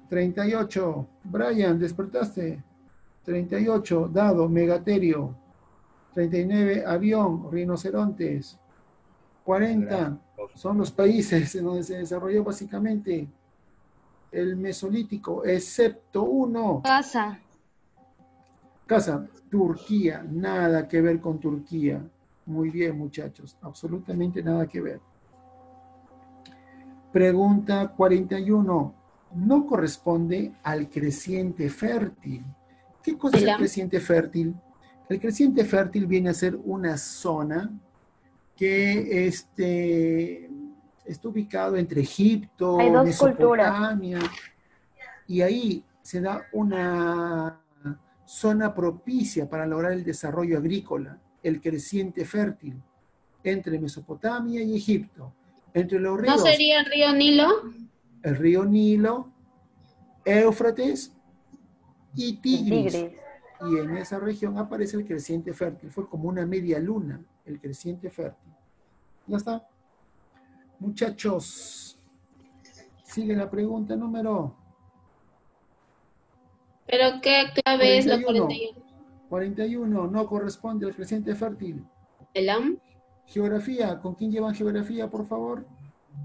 38. Brian, despertaste. 38. Dado, megaterio. 39. Avión, rinocerontes. 40. Son los países en donde se desarrolló básicamente el mesolítico, excepto uno. Casa. Casa, Turquía, nada que ver con Turquía. Muy bien, muchachos, absolutamente nada que ver. Pregunta 41. No corresponde al creciente fértil. ¿Qué cosa es el creciente fértil? El creciente fértil viene a ser una zona que este, está ubicado entre Egipto, dos culturas. Mesopotamia, y ahí se da una zona propicia para lograr el desarrollo agrícola, el creciente fértil, entre Mesopotamia y Egipto, entre los ¿No ríos, sería el río Nilo? el río Nilo, Éufrates y Tigris. Tigres. Y en esa región aparece el creciente fértil. Fue como una media luna, el creciente fértil. Ya está. Muchachos, sigue la pregunta número ¿Pero qué clave es la 41. 41? 41. No corresponde al creciente fértil. Elam, Geografía. ¿Con quién llevan geografía, por favor?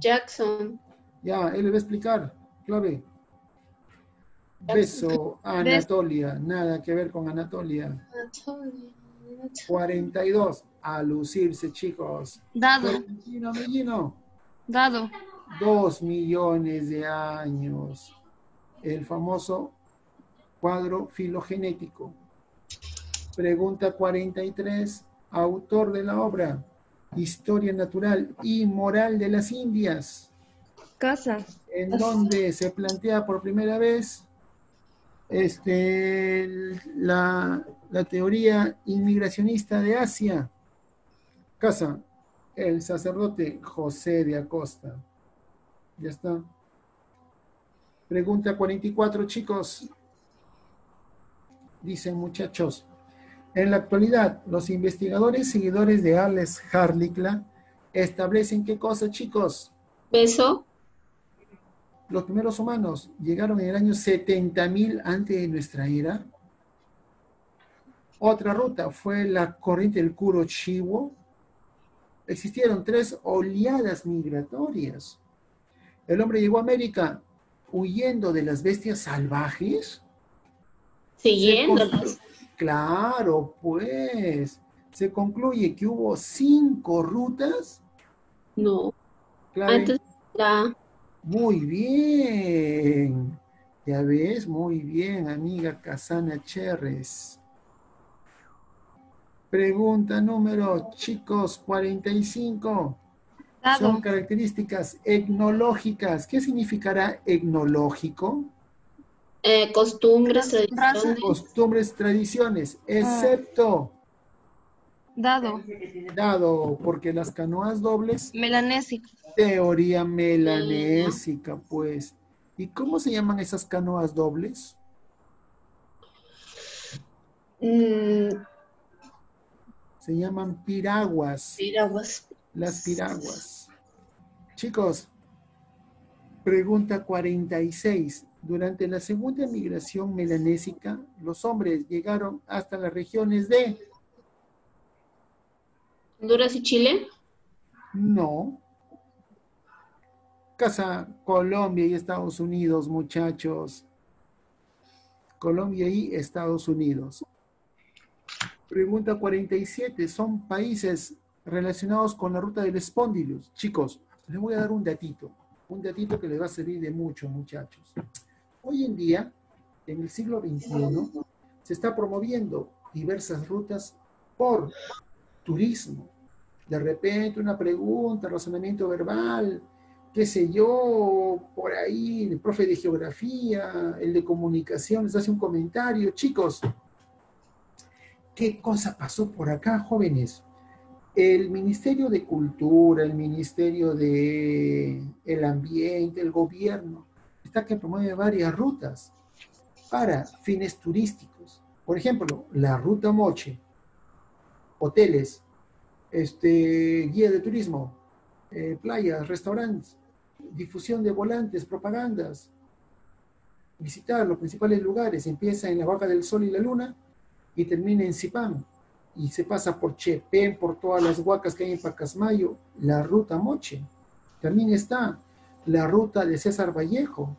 Jackson. Ya, él le va a explicar. Clave. Beso, Anatolia. Nada que ver con Anatolia. 42. A lucirse, chicos. Dado. Mellino, Mellino. Dado. Dos millones de años. El famoso cuadro filogenético. Pregunta 43. Autor de la obra. Historia natural y moral de las Indias. Casa. En donde se plantea por primera vez este, la, la teoría inmigracionista de Asia. Casa, el sacerdote José de Acosta. Ya está. Pregunta 44, chicos. Dicen muchachos. En la actualidad, los investigadores seguidores de Alex Harlikla establecen qué cosa, chicos? Beso. Los primeros humanos llegaron en el año 70.000 antes de nuestra era. Otra ruta fue la corriente del Kuro Chiwo. Existieron tres oleadas migratorias. El hombre llegó a América huyendo de las bestias salvajes. Se Siguiéndolas. conclu- Claro, pues. Se concluye que hubo cinco rutas. No. Clave. Antes la Muy bien. Ya ves, muy bien, amiga Casana Cherres. Pregunta número, chicos, 45. Dado. Son características etnológicas. ¿Qué significará etnológico? Eh, costumbres, tradiciones. Costumbres, tradiciones, excepto, Dado. dado, porque las canoas dobles, Melanésico. teoría melanésica, pues. ¿Y cómo se llaman esas canoas dobles? Mm, Se llaman piraguas. piraguas. Las piraguas. Chicos, pregunta 46. Durante la segunda migración melanésica, los hombres llegaron hasta las regiones de... Honduras y Chile. No. Casa Colombia y Estados Unidos, muchachos. Colombia y Estados Unidos. Pregunta 47. Son países relacionados con la ruta del Spondylus. Chicos, les voy a dar un datito. Un datito que les va a servir de mucho, muchachos. Hoy en día, en el siglo XXI, se está promoviendo diversas rutas por turismo. De repente una pregunta, razonamiento verbal, qué sé yo, por ahí el profe de geografía, el de comunicaciones hace un comentario. Chicos, ¿qué cosa pasó por acá, jóvenes? El Ministerio de Cultura, el Ministerio de Ambiente, el gobierno, está que promueve varias rutas para fines turísticos. Por ejemplo, la ruta Moche, hoteles, este, guía de turismo, eh, playas, restaurantes, difusión de volantes, propagandas, visitar los principales lugares, empieza en la Vaca del Sol y la Luna y termina en Zipán y se pasa por Chepén, por todas las huacas que hay en Pacasmayo, la ruta Moche. También está la ruta de César Vallejo,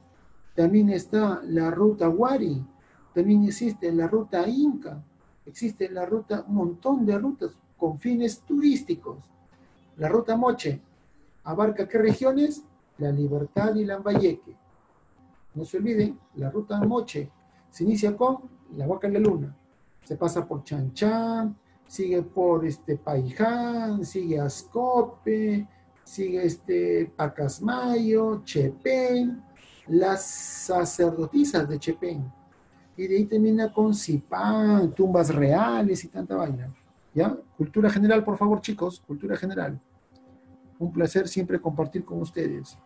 también está la ruta Guari, también existe la ruta Inca, existe la ruta, un montón de rutas con fines turísticos. La ruta Moche abarca qué regiones? La Libertad y Lambayeque. No se olviden, la ruta Moche se inicia con la Huaca de la Luna, se pasa por Chanchán, sigue por este Paiján, sigue Ascope, sigue este Pacasmayo, Chepén, las sacerdotisas de Chepén. Y de ahí termina con Zipán, tumbas reales y tanta vaina. ¿Ya? Cultura general, por favor, chicos, cultura general. Un placer siempre compartir con ustedes.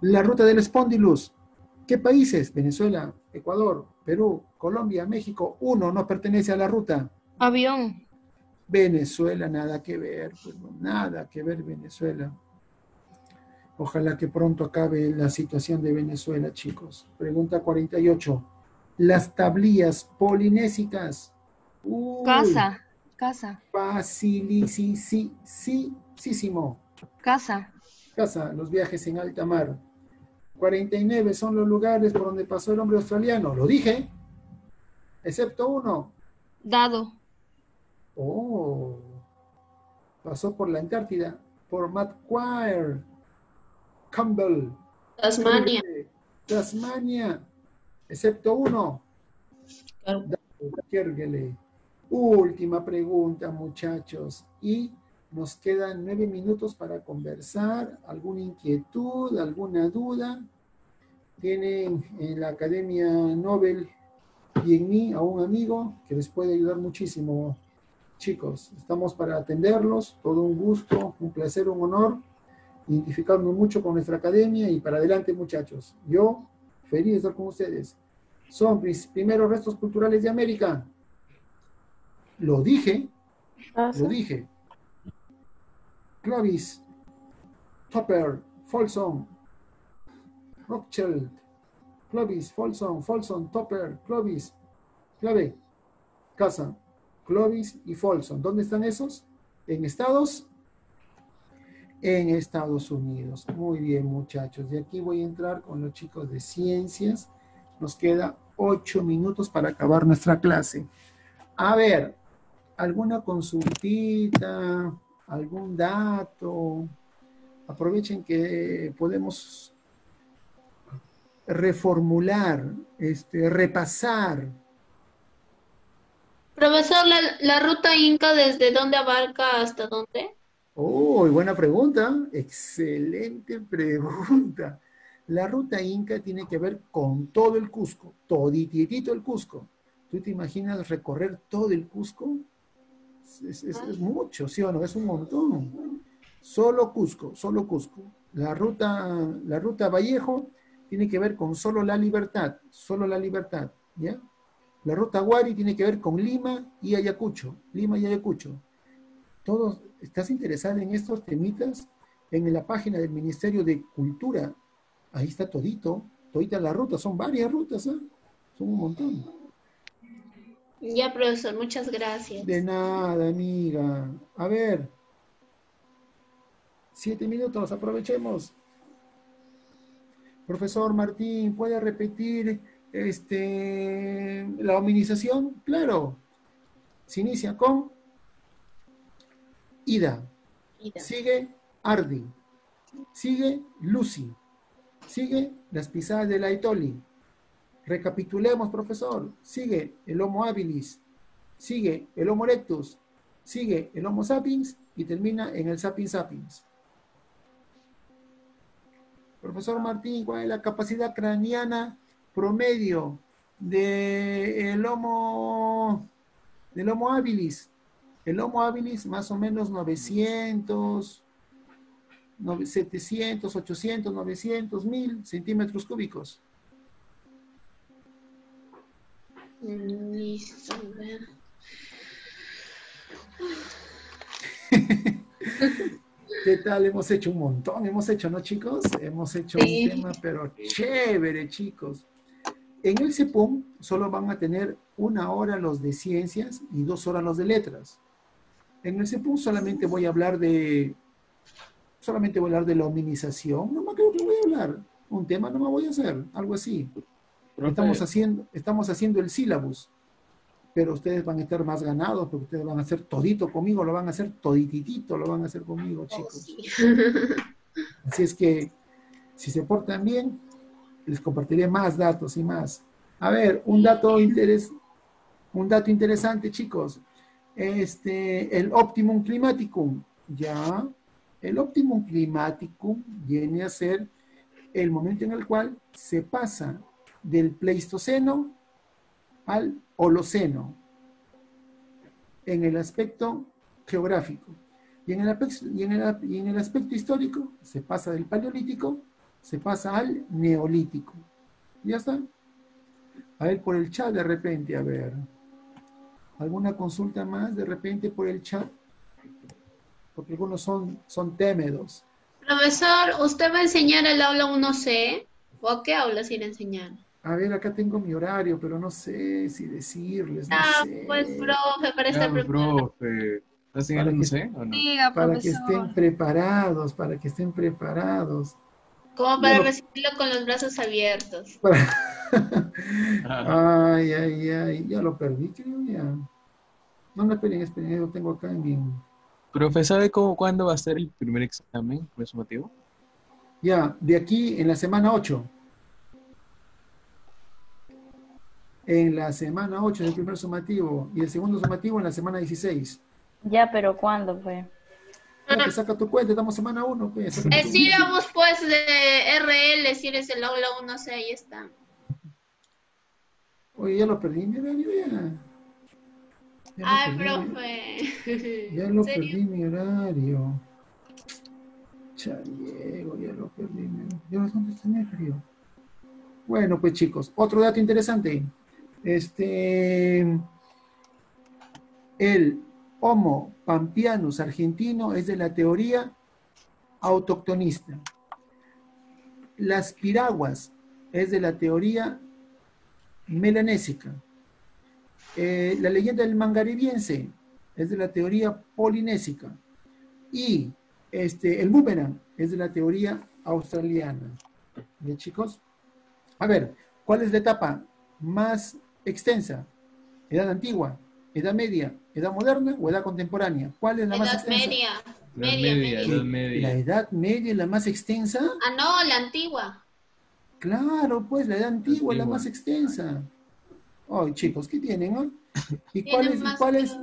La ruta del Spondylus. ¿Qué países? Venezuela, Ecuador, Perú, Colombia, México. Uno no pertenece a la ruta. Avión. Venezuela, nada que ver, pues nada que ver Venezuela. Ojalá que pronto acabe la situación de Venezuela, chicos. Pregunta 48. Las tablillas polinésicas. Uy, Casa. Casa. Facilísimo. Casa. Casa, los viajes en alta mar. 49 son los lugares por donde pasó el hombre australiano. Lo dije. Excepto uno. Dado. Oh. Pasó por la Antártida. Por Macquarie. Campbell. Tasmania. Tasmania. Excepto uno. Claro. Última pregunta, muchachos. Y nos quedan nueve minutos para conversar. ¿Alguna inquietud, alguna duda? Tienen en la Academia Nobel y en mí a un amigo que les puede ayudar muchísimo. Chicos, estamos para atenderlos. Todo un gusto, un placer, un honor. Identificarnos mucho con nuestra academia y para adelante, muchachos. Yo, feliz de estar con ustedes. Son mis primeros restos culturales de América. Lo dije, lo dije. Clovis, Topper, Folsom, Rothschild, Clovis, Folsom, Folsom, Topper, Clovis, Clave, Casa, Clovis y Folsom. ¿Dónde están esos? En Estados en Estados Unidos. Muy bien, muchachos. De aquí voy a entrar con los chicos de ciencias. Nos queda ocho minutos para acabar nuestra clase. A ver, ¿alguna consultita? ¿Algún dato? Aprovechen que podemos reformular, este, repasar. Profesor, ¿la, la ruta Inca desde dónde abarca hasta dónde? Oh, buena pregunta. Excelente pregunta. La ruta Inca tiene que ver con todo el Cusco, todititito el Cusco. ¿Tú te imaginas recorrer todo el Cusco? Es mucho, ¿sí o no? Es un montón. Solo Cusco, solo Cusco. La ruta, la ruta Vallejo tiene que ver con solo la libertad, solo la libertad, ¿ya? La ruta Guari tiene que ver con Lima y Ayacucho, Lima y Ayacucho. Todos, ¿estás interesado en estos temitas? En la página del Ministerio de Cultura, ahí está todito, todita la ruta, son varias rutas, ¿ah? Son un montón. Ya, profesor, muchas gracias. De nada, amiga. A ver. Siete minutos, aprovechemos. Profesor Martín, ¿puede repetir este, la hominización? Claro. Se inicia con Ida. Ida. Sigue Ardi. Sigue Lucy. Sigue las pisadas de la Itoli. Recapitulemos, profesor. Sigue el Homo habilis. Sigue el Homo erectus. Sigue el Homo sapiens y termina en el sapiens sapiens. Profesor Martín, ¿cuál es la capacidad craneana promedio del Homo, del Homo habilis? El Homo habilis más o menos 900, nove- 700, 800, 900, 1000 centímetros cúbicos. Listo. *laughs* ¿Qué tal? Hemos hecho un montón, hemos hecho, ¿no, chicos? Hemos hecho Sí. un tema, pero chévere, chicos. En el CEPUM solo van a tener una hora los de ciencias y dos horas los de letras. En el CEPUM solamente voy a hablar de, solamente voy a hablar de la hominización. No me creo que voy a hablar. Un tema no me voy a hacer, algo así. Profe, Estamos haciendo, estamos haciendo el sílabus, pero ustedes van a estar más ganados porque ustedes van a hacer todito conmigo, lo van a hacer todititito, lo van a hacer conmigo, Oh, chicos. sí. *laughs* Así es que, si se portan bien, les compartiré más datos y más. A ver, un dato, interes- un dato interesante, chicos. Este, el optimum climaticum, ya, el optimum climaticum viene a ser el momento en el cual se pasa del Pleistoceno al Holoceno en el aspecto geográfico. Y en, el y, en el, y en el aspecto histórico se pasa del Paleolítico, se pasa al Neolítico. ¿Ya está? A ver, por el chat de repente, a ver. ¿Alguna consulta más de repente por el chat? Porque algunos son, son témedos. Profesor, ¿usted va a enseñar el aula 1C? ¿O a qué aulas ir a enseñar? A ver, acá tengo mi horario, pero no sé si decirles, no Ah, sé. pues, profe, para estar preparado. profe. ¿Estás enseñando que- no sé o no? Diga, Para que estén preparados, para que estén preparados. Como para Bueno. recibirlo con los brazos abiertos. Ay, ay, ay, ya lo perdí, creo ya. No me esperen, esperen, yo lo tengo acá en mi... Profe, ¿sabe cómo, cuándo va a ser el primer examen presumativo? Ya, de aquí en la semana 8. En la semana 8 del primer sumativo y el segundo sumativo en la semana 16. Ya, pero ¿cuándo fue? Saca tu cuenta, estamos semana 1, pues. saca El sílabus, pues, de RL, si eres el aula 1C, ahí está. Oye, ya lo perdí mi horario, ya. Ay, perdí, profe. Ya lo perdí mi horario. Chariego, ya lo perdí mi ¿Ya dónde está mi horario? Bueno, pues chicos, otro dato interesante. Este, el Homo pampianus argentino es de la teoría autoctonista. Las piraguas es de la teoría melanésica. eh, la leyenda del mangaribiense es de la teoría polinésica. Y este, el boomerang es de la teoría australiana. ¿Bien, chicos? A ver, ¿cuál es la etapa más extensa? ¿Edad antigua, edad media, edad moderna o edad contemporánea? ¿Cuál es la más Edad extensa? media. La Media, media, media. la media. ¿La edad media es la más extensa? Ah, no, la antigua. Claro, pues la edad antigua es la más extensa. Ay, chicos, ¿qué tienen? ah? ¿Y cuál es, y cuál es,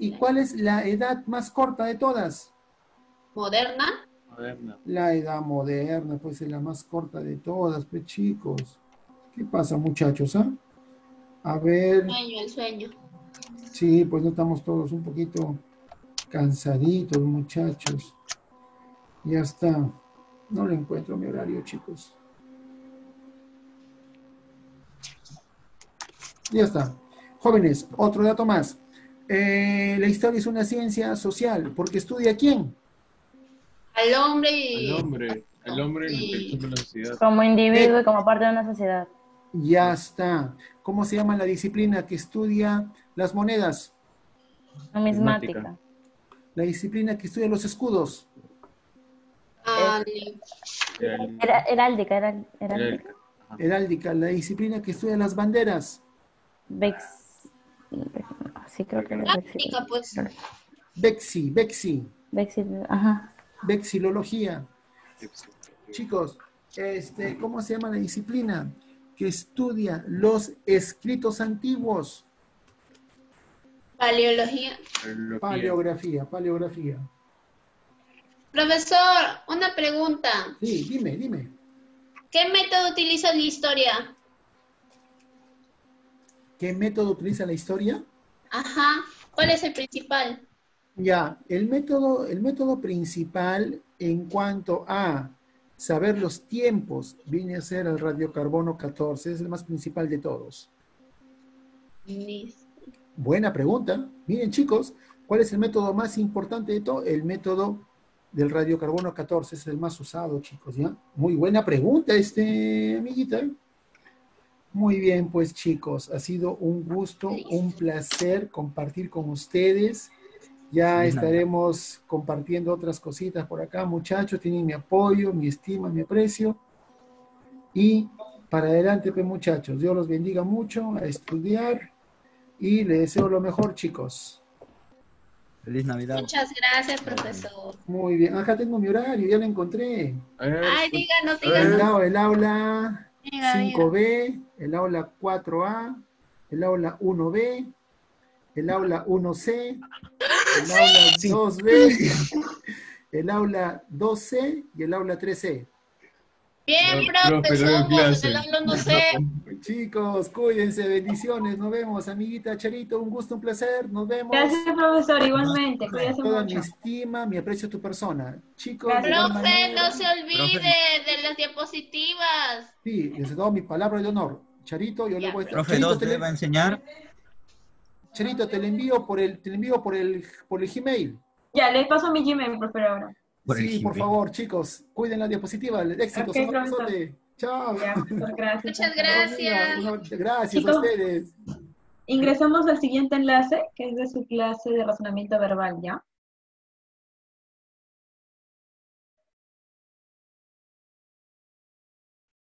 ¿Y cuál es la edad más corta de todas? Moderna. Moderna. La edad moderna, pues es la más corta de todas, pues chicos. ¿Qué pasa, muchachos? ah? A ver, Sueño, el sueño. Sí, pues no estamos todos un poquito cansaditos, muchachos. Ya está. No le encuentro mi horario, chicos. Ya está. Jóvenes, otro dato más. Eh, la historia es una ciencia social, porque estudia quién? Al hombre y... El hombre, el hombre en el Y- contexto de la sociedad. Como individuo y como parte de una sociedad. Ya está. ¿Cómo se llama la disciplina que estudia las monedas? Numismática. La disciplina que estudia los escudos. Era el- Era, heráldica, el- heráldica. la disciplina que estudia las banderas. Vex. Sí, creo que pues. Bexi, Bexi, Vexi, ajá. vexilología. Chicos, este, ¿cómo se llama la disciplina que estudia los escritos antiguos? Paleología. Paleografía, paleografía. Profesor, una pregunta. Sí, dime, dime. ¿Qué método utiliza la historia? ¿Qué método utiliza la historia? Ajá. ¿Cuál es el principal? Ya, el método, el método principal en cuanto a saber los tiempos viene a ser el radiocarbono 14, es el más principal de todos. Listo. Buena pregunta. Miren chicos, ¿cuál es el método más importante de todo? El método del radiocarbono 14 es el más usado, chicos, ¿ya? Muy buena pregunta, este, amiguita. Muy bien, pues chicos, ha sido un gusto, un placer compartir con ustedes. Ya estaremos compartiendo otras cositas por acá, muchachos. Tienen mi apoyo, mi estima, mi aprecio. Y para adelante, pues muchachos, Dios los bendiga mucho a estudiar y les deseo lo mejor, chicos. Feliz Navidad. Muchas gracias, profesor. Muy bien, acá tengo mi horario, ya lo encontré. Ver, Ay, díganos, El, díganos. au- el aula Diga, diga. 5B, el aula 4A, el aula 1B, el aula 1C, el aula 2B, el aula 2C y el aula 3C. Bien, Profe, somos clase. el aula no sé. Chicos, cuídense, bendiciones, nos vemos, amiguita Charito, un gusto, un placer, nos vemos. Gracias, profesor, igualmente. Cuídese Toda mi estima, mi aprecio a tu persona. Chicos, Profe, no se olvide de las diapositivas. Sí, les doy mi palabra de honor. Charito, yo le voy a estar. Profe, Charito, ¿dos te te le, va a enseñar? Charito, te le envío por el, te le envío por el, por el Gmail. Ya, le paso mi Gmail, profe, ahora. Por el sí, por favor, chicos, cuiden la diapositiva. El éxito, Ok, un profesor. abrazote. Chao. Ya, gracias. Muchas gracias. Una- Gracias Chicos. a ustedes. Ingresamos al siguiente enlace, que es de su clase de razonamiento verbal, ¿ya?